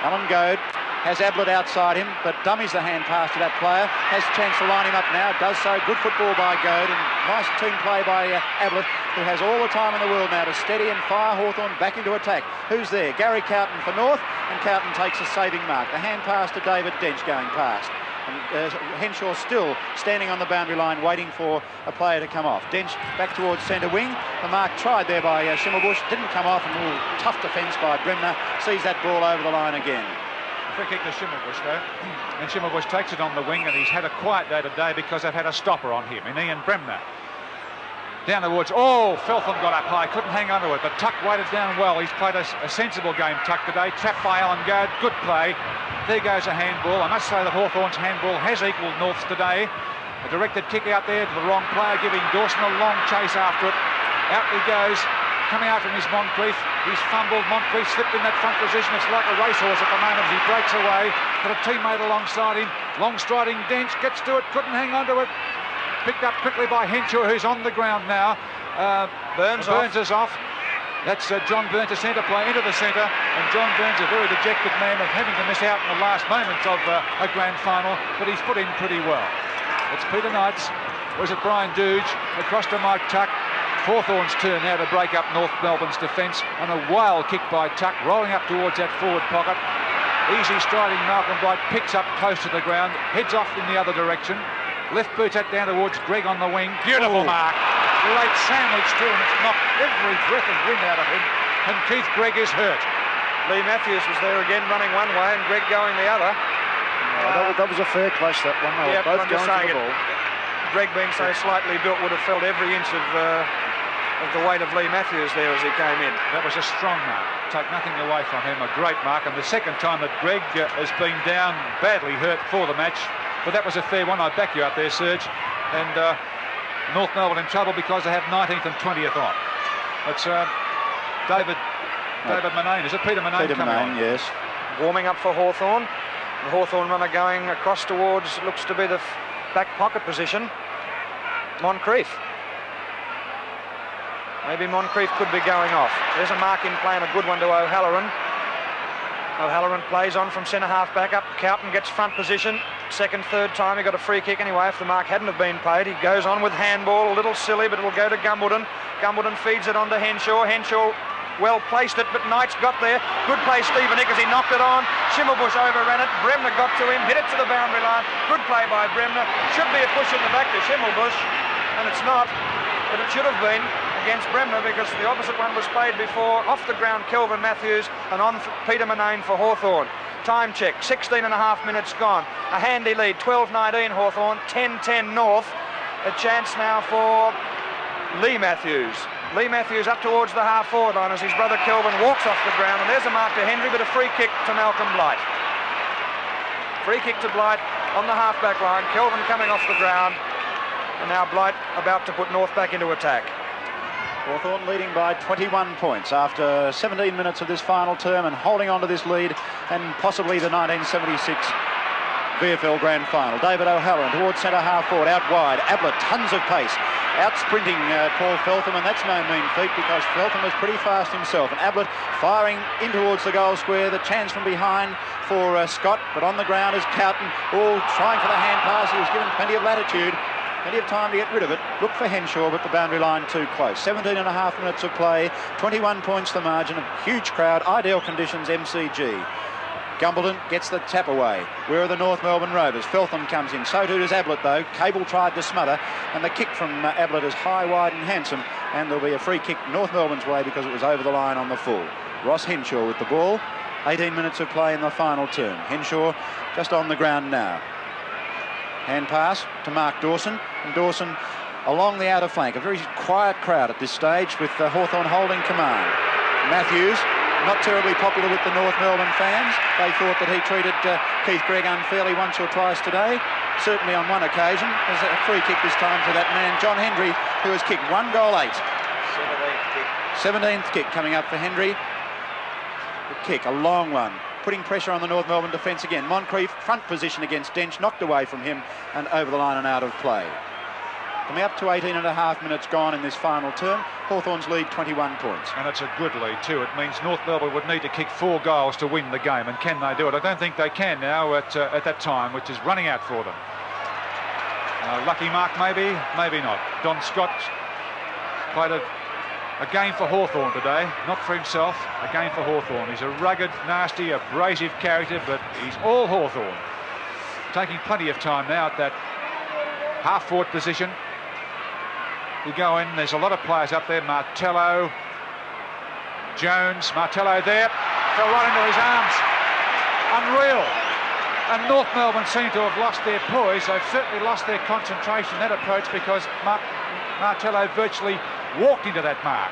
Alan Goad has Ablett outside him, but dummies the hand pass to that player. Has a chance to line him up now. Does so. Good football by Goad and nice team play by uh, Ablett, who has all the time in the world now to steady and fire Hawthorn back into attack. Who's there? Gary Cowton for North, and Cowton takes a saving mark. The hand pass to David Dench going past. And uh, Henshaw still standing on the boundary line waiting for a player to come off. Dench back towards centre wing. The mark tried there by uh, Schimmelbusch. Didn't come off and ooh, tough defence by Bremner. Sees that ball over the line again. Free kick to Schimmelbusch though. And Schimmelbusch takes it on the wing and he's had a quiet day today because they've had a stopper on him in Ian Bremner. Down towards, oh, Feltham got up high, couldn't hang onto it, but Tuck waited down well. He's played a, a sensible game, Tuck, today. Trapped by Alan Goad, good play. There goes a handball. I must say that Hawthorn's handball has equalled North's today. A directed kick out there to the wrong player, giving Dawson a long chase after it. Out he goes, coming out from his Moncrieff. He's fumbled. Moncrieff slipped in that front position. It's like a racehorse at the moment. He breaks away. Got a teammate alongside him. Long striding Dench gets to it. Couldn't hang on to it. Picked up quickly by Henshaw, who's on the ground now. Uh, Burns, Burns off. is off. That's uh, John Burns, a centre play into the centre, and John Burns, a very dejected man of having to miss out in the last moments of uh, a grand final, but he's put in pretty well. It's Peter Knights. Was it Brian Douge? Across to Mike Tuck. Hawthorn's turn now to break up North Melbourne's defence, and a wild kick by Tuck, rolling up towards that forward pocket. Easy striding Malcolm Blight picks up close to the ground, heads off in the other direction. Left boots that down towards Greig on the wing. Beautiful oh. mark. Great sandwich to him. It's knocked every breath of wind out of him. And Keith Greig is hurt. Leigh Matthews was there again, running one way, and Greig going the other. Uh, that, was, that, was, a fair clash, that one. They yep, both going for the ball. Greig being so slightly built would have felt every inch of uh, of the weight of Leigh Matthews there as he came in. That was a strong mark. Take nothing away from him. A great mark. And the second time that Greig uh, has been down, badly hurt for the match. But that was a fair one. I back you up there, Serge. And uh, North Melbourne in trouble because they have 19th and 20th on. It's uh, David David Murnane. Is it Peter Murnane Peter coming Murnane, on? yes. Warming up for Hawthorn. The Hawthorn runner going across towards, looks to be the back pocket position. Moncrieff. Maybe Moncrieff could be going off. There's a mark in play and a good one to O'Halloran. O'Halloran plays on from centre half back up. Cowton gets front position. Second, third time he got a free kick anyway. If the mark hadn't have been paid, he goes on with handball. A little silly, but it'll go to Gumbleton. Gumbleton feeds it on to Henshaw. Henshaw well placed it, but Knights got there. Good play, Stephen Icke, he knocked it on. Schimmelbusch overran it. Bremner got to him, hit it to the boundary line. Good play by Bremner. Should be a push in the back to Schimmelbusch, and it's not, but it should have been against Bremner because the opposite one was played before. Off the ground, Kelvin Matthews, and on Peter Murnane for Hawthorn. Time check, 16 and a half minutes gone. A handy lead, 12-19 Hawthorn, 10-10 North. A chance now for Leigh Matthews. Leigh Matthews up towards the half forward line as his brother Kelvin walks off the ground and there's a mark to Hendry but a free kick to Malcolm Blight. Free kick to Blight on the half back line. Kelvin coming off the ground and now Blight about to put North back into attack. Hawthorn leading by 21 points after 17 minutes of this final term and holding on to this lead and possibly the 1976 VFL Grand Final. David O'Halloran towards centre half forward, out wide. Ablett, tons of pace. Out sprinting uh, Paul Feltham, and that's no mean feat because Feltham was pretty fast himself. And Ablett firing in towards the goal square. The chance from behind for uh, Scott, but on the ground is Cowton, all trying for the hand pass. He was given plenty of latitude. Plenty of time to get rid of it. Look for Henshaw, but the boundary line too close. 17 and a half minutes of play, 21 points the margin, a huge crowd, ideal conditions, MCG. Gumbleton gets the tap away. Where are the North Melbourne Rovers? Feltham comes in. So too does Ablett, though. Cable tried to smother, and the kick from uh, Ablett is high, wide, and handsome. And there'll be a free kick North Melbourne's way because it was over the line on the full. Ross Henshaw with the ball. 18 minutes of play in the final term. Henshaw just on the ground now. Hand pass to Mark Dawson. And Dawson along the outer flank. A very quiet crowd at this stage with uh, Hawthorn holding command. Matthews, not terribly popular with the North Melbourne fans. They thought that he treated uh, Keith Greig unfairly once or twice today. Certainly on one occasion. There's a free kick this time to that man, John Hendry, who has kicked one goal eight. 17th kick. 17th kick coming up for Hendry. The kick, a long one putting pressure on the North Melbourne defence again. Moncrieff, front position against Dench, knocked away from him and over the line and out of play. Coming up to 18 and a half minutes gone in this final term, Hawthorn's lead 21 points. And it's a good lead too. It means North Melbourne would need to kick four goals to win the game. And can they do it? I don't think they can now at, uh, at that time, which is running out for them. Uh, lucky mark maybe, maybe not. Don Scott played a a game for Hawthorn today, not for himself, a game for Hawthorn. He's a rugged, nasty, abrasive character, but he's all Hawthorn. Taking plenty of time now at that half-forward position. We go in, there's a lot of players up there, Martello, Jones, Martello there, fell right into his arms. Unreal. And North Melbourne seem to have lost their poise. They've certainly lost their concentration, that approach, because Mar Martello virtually walked into that mark.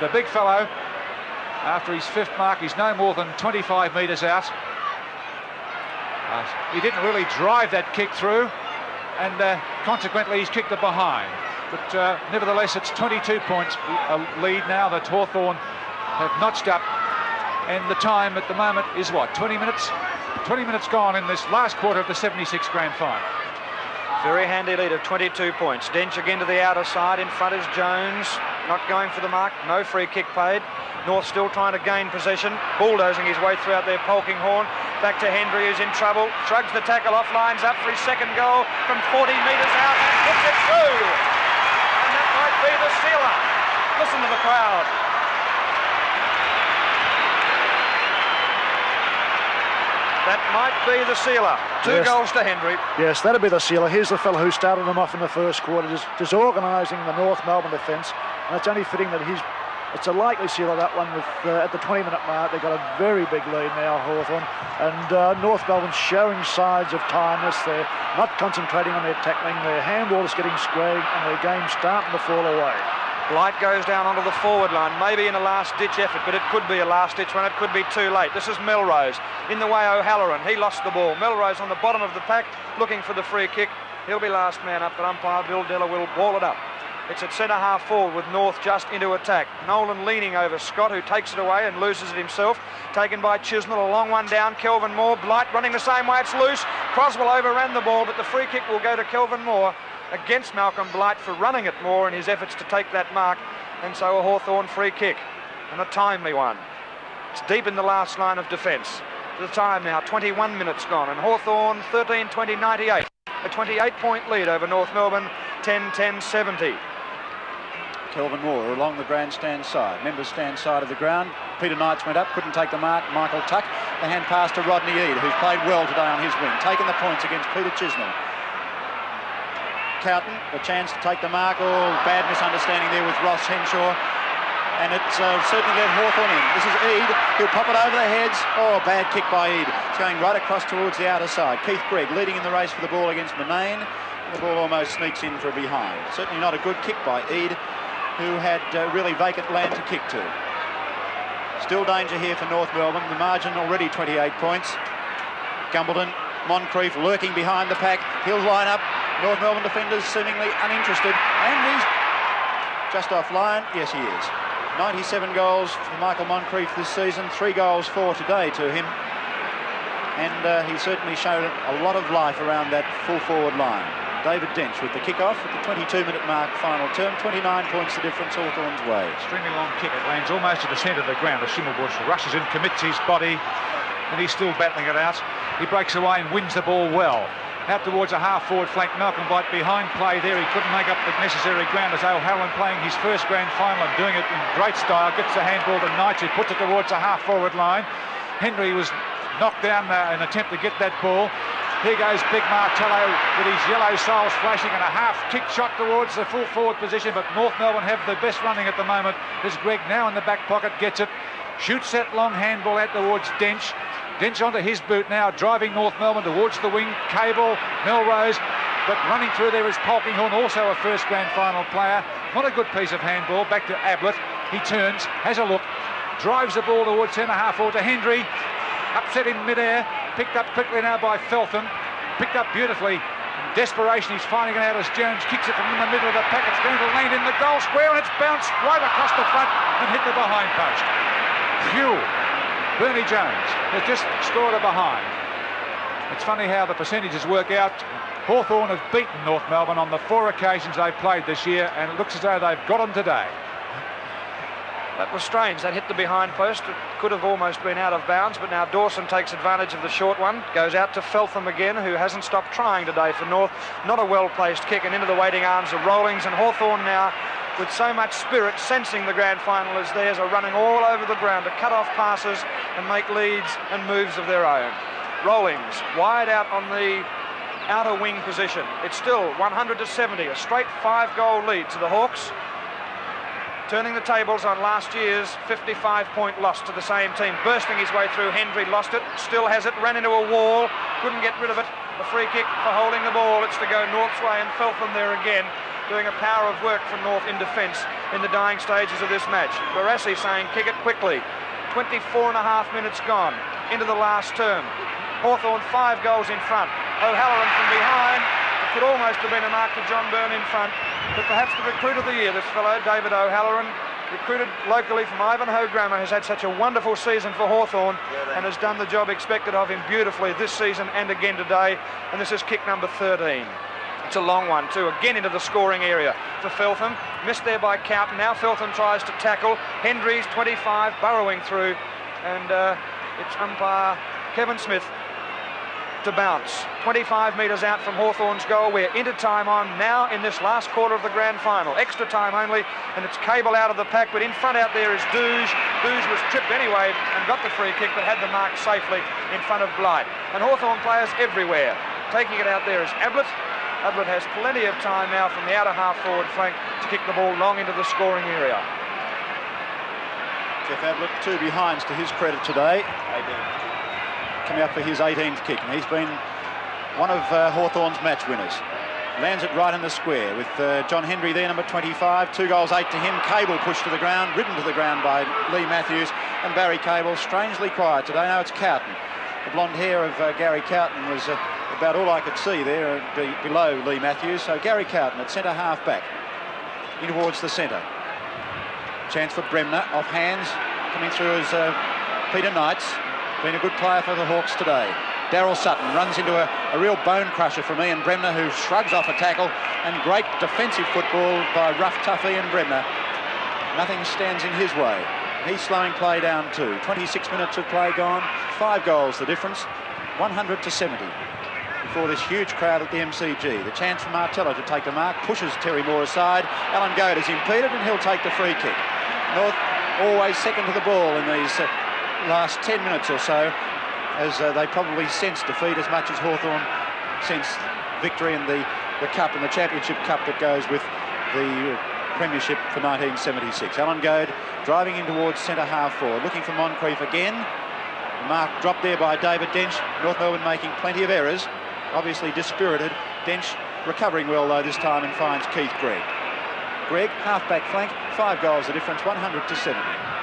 The, big fellow, after his fifth mark, he's no more than 25 metres out. Uh, he didn't really drive that kick through, and uh, consequently he's kicked it behind. But uh, nevertheless, it's 22 points lead now that Hawthorn have notched up, and the time at the moment is what, 20 minutes? 20 minutes gone in this last quarter of the 76 grand final. Very handy lead of 22 points. Dench again to the outer side. In front is Jones. not going for the mark. No free kick paid. North still trying to gain possession, bulldozing his way throughout their Polkinghorne. Back to Hendry, who's in trouble. Shrugs the tackle off, lines up for his second goal from 40 metres out and it through. And that might be the sealer. Listen to the crowd. That might be the sealer. Two yes. goals to Hendry. Yes, that'll be the sealer. Here's the fellow who started them off in the first quarter, just disorganising the North Melbourne defence. And it's only fitting that he's it's a likely sealer, that one, with uh, at the 20-minute mark. They've got a very big lead now, Hawthorn, And uh, North Melbourne showing signs of tiredness. They're not concentrating on their tackling. Their handball is getting squared, and their game's starting to fall away. Blight goes down onto the forward line, maybe in a last-ditch effort, but it could be a last-ditch one. It could be too late. This is Melrose. In the way, O'Halloran. He lost the ball. Melrose on the bottom of the pack, looking for the free kick. He'll be last man up, but umpire Bill Deller will ball it up. It's at centre half forward with North just into attack. Nolan leaning over Scott, who takes it away and loses it himself. Taken by Chisnall, a long one down. Kelvin Moore, Blight running the same way. It's loose. Crosswell overran the ball, but the free kick will go to Kelvin Moore against Malcolm Blight for running it more in his efforts to take that mark. And so a Hawthorn free kick, and a timely one. It's deep in the last line of defence. The time now, 21 minutes gone, and Hawthorn 13 20 98. A 28 point lead over North Melbourne, 10 10 70. Kelvin Moore along the grandstand side. Members stand side of the ground. Peter Knights went up, couldn't take the mark. Michael Tuck. The hand pass to Rodney Eade, who's played well today on his wing, taking the points against Peter Chisnall. Cowton, the chance to take the mark. Oh, bad misunderstanding there with Ross Henshaw. And it's uh, certainly let Hawthorn in. This is Eade. He'll pop it over the heads. Oh, bad kick by Eade. It's going right across towards the outer side. Keith Greig leading in the race for the ball against Murnane. The ball almost sneaks in for a behind. Certainly not a good kick by Eade who had uh, really vacant land to kick to. Still danger here for North Melbourne. The margin already 28 points. Gumbleton, Moncrieff lurking behind the pack. He'll line up. North Melbourne defenders seemingly uninterested. And he's just offline. Yes, he is. 97 goals for Michael Moncrieff this season. Three goals, four today to him. And uh, he certainly showed a lot of life around that full forward line. David Dench with the kick-off at the 22-minute mark final term. 29 points the difference Hawthorn's way. Extremely long kick. It lands almost at the centre of the ground. The Schimmelbusch rushes in, commits his body, and he's still battling it out. He breaks away and wins the ball well. Out towards a half-forward flank. Malcolm Blight behind play there. He couldn't make up the necessary ground as O'Halloran playing his first grand final and doing it in great style. Gets the handball to Knights, who puts it towards the half-forward line. Hendry was knocked down uh, in an attempt to get that ball. Here goes Big Martello with his yellow soles flashing and a half kick shot towards the full forward position. But North Melbourne have the best running at the moment. There's Greig now in the back pocket, gets it, shoots that long handball out towards Dench. Dench onto his boot now, driving North Melbourne towards the wing. Cable, Melrose, but running through there is Polkinghorne, also a first grand final player. Not a good piece of handball. Back to Ablett. He turns, has a look, drives the ball towards centre half or to Hendry. Upset in midair, picked up quickly now by Feltham. Picked up beautifully. Desperation, he's finding it out as Jones kicks it from in the middle of the pack. It's going to land in the goal square and it's bounced right across the front and hit the behind post. Phew! Bernie Jones has just scored a behind. It's funny how the percentages work out. Hawthorn have beaten North Melbourne on the four occasions they've played this year, and it looks as though they've got them today. That was strange. That hit the behind post. It could have almost been out of bounds, but now Dawson takes advantage of the short one. Goes out to Feltham again, who hasn't stopped trying today for North. Not a well-placed kick, and into the waiting arms of Rowlings. And Hawthorn now, with so much spirit, sensing the grand final is theirs, are running all over the ground to cut off passes and make leads and moves of their own. Rowlings, wide out on the outer wing position. It's still 100 to 70, a straight five-goal lead to the Hawks turning the tables on last year's 55-point loss to the same team. Bursting his way through, Hendry lost it, still has it, ran into a wall, couldn't get rid of it. A free kick for holding the ball. It's to go North's way and Feltham there again, doing a power of work from North in defence in the dying stages of this match. Barassi saying, kick it quickly. 24 and a half minutes gone into the last term. Hawthorn five goals in front. O'Halloran from behind. It could almost have been a mark to John Byrne in front but perhaps the recruit of the year, this fellow, David O'Halloran, recruited locally from Ivanhoe Grammar, has had such a wonderful season for Hawthorn and has done the job expected of him beautifully this season and again today. And this is kick number 13. It's a long one too, again into the scoring area for Feltham. Missed there by Cowton. Now Feltham tries to tackle. Hendry's 25, burrowing through. And uh, it's umpire Kevin Smith to bounce. 25 metres out from Hawthorn's goal. We're into time on now in this last quarter of the grand final. Extra time only, and it's Cable out of the pack, but in front out there is Douge. Douge was tripped anyway and got the free kick, but had the mark safely in front of Blight. And Hawthorn players everywhere. Taking it out there is Ablett. Ablett has plenty of time now from the outer half forward flank to kick the ball long into the scoring area. Geoff Ablett, two behinds to his credit today coming up for his 18th kick. And he's been one of uh, Hawthorn's match winners. Lands it right in the square with uh, John Hendry there, number 25. Two goals, eight to him. Cable pushed to the ground, ridden to the ground by Leigh Matthews. And Barry Cable, strangely quiet today. Now it's Cowton. The blonde hair of uh, Gary Cowton was uh, about all I could see there uh, be below Leigh Matthews. So Gary Cowton at centre half back in towards the centre. Chance for Bremner off hands. Coming through as uh, Peter Knights. Been a good player for the Hawks today. Daryl Sutton runs into a, a, real bone crusher from Ian Bremner, who shrugs off a tackle, and great defensive football by rough, tough Ian Bremner. Nothing stands in his way. He's slowing play down too. 26 minutes of play gone, five goals the difference, 100 to 70 before this huge crowd at the MCG. The chance for Martello to take the mark, pushes Terry Moore aside. Alan Goad is impeded and he'll take the free kick. North always second to the ball in these uh, last 10 minutes or so as uh, they probably sense defeat as much as Hawthorn sense victory in the, the cup and the championship cup that goes with the premiership for 1976. Alan Goad driving in towards centre half forward, looking for Moncrieff again. Mark dropped there by David Dench. North Melbourne making plenty of errors, obviously dispirited. Dench recovering well though this time and finds Keith Greig. Greig, half-back flank, five goals the difference, 100 to 70.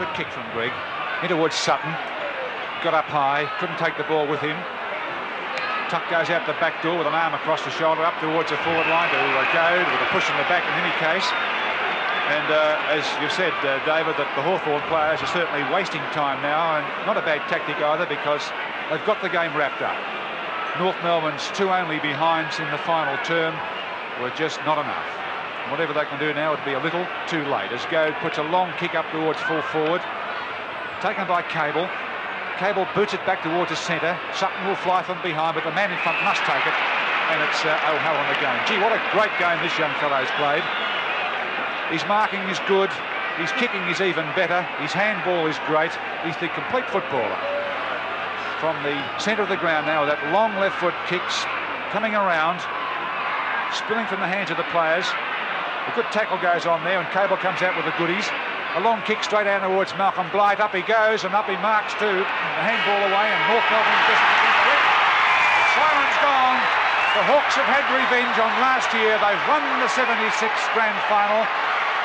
Good kick from Greig. In towards Sutton. Got up high. Couldn't take the ball with him. Tuck goes out the back door with an arm across the shoulder up towards the forward line to uh, Goad with a push in the back in any case. And uh, as you said, uh, David, that the Hawthorn players are certainly wasting time now, and not a bad tactic either because they've got the game wrapped up. North Melbourne's two only behinds in the final term were just not enough. Whatever they can do now would be a little too late. As Goad puts a long kick up towards full forward. Taken by Cable. Cable boots it back towards the centre. Sutton will fly from behind, but the man in front must take it. And it's uh, O'Halloran again. Gee, what a great game this young fellow's played. His marking is good. His kicking is even better. His handball is great. He's the complete footballer. From the centre of the ground now, that long left foot kicks coming around, spilling from the hands of the players. A good tackle goes on there, and Cable comes out with the goodies. A long kick straight out towards Malcolm Blight. Up he goes, and up he marks too. The handball away, and North Melbourne just siren's gone. The Hawks have had revenge on last year. They've won the 76 grand final.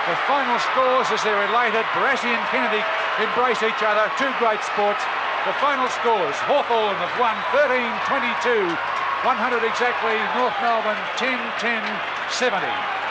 The final scores as they're related. Barassi and Kennedy embrace each other. Two great sports. The final scores. Hawthorn have won 13-22. 100 exactly. North Melbourne 10-10-70.